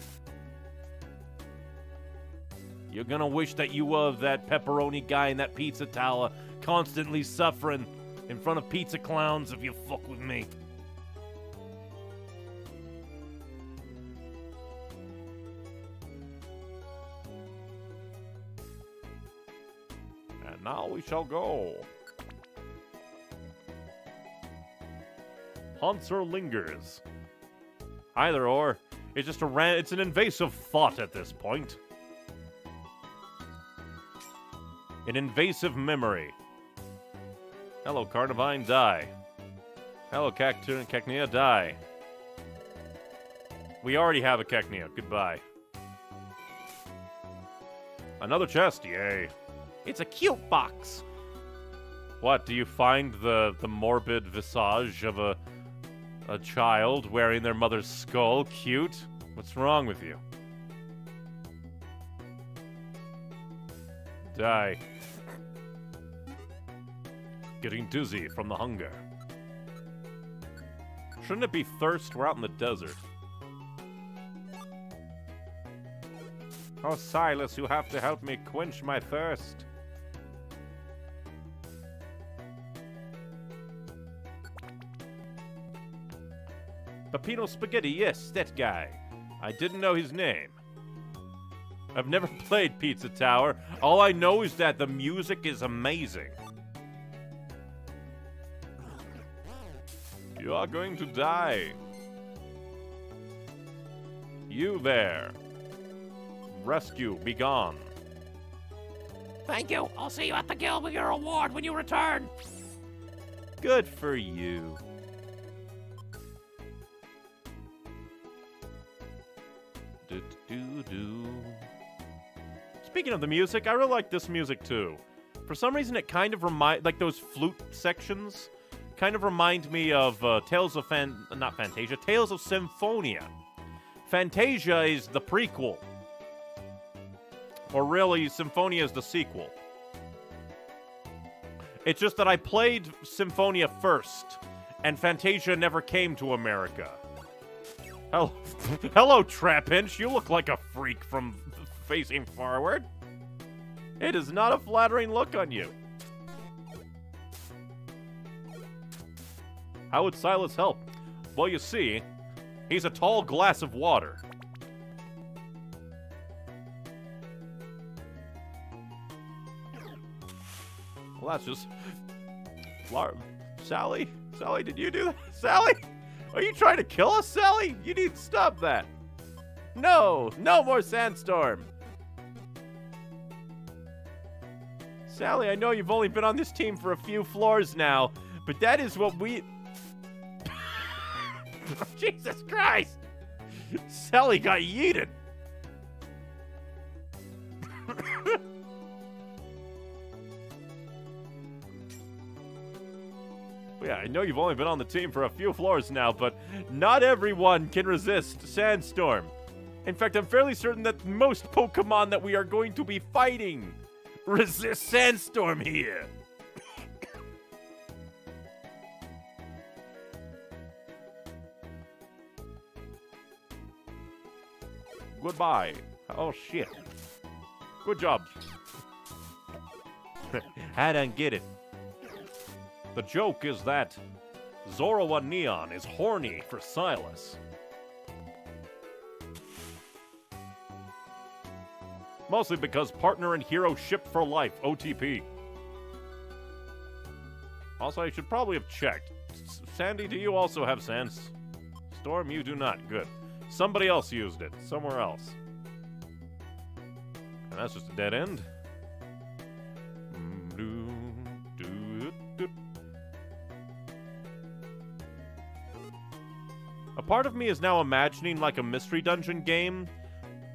You're gonna wish that you were that pepperoni guy in that pizza tower, constantly suffering in front of pizza clowns if you fuck with me. Now we shall go. Haunts or lingers. Either or. It's just a ran- it's an invasive thought at this point. An invasive memory. Hello, Carnivine, die. Hello, Cactu- Cacnea, die. We already have a Cacnea. Goodbye. Another chest, yay. It's a cute box. What, do you find the, the morbid visage of a a child wearing their mother's skull cute? What's wrong with you? Die. Getting dizzy from the hunger. Shouldn't it be thirst? We're out in the desert. Oh, Silas, you have to help me quench my thirst. Peppino Spaghetti, yes, that guy. I didn't know his name. I've never played Pizza Tower. All I know is that the music is amazing. You are going to die. You there. Rescue, be gone. Thank you. I'll see you at the guild with your reward when you return. Good for you. Do, do, do. Speaking of the music, I really like this music too. For some reason, it kind of remind like those flute sections kind of remind me of uh, Tales of Fan, not Fantasia, Tales of Symphonia. Fantasia is the prequel, or really, Symphonia is the sequel. It's just that I played Symphonia first, and Fantasia never came to America. Hello, hello, Trapinch. You look like a freak from facing forward. It is not a flattering look on you. How would Silas help? Well, you see, he's a tall glass of water. Well, that's just. Sally? Sally, did you do that? Sally? Are you trying to kill us, Sally? You need to stop that. No, no more sandstorm. Sally, I know you've only been on this team for a few floors now, but that is what we. Jesus Christ! Sally got yeeted. Yeah, I know you've only been on the team for a few floors now, but not everyone can resist Sandstorm. In fact, I'm fairly certain that most Pokemon that we are going to be fighting resist Sandstorm here. Goodbye. Oh shit. Good job. I don't get it. The joke is that Zoroa Neon is horny for Silas. Mostly because partner and hero ship for life, OTP. Also, I should probably have checked. Sandy, do you also have sense? Storm, you do not. Good. Somebody else used it. Somewhere else. And that's just a dead end. Mm, doo, A part of me is now imagining like a mystery dungeon game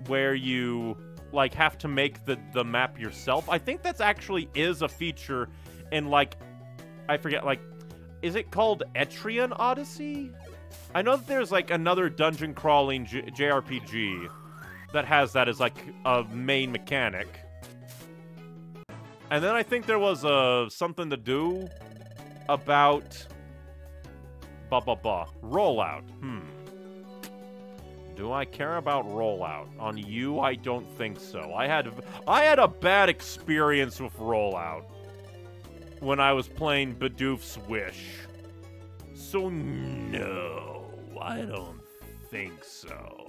where you like have to make the the map yourself. I think that's actually is a feature in like I forget like is it called Etrian Odyssey? I know that there's like another dungeon crawling J- JRPG that has that as like a main mechanic. And then I think there was uh, something to do about ba ba ba rollout. Hmm. Do I care about rollout? On you, I don't think so. I had I had a bad experience with rollout when I was playing Bidoof's Wish. So no, I don't think so.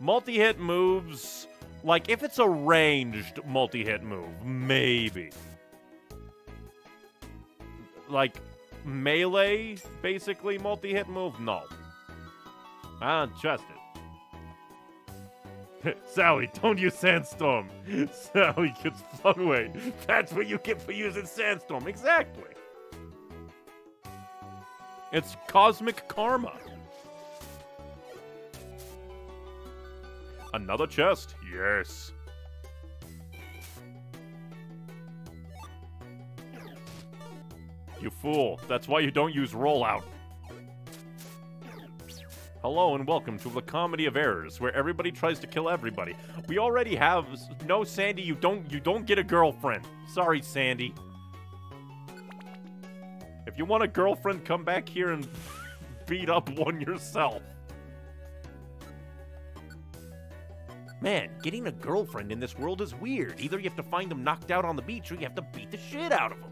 Multi-hit moves, like if it's a ranged multi-hit move, maybe. Like melee, basically multi-hit move, no. I don't trust it. Sally, don't use Sandstorm. Sally gets flung away. That's what you get for using Sandstorm. Exactly. It's cosmic karma. Another chest? Yes. You fool. That's why you don't use rollout. Hello and welcome to the Comedy of Errors, where everybody tries to kill everybody. We already have no Sandy, you don't you don't get a girlfriend. Sorry, Sandy. If you want a girlfriend, come back here and beat up one yourself. Man, getting a girlfriend in this world is weird. Either you have to find them knocked out on the beach or you have to beat the shit out of them.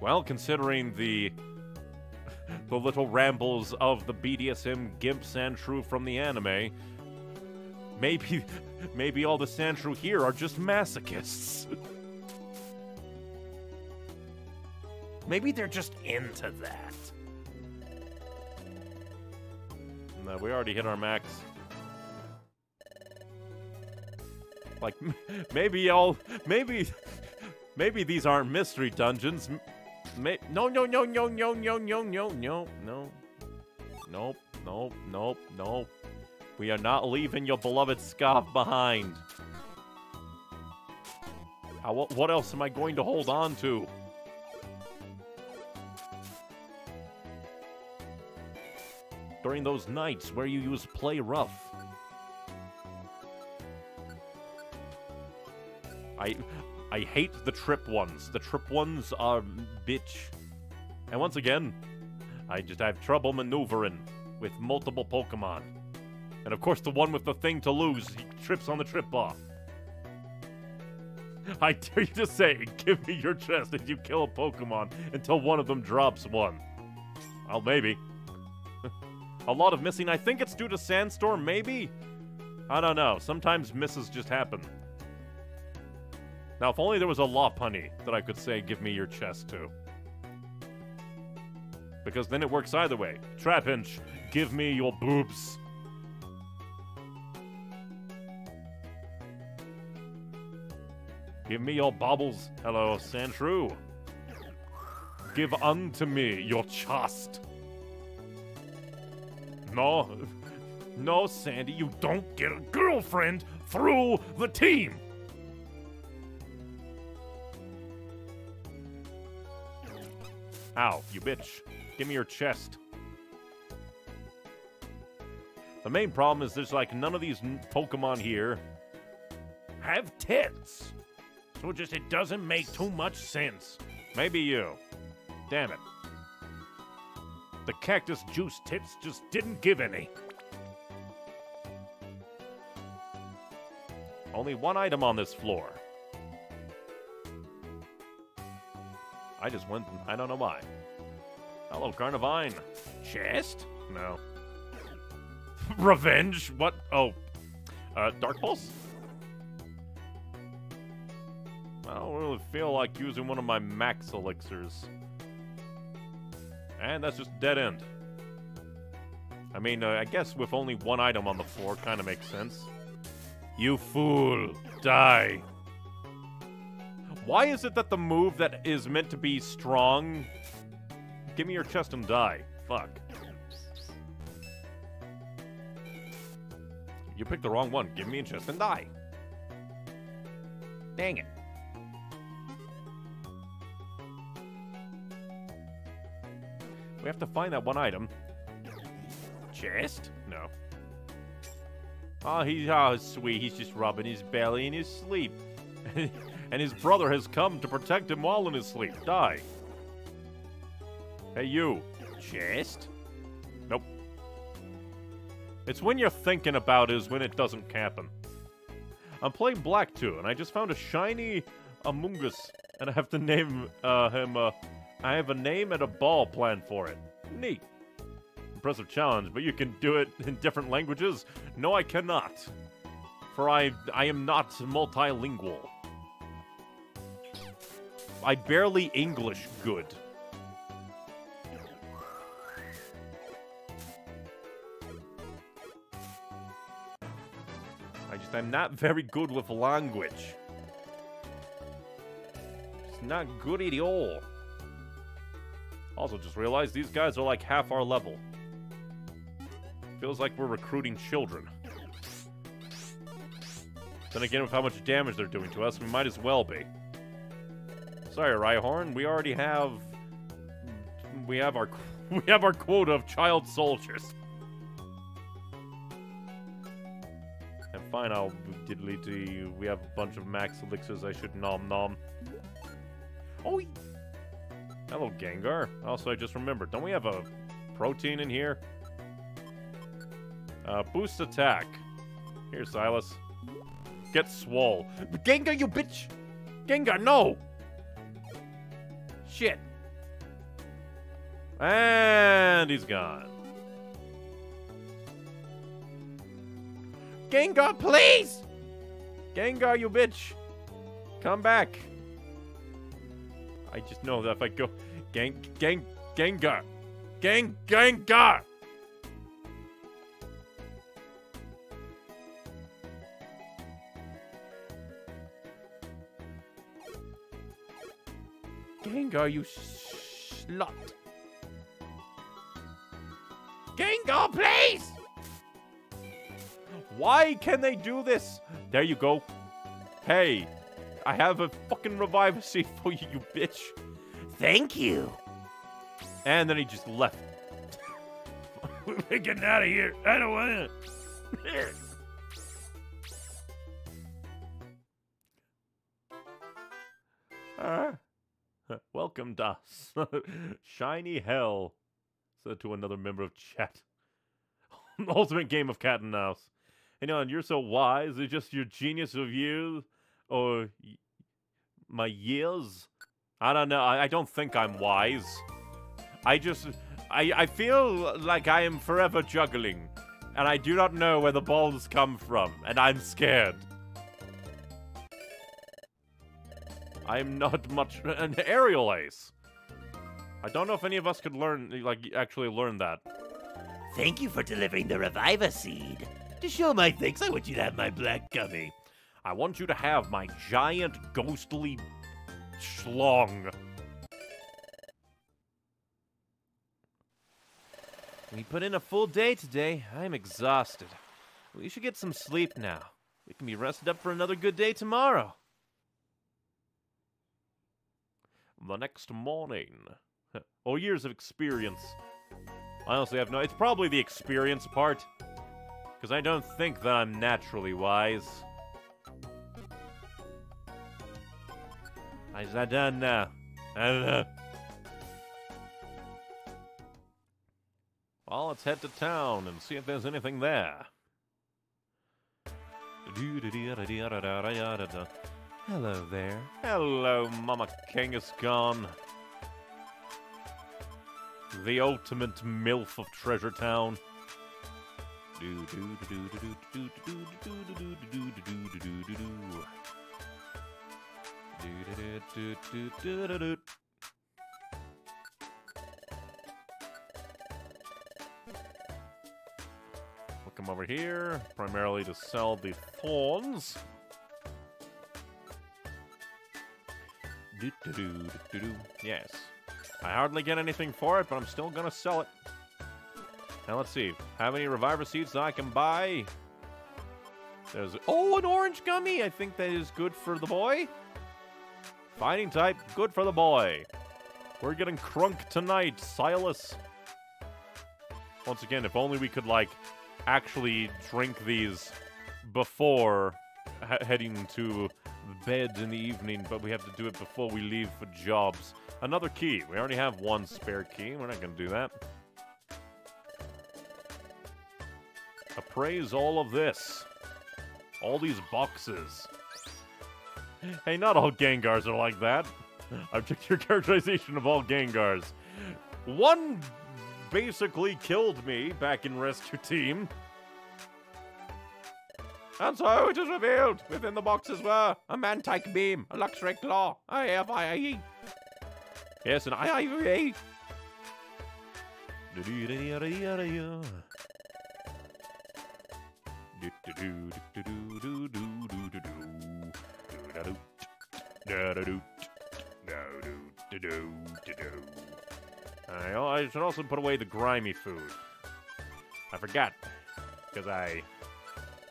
Well, considering the the little rambles of the BDSM Gimp Sandshrew from the anime, maybe maybe all the Sandshrew here are just masochists. maybe they're just into that. No, we already hit our max. Like, maybe I'll. Maybe. Maybe these aren't mystery dungeons. May, no, no, no, no, no, no, no, no, no, no. Nope, nope, nope, nope. We are not leaving your beloved scarf behind. How, what, else am I going to hold on to? During those nights where you used play rough. I I hate the trip ones. The trip ones are bitch. And once again, I just have trouble maneuvering with multiple Pokemon. And of course, the one with the thing to lose he trips on the trip off. I dare you to say, give me your chest if you kill a Pokemon until one of them drops one. Well, maybe. a lot of missing. I think it's due to Sandstorm, maybe? I don't know. Sometimes misses just happen. Now, if only there was a Lopunny that I could say, give me your chest to. Because then it works either way. Trapinch, give me your boobs. Give me your baubles. Hello, Sandshrew. Give unto me your chest. No, no, Sandy, you don't get a girlfriend through the team. Ow, you bitch. Give me your chest. The main problem is there's like none of these Pokemon here have tits. So it just it doesn't make too much sense. Maybe you. Damn it. The cactus juice tits just didn't give any. Only one item on this floor. I just went, I don't know why. Hello, Carnivine. Chest? No. Revenge? What? Oh. Uh, Dark Pulse? I don't really feel like using one of my max elixirs. And that's just dead end. I mean, uh, I guess with only one item on the floor kind of makes sense. You fool! Die! Why is it that the move that is meant to be strong... Give me your chest and die. Fuck. You picked the wrong one. Give me a chest and die. Dang it. We have to find that one item. Chest? No. Ah, oh, he's oh ah, sweet. He's just rubbing his belly in his sleep. and his brother has come to protect him while in his sleep. Die. Hey, you. Chest? Nope. It's when you're thinking about is when it doesn't happen. I'm playing Black 2, and I just found a shiny Amoonguss, and I have to name uh, him, uh, I have a name and a ball planned for it. Neat. Impressive challenge, but you can do it in different languages? No, I cannot. For I, I am not multilingual. I barely English good. I just I'm not very good with language. It's not good at all. Also, just realized these guys are like half our level. Feels like we're recruiting children. Then again, with how much damage they're doing to us, we might as well be. Sorry, Rhyhorn, we already have... We have our... We have our quota of child soldiers. And fine, I'll diddly to you. We have a bunch of max elixirs I should nom nom. Oh, hello, Gengar. Also, I just remembered, don't we have a protein in here? Uh, boost attack. Here, Silas. Get swole. Gengar, you bitch! Gengar, no! Shit. And he's gone. Gengar, please! Gengar, you bitch! Come back. I just know that if I go... Gang... Gang... Gengar! Gang... Gengar! Gengar, you slut. Gengar, please! Why can they do this? There you go. Hey, I have a fucking revive seed for you, you bitch. Thank you. And then he just left. We're getting out of here. I don't want it. Ah. Welcome, Das. Shiny hell, said to another member of chat. Ultimate game of cat and mouse. Hey, know, you're so wise. Is it just your genius of years? Or my years? I don't know. I, I don't think I'm wise. I just. I, I feel like I am forever juggling. And I do not know where the balls come from. And I'm scared. I'm not much an aerial ace. I don't know if any of us could learn, like, actually learn that. Thank you for delivering the Reviver seed. To show my thanks, I want you to have my black gummy. I want you to have my giant ghostly schlong. We put in a full day today. I'm exhausted. We should get some sleep now. We can be rested up for another good day tomorrow. The next morning. Oh, years of experience. I honestly have no. It's probably the experience part. Because I don't think that I'm naturally wise. Now? I don't know. Well, let's head to town and see if there's anything there. Hello there. Hello, Mama Kangaskhan. The ultimate MILF of Treasure Town. We'll come over here, primarily to sell the thorns. Do-do-do-do-do-do. Yes. I hardly get anything for it, but I'm still gonna sell it. Now let's see. How many reviver seeds that I can buy? There's oh an orange gummy. I think that is good for the boy. Fighting type, good for the boy. We're getting crunk tonight, Silas. Once again, if only we could like actually drink these before heading to bed in the evening, but we have to do it before we leave for jobs. Another key. We already have one spare key. We're not going to do that. Appraise all of this. All these boxes. Hey, not all Gengars are like that. I've checked your characterization of all Gengars. One basically killed me back in Rescue Team. And so it is revealed within the boxes were a Mantyke Beam, a Luxray Claw, a AFIE. Yes, an IIVA. I should also put away the grimy food. I forgot because I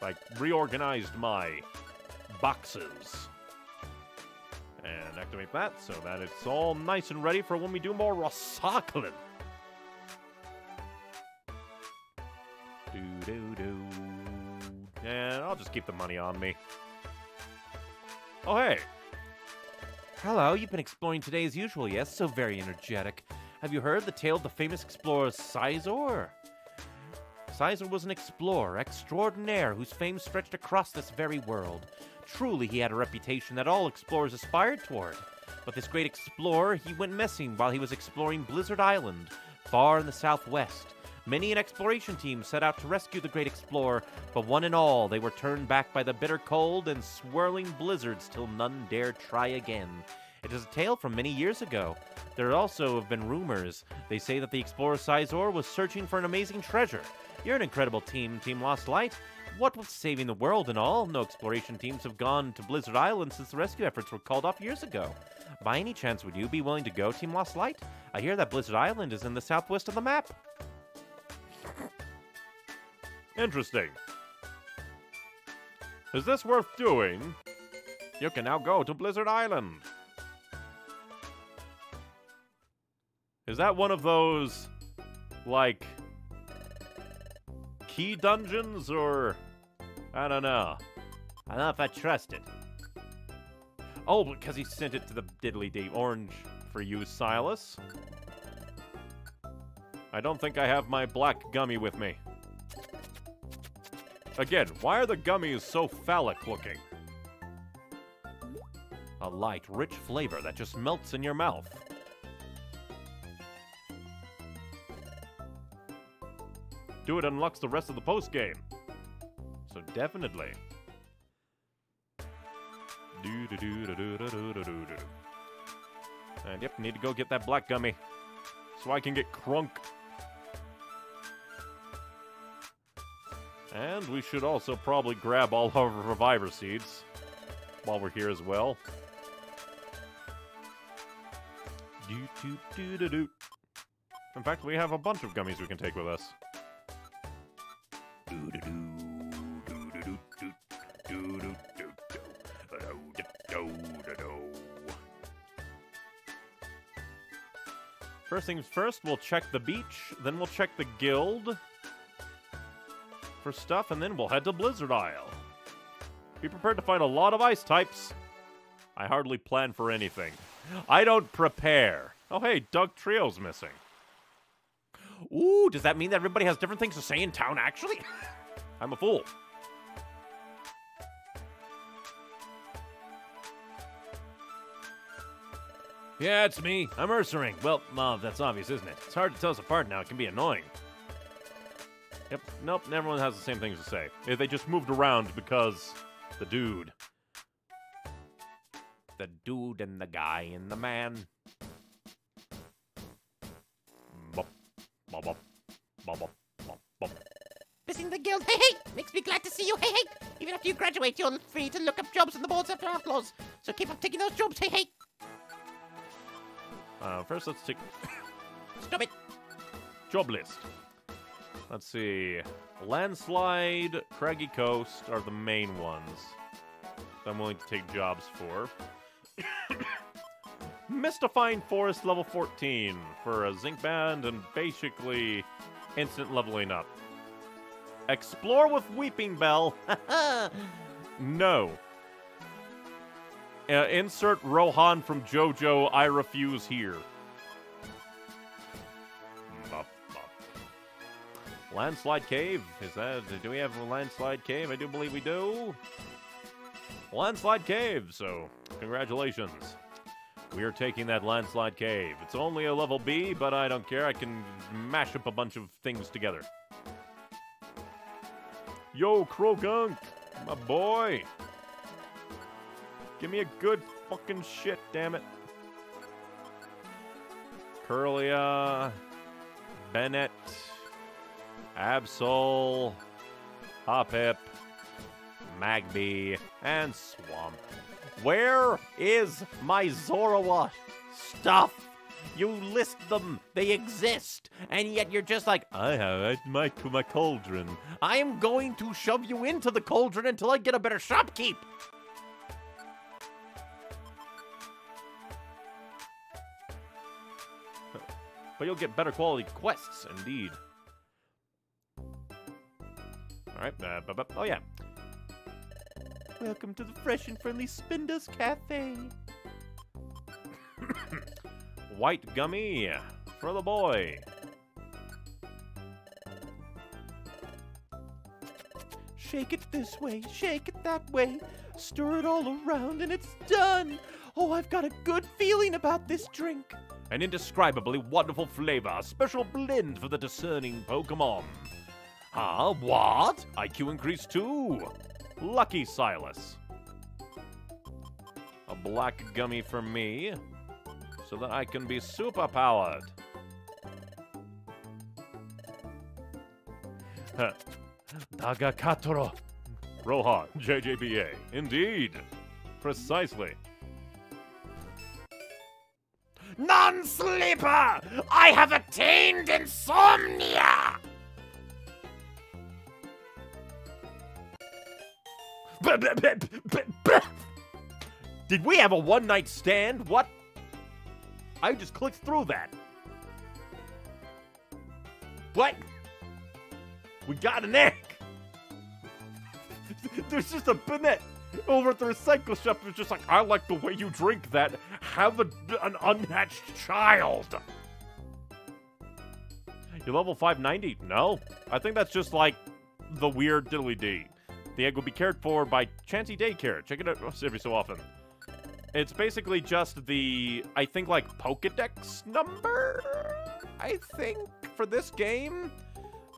like reorganized my boxes and activate that so that it's all nice and ready for when we do more recycling. Do do do. And I'll just keep the money on me. Oh hey, Hello, you've been exploring today as usual, yes? So very energetic. Have you heard the tale of the famous explorer Scizor? Scizor was an explorer extraordinaire whose fame stretched across this very world. Truly, he had a reputation that all explorers aspired toward. But this great explorer, he went missing while he was exploring Blizzard Island, far in the southwest. Many an exploration team set out to rescue the great explorer, but one and all, they were turned back by the bitter cold and swirling blizzards till none dared try again. It is a tale from many years ago. There also have been rumors. They say that the explorer Scizor was searching for an amazing treasure. You're an incredible team, Team Lost Light. What with saving the world and all, no exploration teams have gone to Blizzard Island since the rescue efforts were called off years ago. By any chance, would you be willing to go, Team Lost Light? I hear that Blizzard Island is in the southwest of the map. Interesting. Is this worth doing? You can now go to Blizzard Island. Is that one of those, like, key dungeons, or I don't know. I don't know if I trust it. Oh, because he sent it to the diddly dee orange for you, Silas. I don't think I have my black gummy with me. Again, why are the gummies so phallic looking? A light, rich flavor that just melts in your mouth. do it unlocks the rest of the post game. So definitely. And yep, need to go get that black gummy. So I can get crunk. And we should also probably grab all our reviver seeds while we're here as well. In fact, we have a bunch of gummies we can take with us. Things first, we'll check the beach, then we'll check the guild for stuff, and then we'll head to Blizzard Isle. Be prepared to find a lot of ice types. I hardly plan for anything. I don't prepare. Oh, hey, Dugtrio's missing. Ooh, does that mean that everybody has different things to say in town, actually? I'm a fool. Yeah, it's me. I'm Ursaring. Well, uh, that's obvious, isn't it? It's hard to tell us apart now. It can be annoying. Yep, nope, everyone has the same things to say. They just moved around because the dude. The dude and the guy and the man. Bop, bop, bop, bop, bop, bop, bop. Missing the guild, hey hey! Makes me glad to see you, hey hey! Even after you graduate, you're free to look up jobs on the boards after outlaws. So keep up taking those jobs, hey hey! Uh, first, let's take Stop it! job list. Let's see. Landslide, Craggy Coast are the main ones that I'm willing to take jobs for. Mystifying Forest level 14 for a zinc band and basically instant leveling up. Explore with Weepinbell. no. Uh, insert Rohan from JoJo. I refuse here. Landslide Cave. Is that? Do we have a landslide cave? I do believe we do. Landslide Cave. So, congratulations. We are taking that landslide cave. It's only a level B, but I don't care. I can mash up a bunch of things together. Yo, Croagunk, my boy. Give me a good fucking shit, damn it. Curlia, Bennett, Absol, Hoppip, Magby, and Swamp. Where is my Zorua stuff? You list them, they exist, and yet you're just like, I have my my cauldron. I am going to shove you into the cauldron until I get a better shopkeep. But you'll get better quality quests, indeed. Alright, uh, oh yeah. Welcome to the fresh and friendly Spinda's Cafe. White gummy for the boy. Shake it this way, shake it that way, stir it all around, and it's done. Oh, I've got a good feeling about this drink. An indescribably wonderful flavor, a special blend for the discerning Pokemon. Ah, what? IQ increase too. Lucky Silas. A black gummy for me, so that I can be super powered. Huh. Daga Katoro, Rohan, JJBA. Indeed. Precisely. Non-sleeper! I have attained insomnia! Did we have a one night stand? What? I just clicked through that. What? We got an egg. There's just a Bennett over at the recycle shop who's just like, I like the way you drink that. Have a, an unhatched child. You level 590? No. I think that's just like the weird diddly dee. The egg will be cared for by Chansey Daycare. Check it out every so often. It's basically just the, I think, like Pokedex number. I think for this game.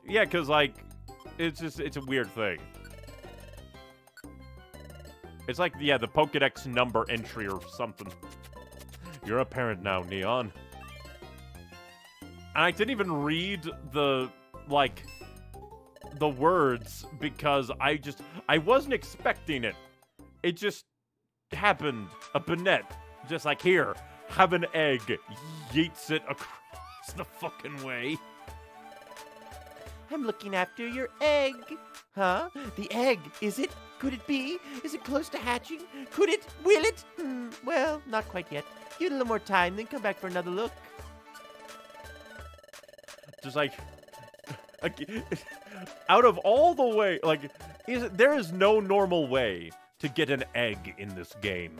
Yeah, because like, it's just it's a weird thing. It's like yeah, the Pokedex number entry or something. You're a parent now, Neon. And I didn't even read the like the words because I just I wasn't expecting it. It just happened. A Bennett. Just like here, have an egg. Yeets it across the fucking way. I'm looking after your egg. Huh? The egg, is it? Could it be? Is it close to hatching? Could it? Will it? Hmm, well, not quite yet. Give it a little more time, then come back for another look. Just like, out of all the way, like, is there is no normal way to get an egg in this game.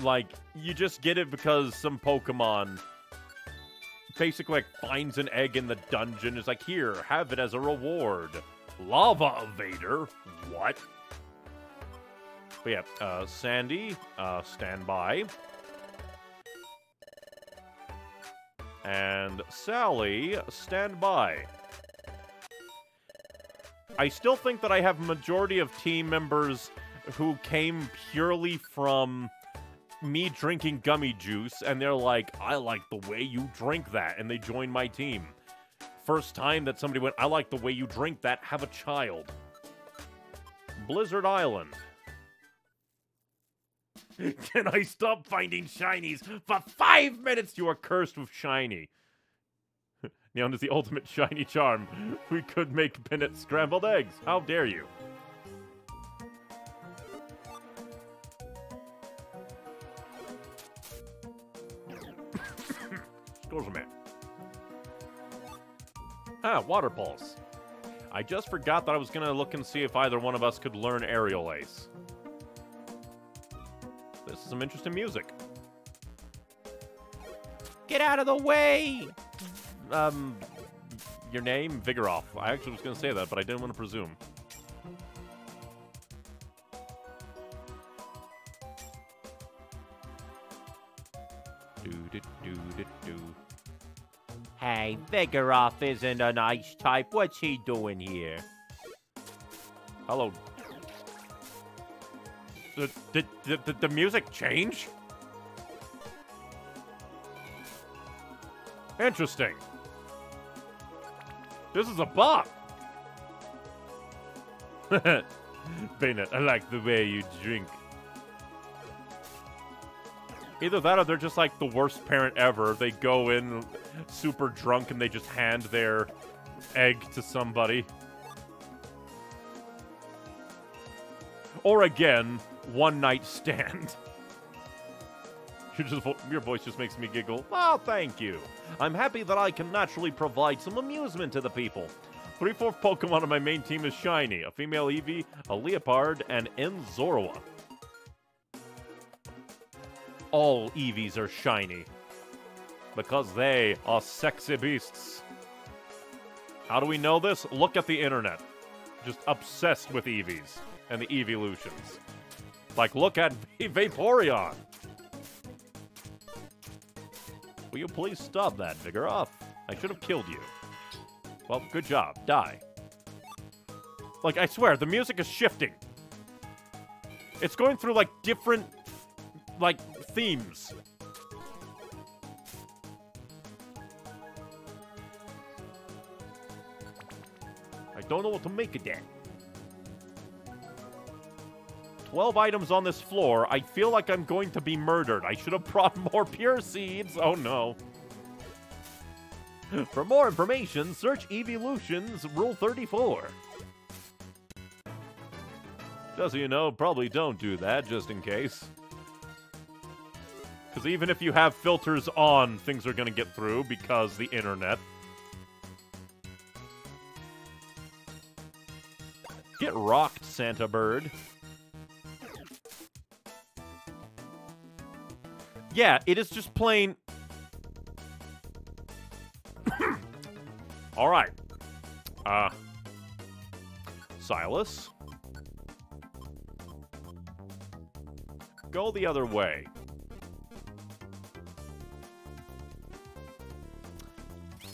Like, you just get it because some Pokemon basically like finds an egg in the dungeon. Is like, here, have it as a reward. Lava evader. What? But yeah, uh, Sandy, uh, stand by. And Sally, stand by. I still think that I have a majority of team members who came purely from me drinking gummy juice, and they're like, I like the way you drink that, and they join my team. First time that somebody went, I like the way you drink that, have a child. Blizzard Island. Can I stop finding shinies for five minutes? You are cursed with shiny. Neon is the ultimate shiny charm. We could make Bennett scrambled eggs. How dare you? Excuse me. Ah, water pulse. I just forgot that I was gonna look and see if either one of us could learn aerial ace. This is some interesting music. Get out of the way! Um, your name, Vigoroth. I actually was gonna say that, but I didn't want to presume. Hey, Vigoroth isn't an ice type. What's he doing here? Hello. Did, did, did, the music change? Interesting. This is a bop. Bennett, I like the way you drink. Either that or they're just like the worst parent ever. They go in super drunk and they just hand their egg to somebody. Or again, one night stand. Just, your voice just makes me giggle. Oh, thank you. I'm happy that I can naturally provide some amusement to the people. Three-fourth Pokemon on my main team is Shiny, a female Eevee, a Liepard, and Enzorua. All Eevees are shiny. Because they are sexy beasts. How do we know this? Look at the internet. Just obsessed with Eevees and the evolutions. Like, look at Vaporeon. Will you please stop that, Vigoroth? I should have killed you. Well, good job. Die. Like, I swear, the music is shifting. It's going through, like, different, like, themes. I don't know what to make of that. 12 items on this floor. I feel like I'm going to be murdered. I should have brought more pure seeds. Oh no. For more information, search Evolutions Rule 34. Just so you know, probably don't do that, just in case. Because even if you have filters on, things are going to get through because the internet. Get rocked, Santa Bird. Yeah, it is just plain. All right. Uh. Silas. Go the other way.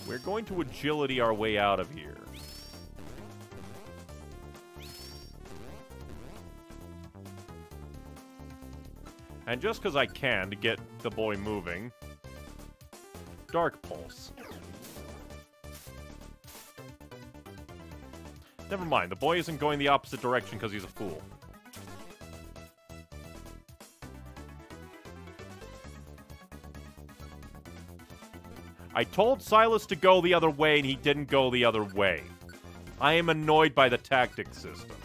We're going to agility our way out of here. And just because I can to get the boy moving, Dark Pulse. Never mind, the boy isn't going the opposite direction because he's a fool. I told Silas to go the other way and he didn't go the other way. I am annoyed by the tactic system.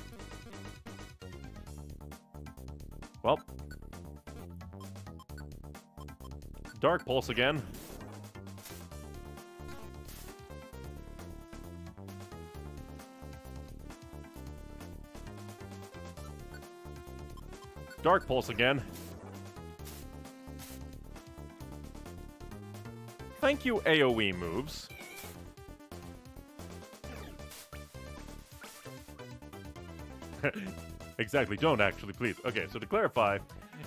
Well. Dark Pulse again. Dark Pulse again. Thank you, AoE moves. exactly, don't actually, please. Okay, so to clarify,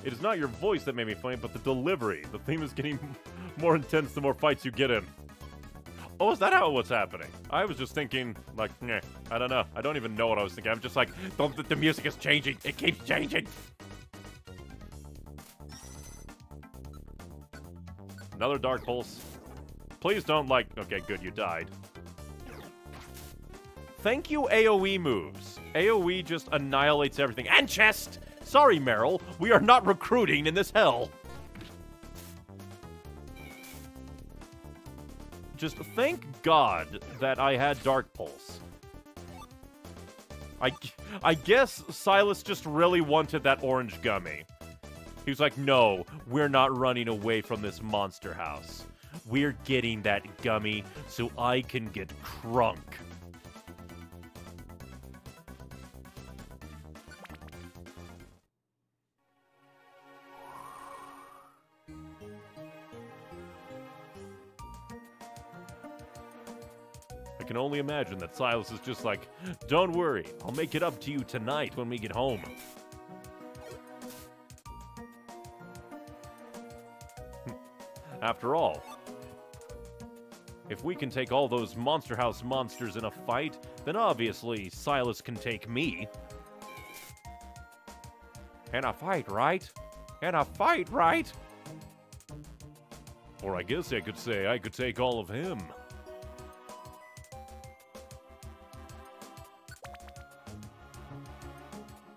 it is not your voice that made me faint, but the delivery. The theme is getting more intense the more fights you get in. Oh, is that how was happening? I was just thinking, like, I don't know. I don't even know what I was thinking. I'm just like, the, the music is changing. It keeps changing. Another Dark Pulse. Please don't like... Okay, good, you died. Thank you, AoE moves. AoE just annihilates everything. And chest! Sorry, Meryl. We are not recruiting in this hell. Just thank God that I had Dark Pulse. I, I guess Silas just really wanted that orange gummy. He was like, no, we're not running away from this monster house. We're getting that gummy so I can get crunk. I can only imagine that Silas is just like, don't worry, I'll make it up to you tonight when we get home. After all, if we can take all those Monster House monsters in a fight, then obviously Silas can take me. In a fight, right? In a fight, right? Or I guess I could say I could take all of him.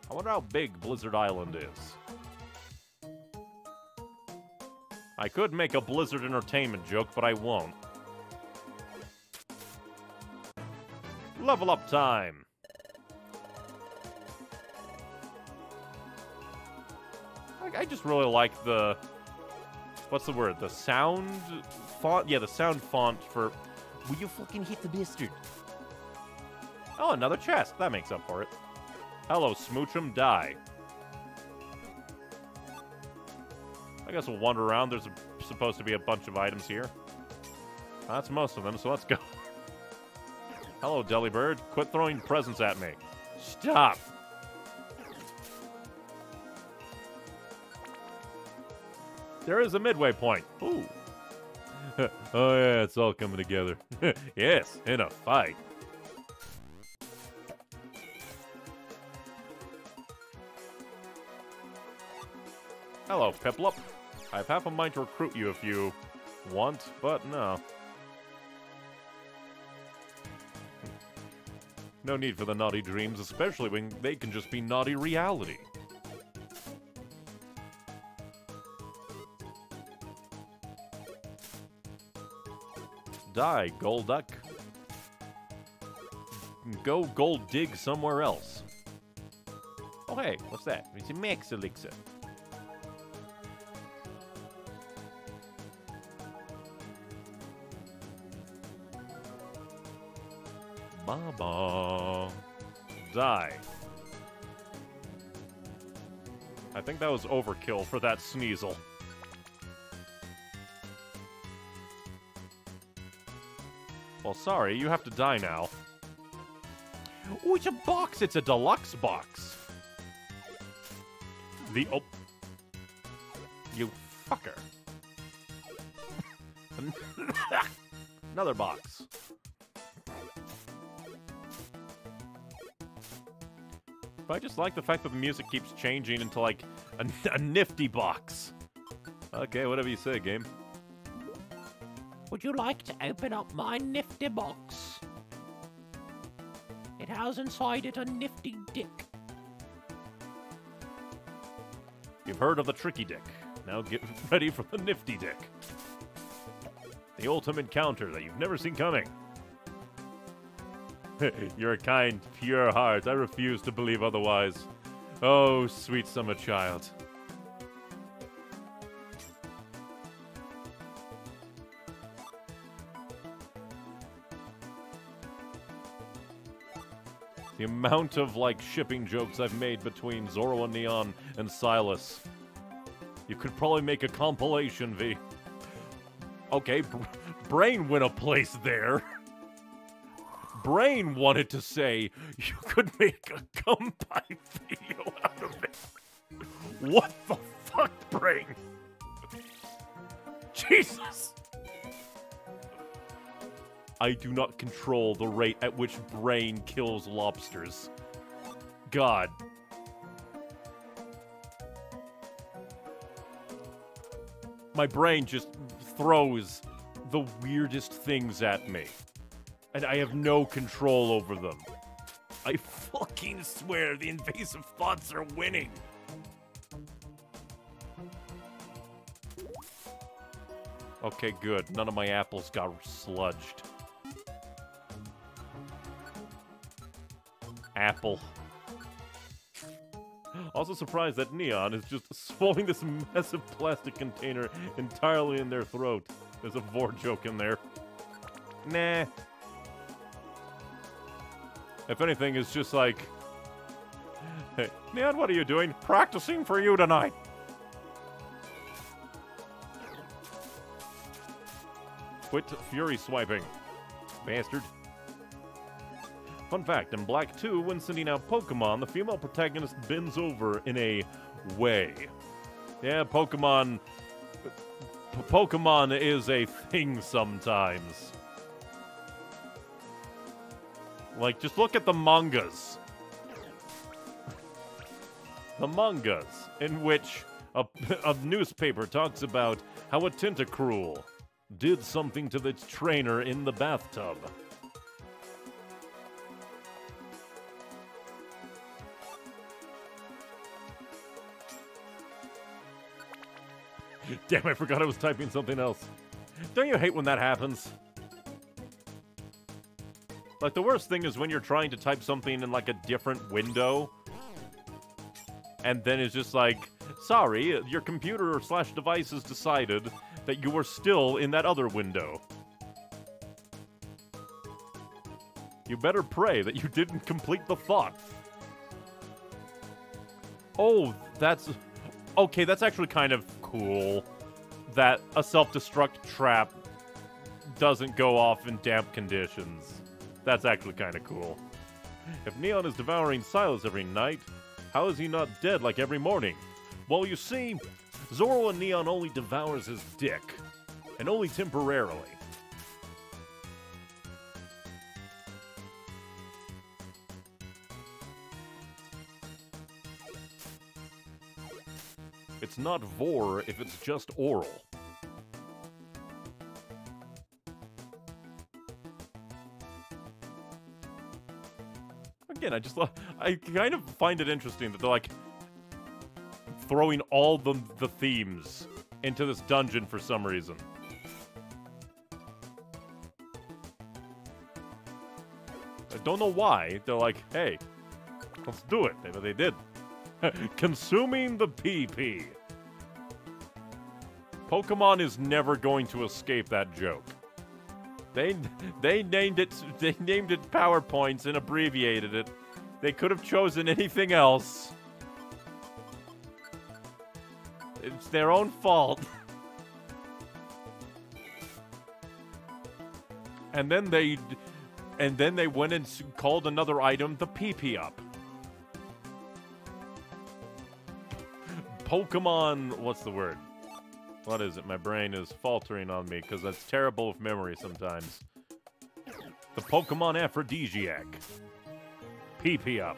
I wonder how big Blizzard Island is. I could make a Blizzard Entertainment joke, but I won't. Level up time! I, just really like the... What's the word? The sound font? Yeah, the sound font for... Will you fucking hit the bastard? Oh, another chest. That makes up for it. Hello, Smoochum. Die. I guess we'll wander around. There's a, supposed to be a bunch of items here. That's most of them, so let's go. Hello, Delibird. Quit throwing presents at me. Stop. There is a midway point. Ooh. oh, yeah, it's all coming together. yes, in a fight. Hello, Piplup. I have half a mind to recruit you if you want, but no. No need for the naughty dreams, especially when they can just be naughty reality. Die, Golduck. Go gold dig somewhere else. Oh hey, what's that? It's a max elixir. Baba. Die. I think that was overkill for that Sneasel. Well, sorry, you have to die now. Oh, it's a box! It's a deluxe box! The oh. You fucker. Another box. But I just like the fact that the music keeps changing into like a, a nifty box. Okay, whatever you say, game. Would you like to open up my nifty box? It has inside it a nifty dick. You've heard of the tricky dick. Now get ready for the nifty dick. The ultimate counter that you've never seen coming. You're a kind, pure heart. I refuse to believe otherwise. Oh, sweet summer child. The amount of like shipping jokes I've made between Zoro and Neon and Silas. You could probably make a compilation, V. Okay, Br- Brain win a place there. Brain wanted to say you could make a comeback video out of it. What the fuck, Brain? Jesus! I do not control the rate at which Brain kills lobsters. God. My brain just throws the weirdest things at me. And I have no control over them. I fucking swear the invasive thoughts are winning. Okay, good. None of my apples got sludged. Apple. Also surprised that Neon is just swallowing this massive plastic container entirely in their throat. There's a vor joke in there. Nah. If anything, it's just like, hey, Neon, what are you doing? Practicing for you tonight. Quit fury swiping, bastard. Fun fact, in Black 2, when sending out Pokemon, the female protagonist bends over in a way. Yeah, Pokemon... P- Pokemon is a thing sometimes. Like, just look at the mangas. The mangas, in which a, a newspaper talks about how a Tentacruel did something to its trainer in the bathtub. Damn, I forgot I was typing something else. Don't you hate when that happens? Like, the worst thing is when you're trying to type something in, like, a different window, and then it's just like, sorry, your computer slash device has decided that you are still in that other window. You better pray that you didn't complete the thought. Oh, that's... Okay, that's actually kind of cool. That a self-destruct trap doesn't go off in damp conditions. That's actually kind of cool. If Neon is devouring Silas every night, how is he not dead like every morning? Well, you see, Zoro and Neon only devours his dick, and only temporarily. It's not vor if it's just oral. again, I just I kind of find it interesting that they're like throwing all the the themes into this dungeon for some reason. I don't know why. They're like, hey, let's do it. Maybe they did. Consuming the PP. Pokemon is never going to escape that joke. They they named it they named it PowerPoints and abbreviated it. They could have chosen anything else. It's their own fault. and then they and then they went and called another item the PP up. Pokemon, what's the word? What is it? My brain is faltering on me because that's terrible with memory sometimes. The Pokemon Aphrodisiac. PP up.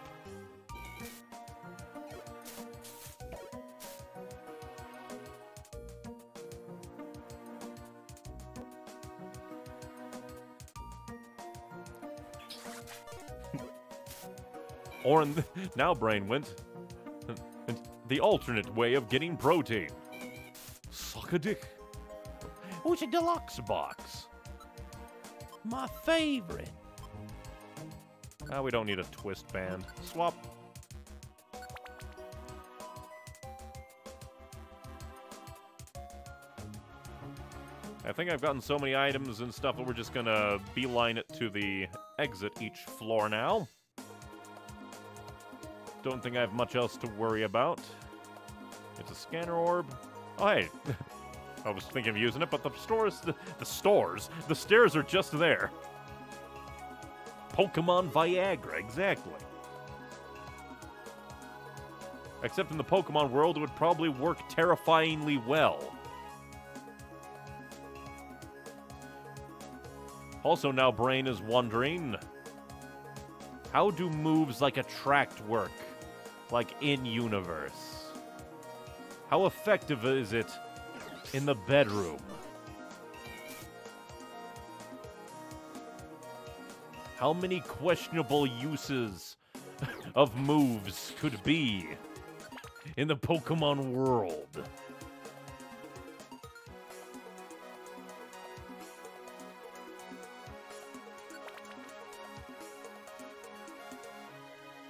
or now brain went the alternate way of getting protein. Suck a dick. Who's a deluxe box? My favorite. Ah, we don't need a twist band. Swap. I think I've gotten so many items and stuff that we're just gonna beeline it to the exit each floor now. Don't think I have much else to worry about. It's a scanner orb. Oh, hey. I was thinking of using it, but the stores, the, the stores, the stairs are just there. Pokemon Viagra, exactly. Except in the Pokemon world, it would probably work terrifyingly well. Also, now Brain is wondering how do moves like Attract work? Like in universe? How effective is it in the bedroom? How many questionable uses of moves could be in the Pokemon world?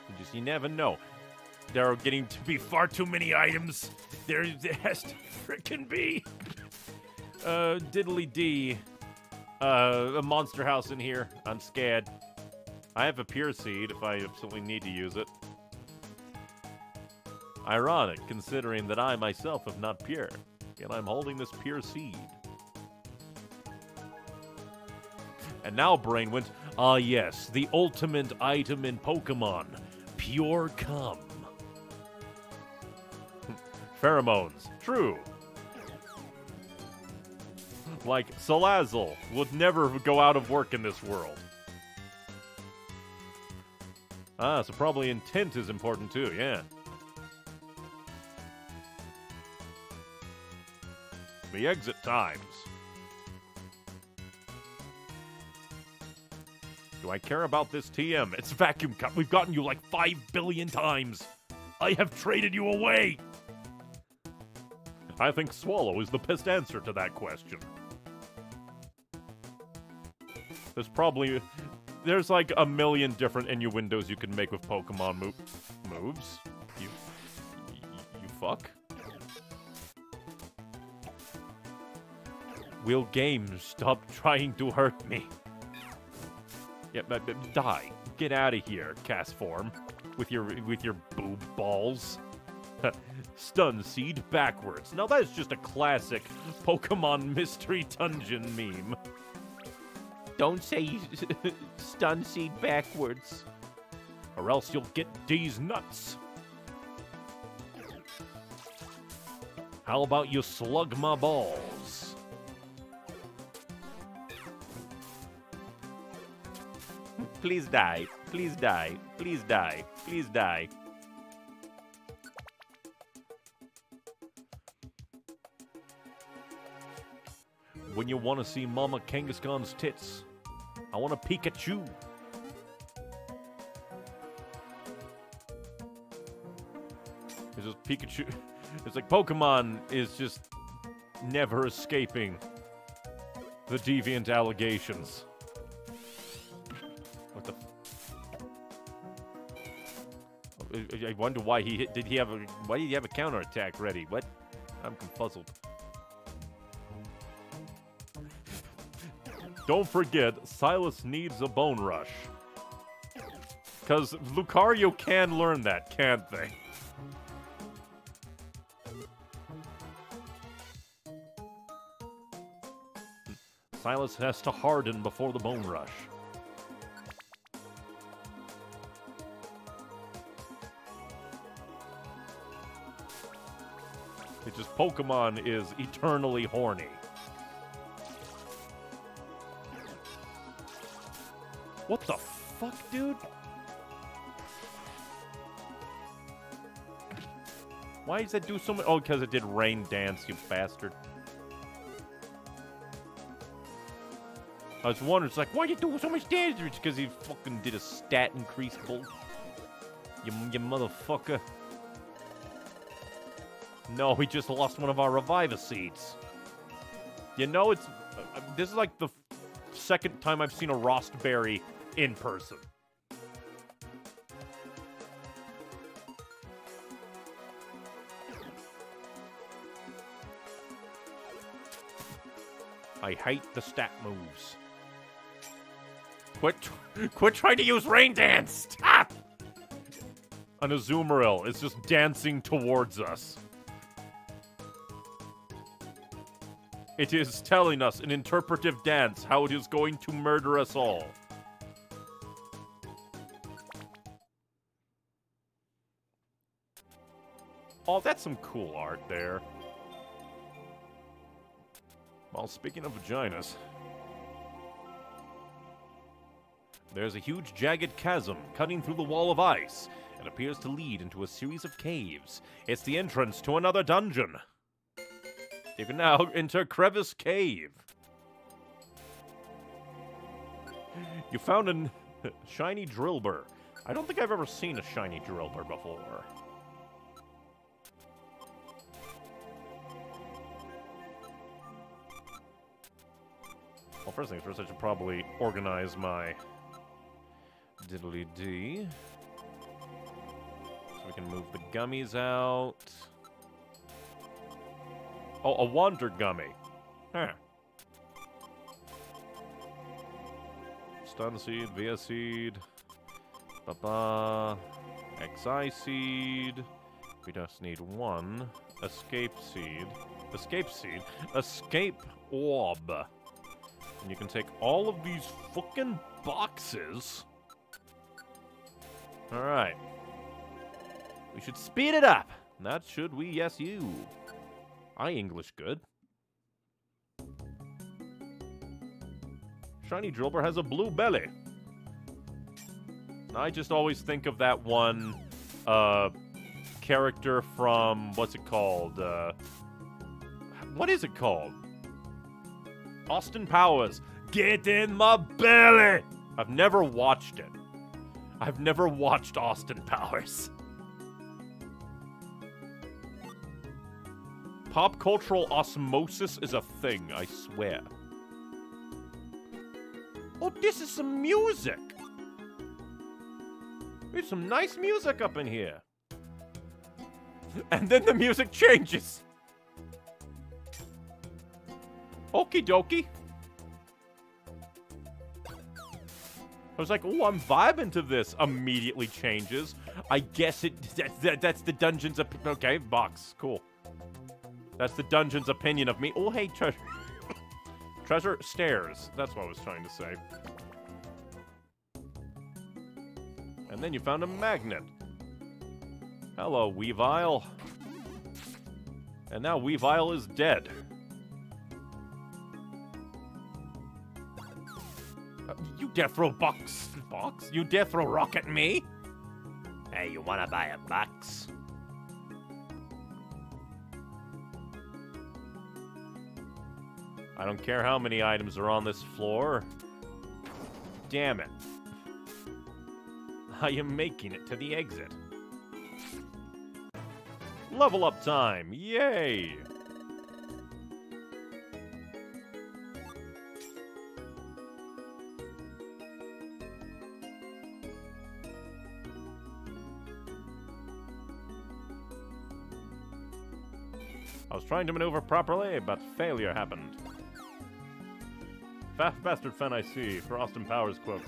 You just you never know. There are getting to be far too many items. There, has to frickin' be. Uh, diddly D. Uh, a monster house in here. I'm scared. I have a pure seed if I absolutely need to use it. Ironic, considering that I myself am not pure, yet I'm holding this pure seed. And now Brain went, ah yes, the ultimate item in Pokemon, pure cum. Pheromones, true. Like Salazzle would never go out of work in this world. Ah, so probably intent is important too, yeah. The exit times. Do I care about this TM? It's vacuum cut. We've gotten you like five billion times. I have traded you away. I think Swallow is the best answer to that question. There's probably there's like a million different innuendos you can make with Pokemon mo- moves. You, you fuck. Will games stop trying to hurt me? Yeah, but, but die. Get out of here, Castform, with your with your boob balls. Stun seed backwards. Now that's just a classic Pokemon Mystery Dungeon meme. Don't say stun seed backwards, or else you'll get these nuts. How about you slug my balls? Please die. Please die. Please die. Please die. When you want to see Mama Kangaskhan's tits, I want a Pikachu. It's just Pikachu. It's like Pokemon is just never escaping the deviant allegations. What the? I wonder why he hit, did he have a why did he have a counterattack ready? What? I'm confuzzled. Don't forget, Silas needs a bone rush. Because Lucario can learn that, can't they? Silas has to harden before the bone rush. It's just Pokemon is eternally horny. What the fuck, dude? Why does that do so much? Oh, because it did rain dance, you bastard. I was wondering, it's like, why you doing so much damage? Because he fucking did a stat increase bull. You, you motherfucker. No, he just lost one of our Reviver seeds. You know, it's. Uh, this is like the second time I've seen a Rawst Berry in person. I hate the stat moves. Quit, quit trying to use Rain Dance! Stop! An Azumarill is just dancing towards us. It is telling us in interpretive dance how it is going to murder us all. Some cool art there. Well, speaking of vaginas, there's a huge jagged chasm cutting through the wall of ice and appears to lead into a series of caves. It's the entrance to another dungeon. You can now enter Crevice Cave. You found a shiny Drillbur. I don't think I've ever seen a shiny Drillbur before. First things first, I should probably organize my diddly D. So we can move the gummies out. Oh, a Wonder Gummy. Huh. Stun Seed, Via Seed, Ba-ba, X-Eye Seed. We just need one. Escape Seed. Escape Seed. Escape Orb. And you can take all of these fucking boxes. Alright. We should speed it up. That should we, yes, you. I English good. Shiny Drillbur has a blue belly. I just always think of that one uh, character from what's it called? Uh, what is it called? Austin Powers. Get in my belly. I've never watched it. I've never watched Austin Powers. Pop cultural osmosis is a thing, I swear. Oh, this is some music. There's some nice music up in here. And then the music changes. Okie dokie. I was like, oh, I'm vibing to this. Immediately changes. I guess it. That, that, that's the dungeon's. Okay, box. Cool. That's the dungeon's opinion of me. Oh, hey, treasure. treasure stairs. That's what I was trying to say. And then you found a magnet. Hello, Weavile. And now Weavile is dead. Dare throw box, box? You dare throw rock at me? Hey, you wanna buy a box? I don't care how many items are on this floor. Damn it. I am making it to the exit. Level up time! Yay! I was trying to maneuver properly, but failure happened. Fast bastard fan I see, for Austin Powers quote.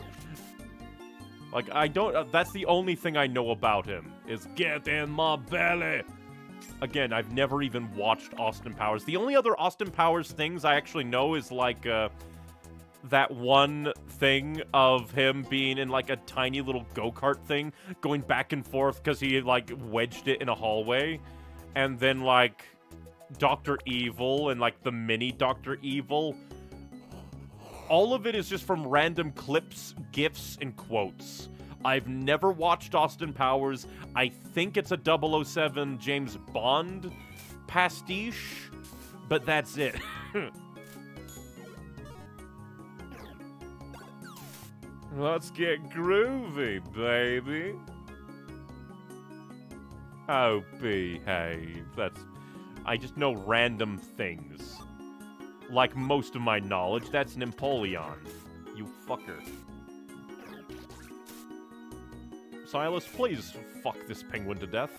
Like, I don't, uh, that's the only thing I know about him, is get in my belly. Again, I've never even watched Austin Powers. The only other Austin Powers things I actually know is like, uh, that one thing of him being in like a tiny little go-kart thing going back and forth because he like wedged it in a hallway and then like dr evil and like the mini dr evil all of it is just from random clips gifs and quotes i've never watched austin powers i think it's a 007 james bond pastiche but that's it Let's get groovy, baby. Oh, behave. That's. I just know random things. Like most of my knowledge, that's Napoleon. You fucker. Silas, please fuck this penguin to death.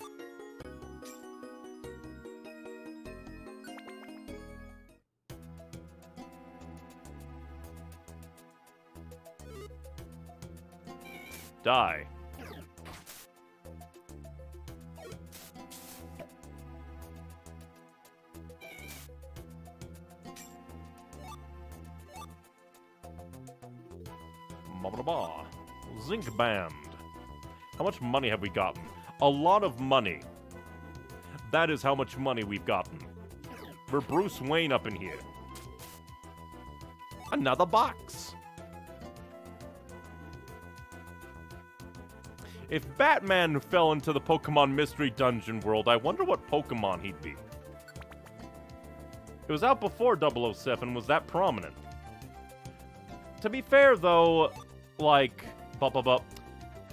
Die. Ba-ba-da-ba. Zinc Band. How much money have we gotten? A lot of money. That is how much money we've gotten. We're Bruce Wayne up in here. Another box. If Batman fell into the Pokemon Mystery Dungeon world, I wonder what Pokemon he'd be. It was out before 007 was that prominent. To be fair, though, like, blah, blah, blah,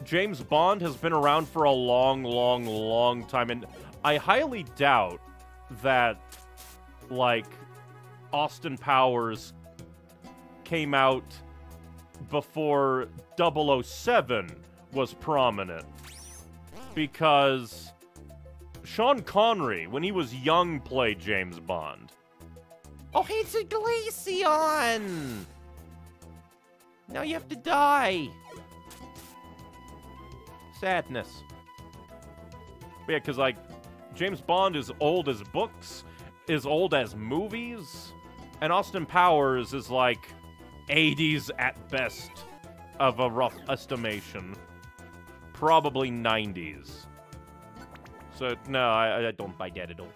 James Bond has been around for a long, long, long time, and I highly doubt that, like, Austin Powers came out before 007 was prominent. Because Sean Connery, when he was young, played James Bond. Oh, it's a Glaceon! Now you have to die. Sadness. But yeah, because, like, James Bond is old as books, is old as movies, and Austin Powers is, like, 80s at best of a rough estimation. Probably 90s. So, no, I, I don't buy that at all.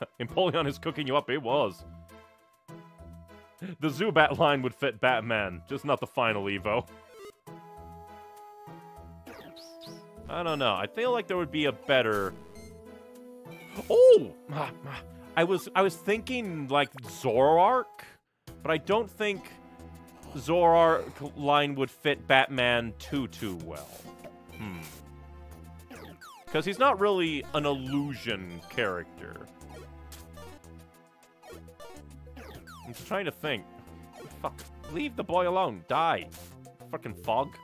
Empoleon is cooking you up, it was. The Zubat line would fit Batman, just not the final Evo. I don't know. I feel like there would be a better. Oh, I was I was thinking like Zoroark, but I don't think Zoroark line would fit Batman too too well. Hmm. Because he's not really an illusion character. I'm trying to think. Fuck. Leave the boy alone. Die. Fucking fog.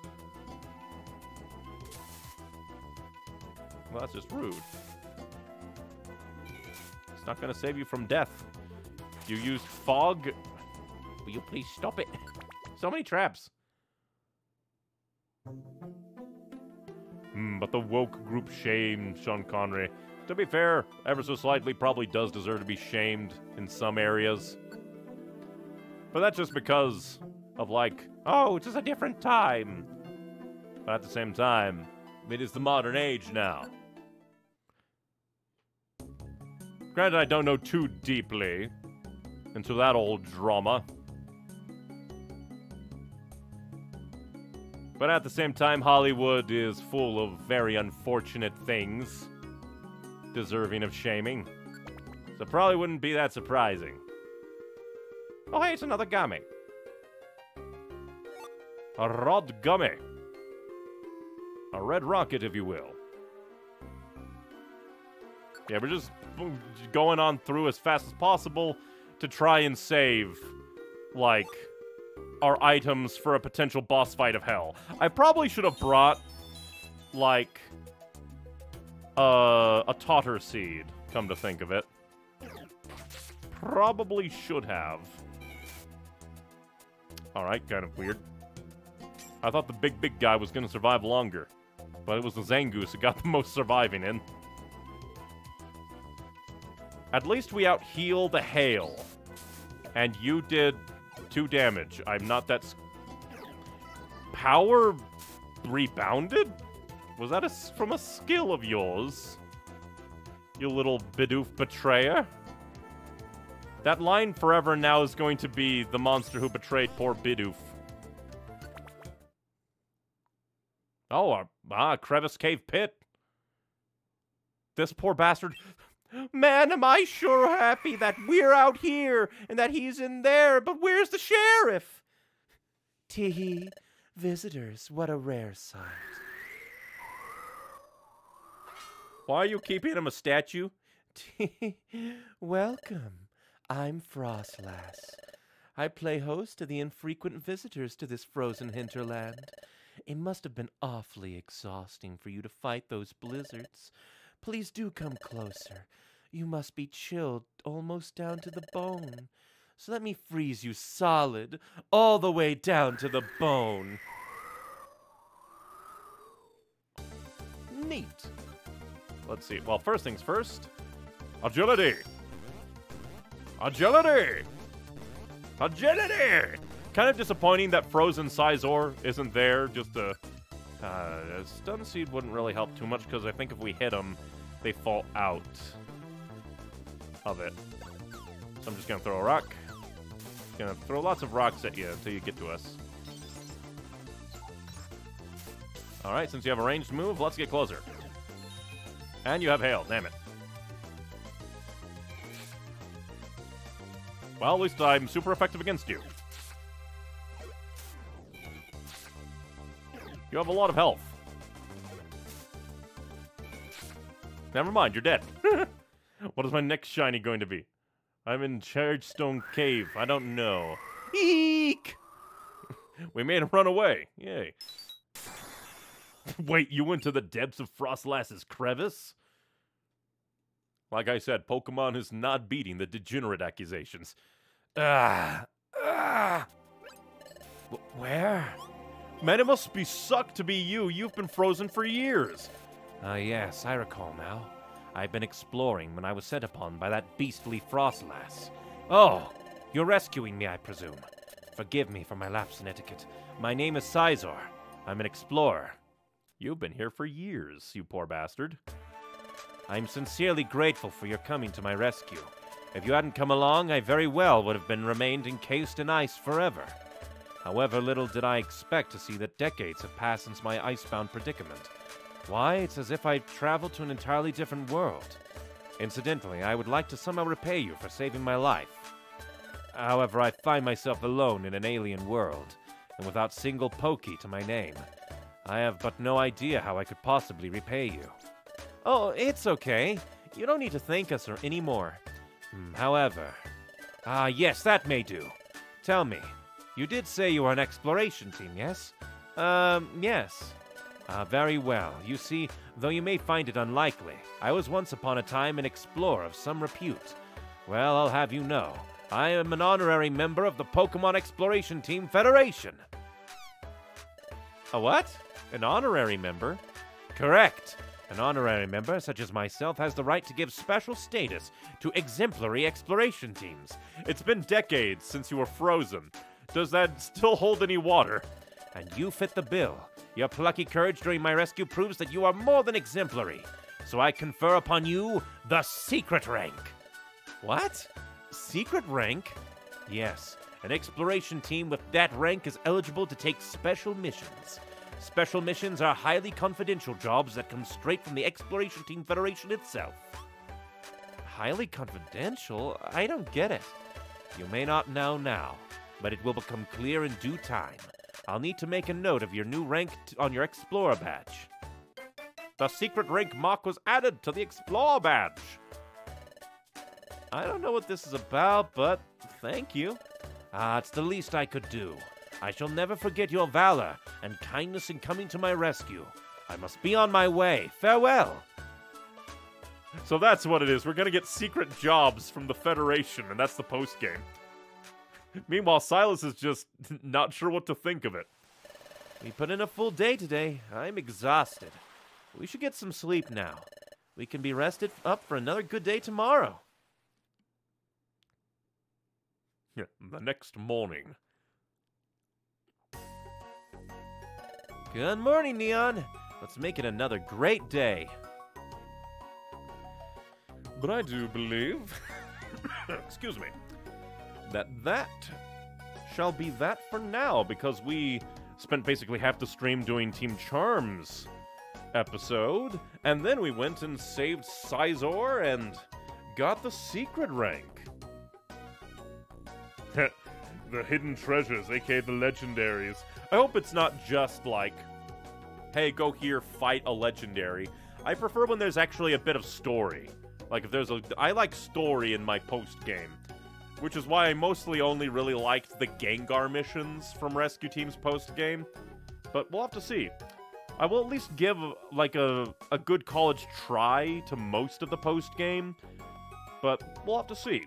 Well, that's just rude. It's not gonna save you from death. You used fog. Will you please stop it? So many traps. Hmm, but the woke group shamed Sean Connery. To be fair, ever so slightly probably does deserve to be shamed in some areas. But that's just because of like, oh, it's just a different time. But at the same time, it is the modern age now. Granted, I don't know too deeply into that old drama. But at the same time, Hollywood is full of very unfortunate things deserving of shaming. So probably wouldn't be that surprising. Oh, hey, it's another gummy. A rod gummy. A red rocket, if you will. Yeah, we're just going on through as fast as possible to try and save, like, our items for a potential boss fight of hell. I probably should have brought, like, uh, a totter seed, come to think of it. probably should have. Alright, kind of weird. I thought the big, big guy was gonna survive longer. But it was the Zangoose who got the most surviving in. At least we out heal the hail. And you did two damage. I'm not that. Power rebounded? Was that a, from a skill of yours? You little Bidoof betrayer? That line forever now is going to be the monster who betrayed poor Bidoof. Oh, uh, ah, Crevice Cave Pit. This poor bastard. Man, am I sure happy that we're out here and that he's in there, but where's the sheriff? Tee visitors, what a rare sight. Why are you keeping him a statue? Tee, welcome. I'm Froslass. I play host to the infrequent visitors to this frozen hinterland. It must have been awfully exhausting for you to fight those blizzards. Please do come closer. You must be chilled almost down to the bone. So let me freeze you solid, all the way down to the bone. Neat. Let's see. Well, first things first. Agility. Agility. Agility. Kind of disappointing that Frozen Scizor isn't there. Just a uh, stun seed wouldn't really help too much because I think if we hit them, they fall out of it. So I'm just gonna throw a rock. Gonna throw lots of rocks at you until you get to us. All right, since you have a ranged move, let's get closer. And you have hail, damn it. Well, at least I'm super effective against you. You have a lot of health. Never mind, you're dead. what is my next shiny going to be? I'm in Chargestone Cave. I don't know. Eek! we made him run away. Yay. Wait, you went to the depths of Froslass's crevice? Like I said, Pokemon is not beating the degenerate accusations. Ah, ah. Where? Man, it must be suck to be you. You've been frozen for years. Ah, yes, I recall now. I've been exploring when I was set upon by that beastly Froslass. Oh, you're rescuing me, I presume. Forgive me for my lapse in etiquette. My name is Scizor. I'm an explorer. You've been here for years, you poor bastard. I'm sincerely grateful for your coming to my rescue. If you hadn't come along, I very well would have been remained encased in ice forever. However, little did I expect to see that decades have passed since my icebound predicament. Why, it's as if I'd traveled to an entirely different world. Incidentally, I would like to somehow repay you for saving my life. However, I find myself alone in an alien world, and without single pokey to my name. I have but no idea how I could possibly repay you. Oh, it's okay. You don't need to thank us or any more. Hmm, however, ah, yes, that may do. Tell me, you did say you are an exploration team, yes? Um, yes. Ah, very well. You see, though you may find it unlikely, I was once upon a time an explorer of some repute. Well, I'll have you know, I am an honorary member of the Pokemon Exploration Team Federation. A what? An honorary member? Correct. An honorary member, such as myself, has the right to give special status to exemplary exploration teams. It's been decades since you were frozen. Does that still hold any water? And you fit the bill. Your plucky courage during my rescue proves that you are more than exemplary. So I confer upon you the secret rank. What? Secret rank? Yes, an exploration team with that rank is eligible to take special missions. Special missions are highly confidential jobs that come straight from the Exploration Team Federation itself. Highly confidential? I don't get it. You may not know now, but it will become clear in due time. I'll need to make a note of your new rank on your Explorer badge. The secret rank mark was added to the Explorer badge. I don't know what this is about, but thank you. Ah, it's the least I could do. I shall never forget your valor and kindness in coming to my rescue. I must be on my way. Farewell. So that's what it is. We're gonna get secret jobs from the Federation, and that's the post game. Meanwhile, Silas is just not sure what to think of it. We put in a full day today. I'm exhausted. We should get some sleep now. We can be rested up for another good day tomorrow. Yeah, the next morning. Good morning, Neon. Let's make it another great day. But I do believe, excuse me, that that shall be that for now because we spent basically half the stream doing Team Charms episode, and then we went and saved Scizor and got the secret rank. The hidden treasures, aka the legendaries. I hope it's not just like, hey, go here, fight a legendary. I prefer when there's actually a bit of story. Like if there's a, I like story in my post game, which is why I mostly only really liked the Gengar missions from Rescue Team's post game. But we'll have to see. I will at least give like a a good college try to most of the post game, but we'll have to see.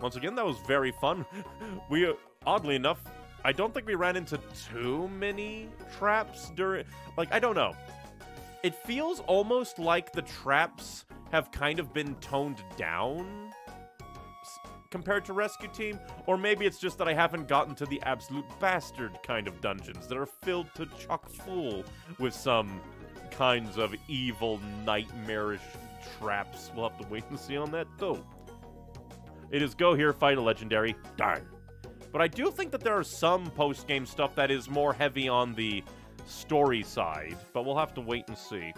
Once again, that was very fun. we oddly enough, I don't think we ran into too many traps during. Like I don't know. It feels almost like the traps have kind of been toned down compared to Rescue Team, or maybe it's just that I haven't gotten to the absolute bastard kind of dungeons that are filled to chock full with some kinds of evil, nightmarish traps. We'll have to wait and see on that, though. It is go here, fight a legendary. Darn. But I do think that there are some post game stuff that is more heavy on the story side, but we'll have to wait and see.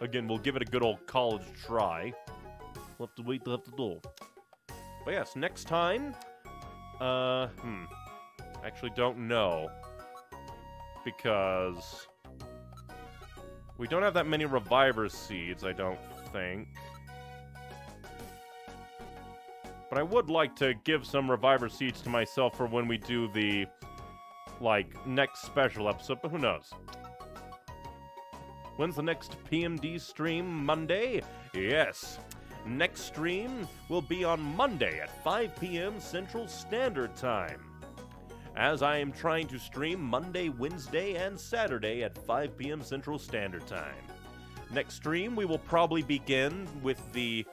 Again, we'll give it a good old college try. We'll have to wait, we'll have to do. But yes, next time, uh, hmm, actually don't know. Because we don't have that many reviver seeds, I don't think. But I would like to give some reviver seeds to myself for when we do the, like, next special episode, but who knows? When's the next PMD stream? Monday? Yes. Next stream will be on Monday at 5 p.m. Central Standard Time. As I am trying to stream Monday, Wednesday, and Saturday at 5 p.m. Central Standard Time. Next stream, we will probably begin with the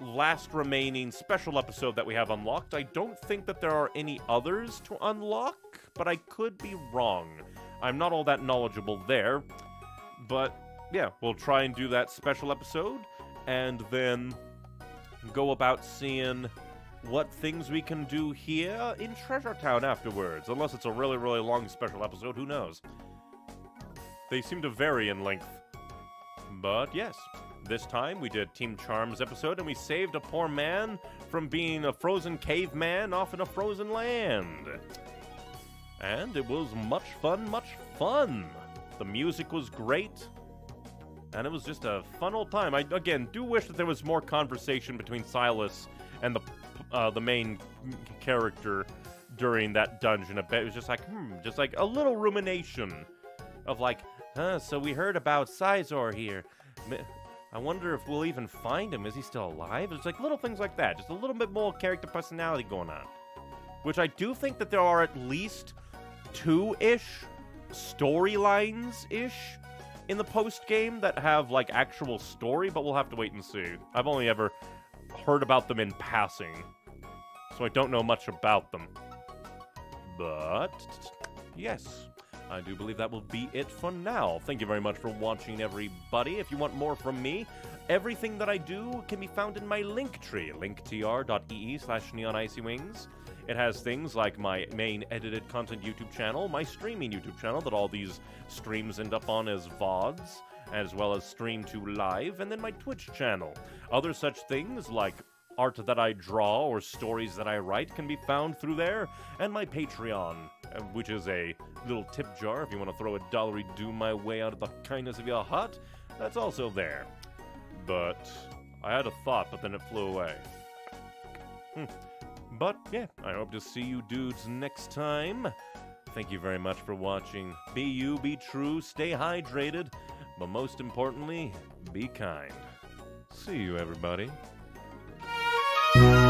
last remaining special episode that we have unlocked. I don't think that there are any others to unlock, but I could be wrong. I'm not all that knowledgeable there. But yeah, we'll try and do that special episode and then go about seeing what things we can do here in Treasure Town afterwards. Unless it's a really, really long special episode, who knows? They seem to vary in length. But yes, this time we did Team Charms episode and we saved a poor man from being a frozen caveman off in a frozen land. And it was much fun, much fun. The music was great. And it was just a fun old time. I again do wish that there was more conversation between Silas and the uh, the main character during that dungeon. A bit. It was just like, hmm, just like a little rumination of like, huh, so we heard about Scizor here. I wonder if we'll even find him. Is he still alive? It's like little things like that. Just a little bit more character personality going on. Which I do think that there are at least two ish storylines ish in the post game that have like actual story, but we'll have to wait and see. I've only ever heard about them in passing, so I don't know much about them. But yes, I do believe that will be it for now. Thank you very much for watching, everybody. If you want more from me, everything that I do can be found in my link tree, linktr.ee slash neonicywings. It has things like my main edited content YouTube channel, my streaming YouTube channel that all these streams end up on as VODs, as well as stream to live, and then my Twitch channel. Other such things like art that I draw or stories that I write can be found through there, and my Patreon, uh, which is a little tip jar if you want to throw a dollary do my way out of the kindness of your heart, that's also there. But I had a thought, but then it flew away. Hmm. But yeah, I hope to see you dudes next time. Thank you very much for watching. Be you, be true, stay hydrated, but most importantly, be kind. See you, everybody. Thank you.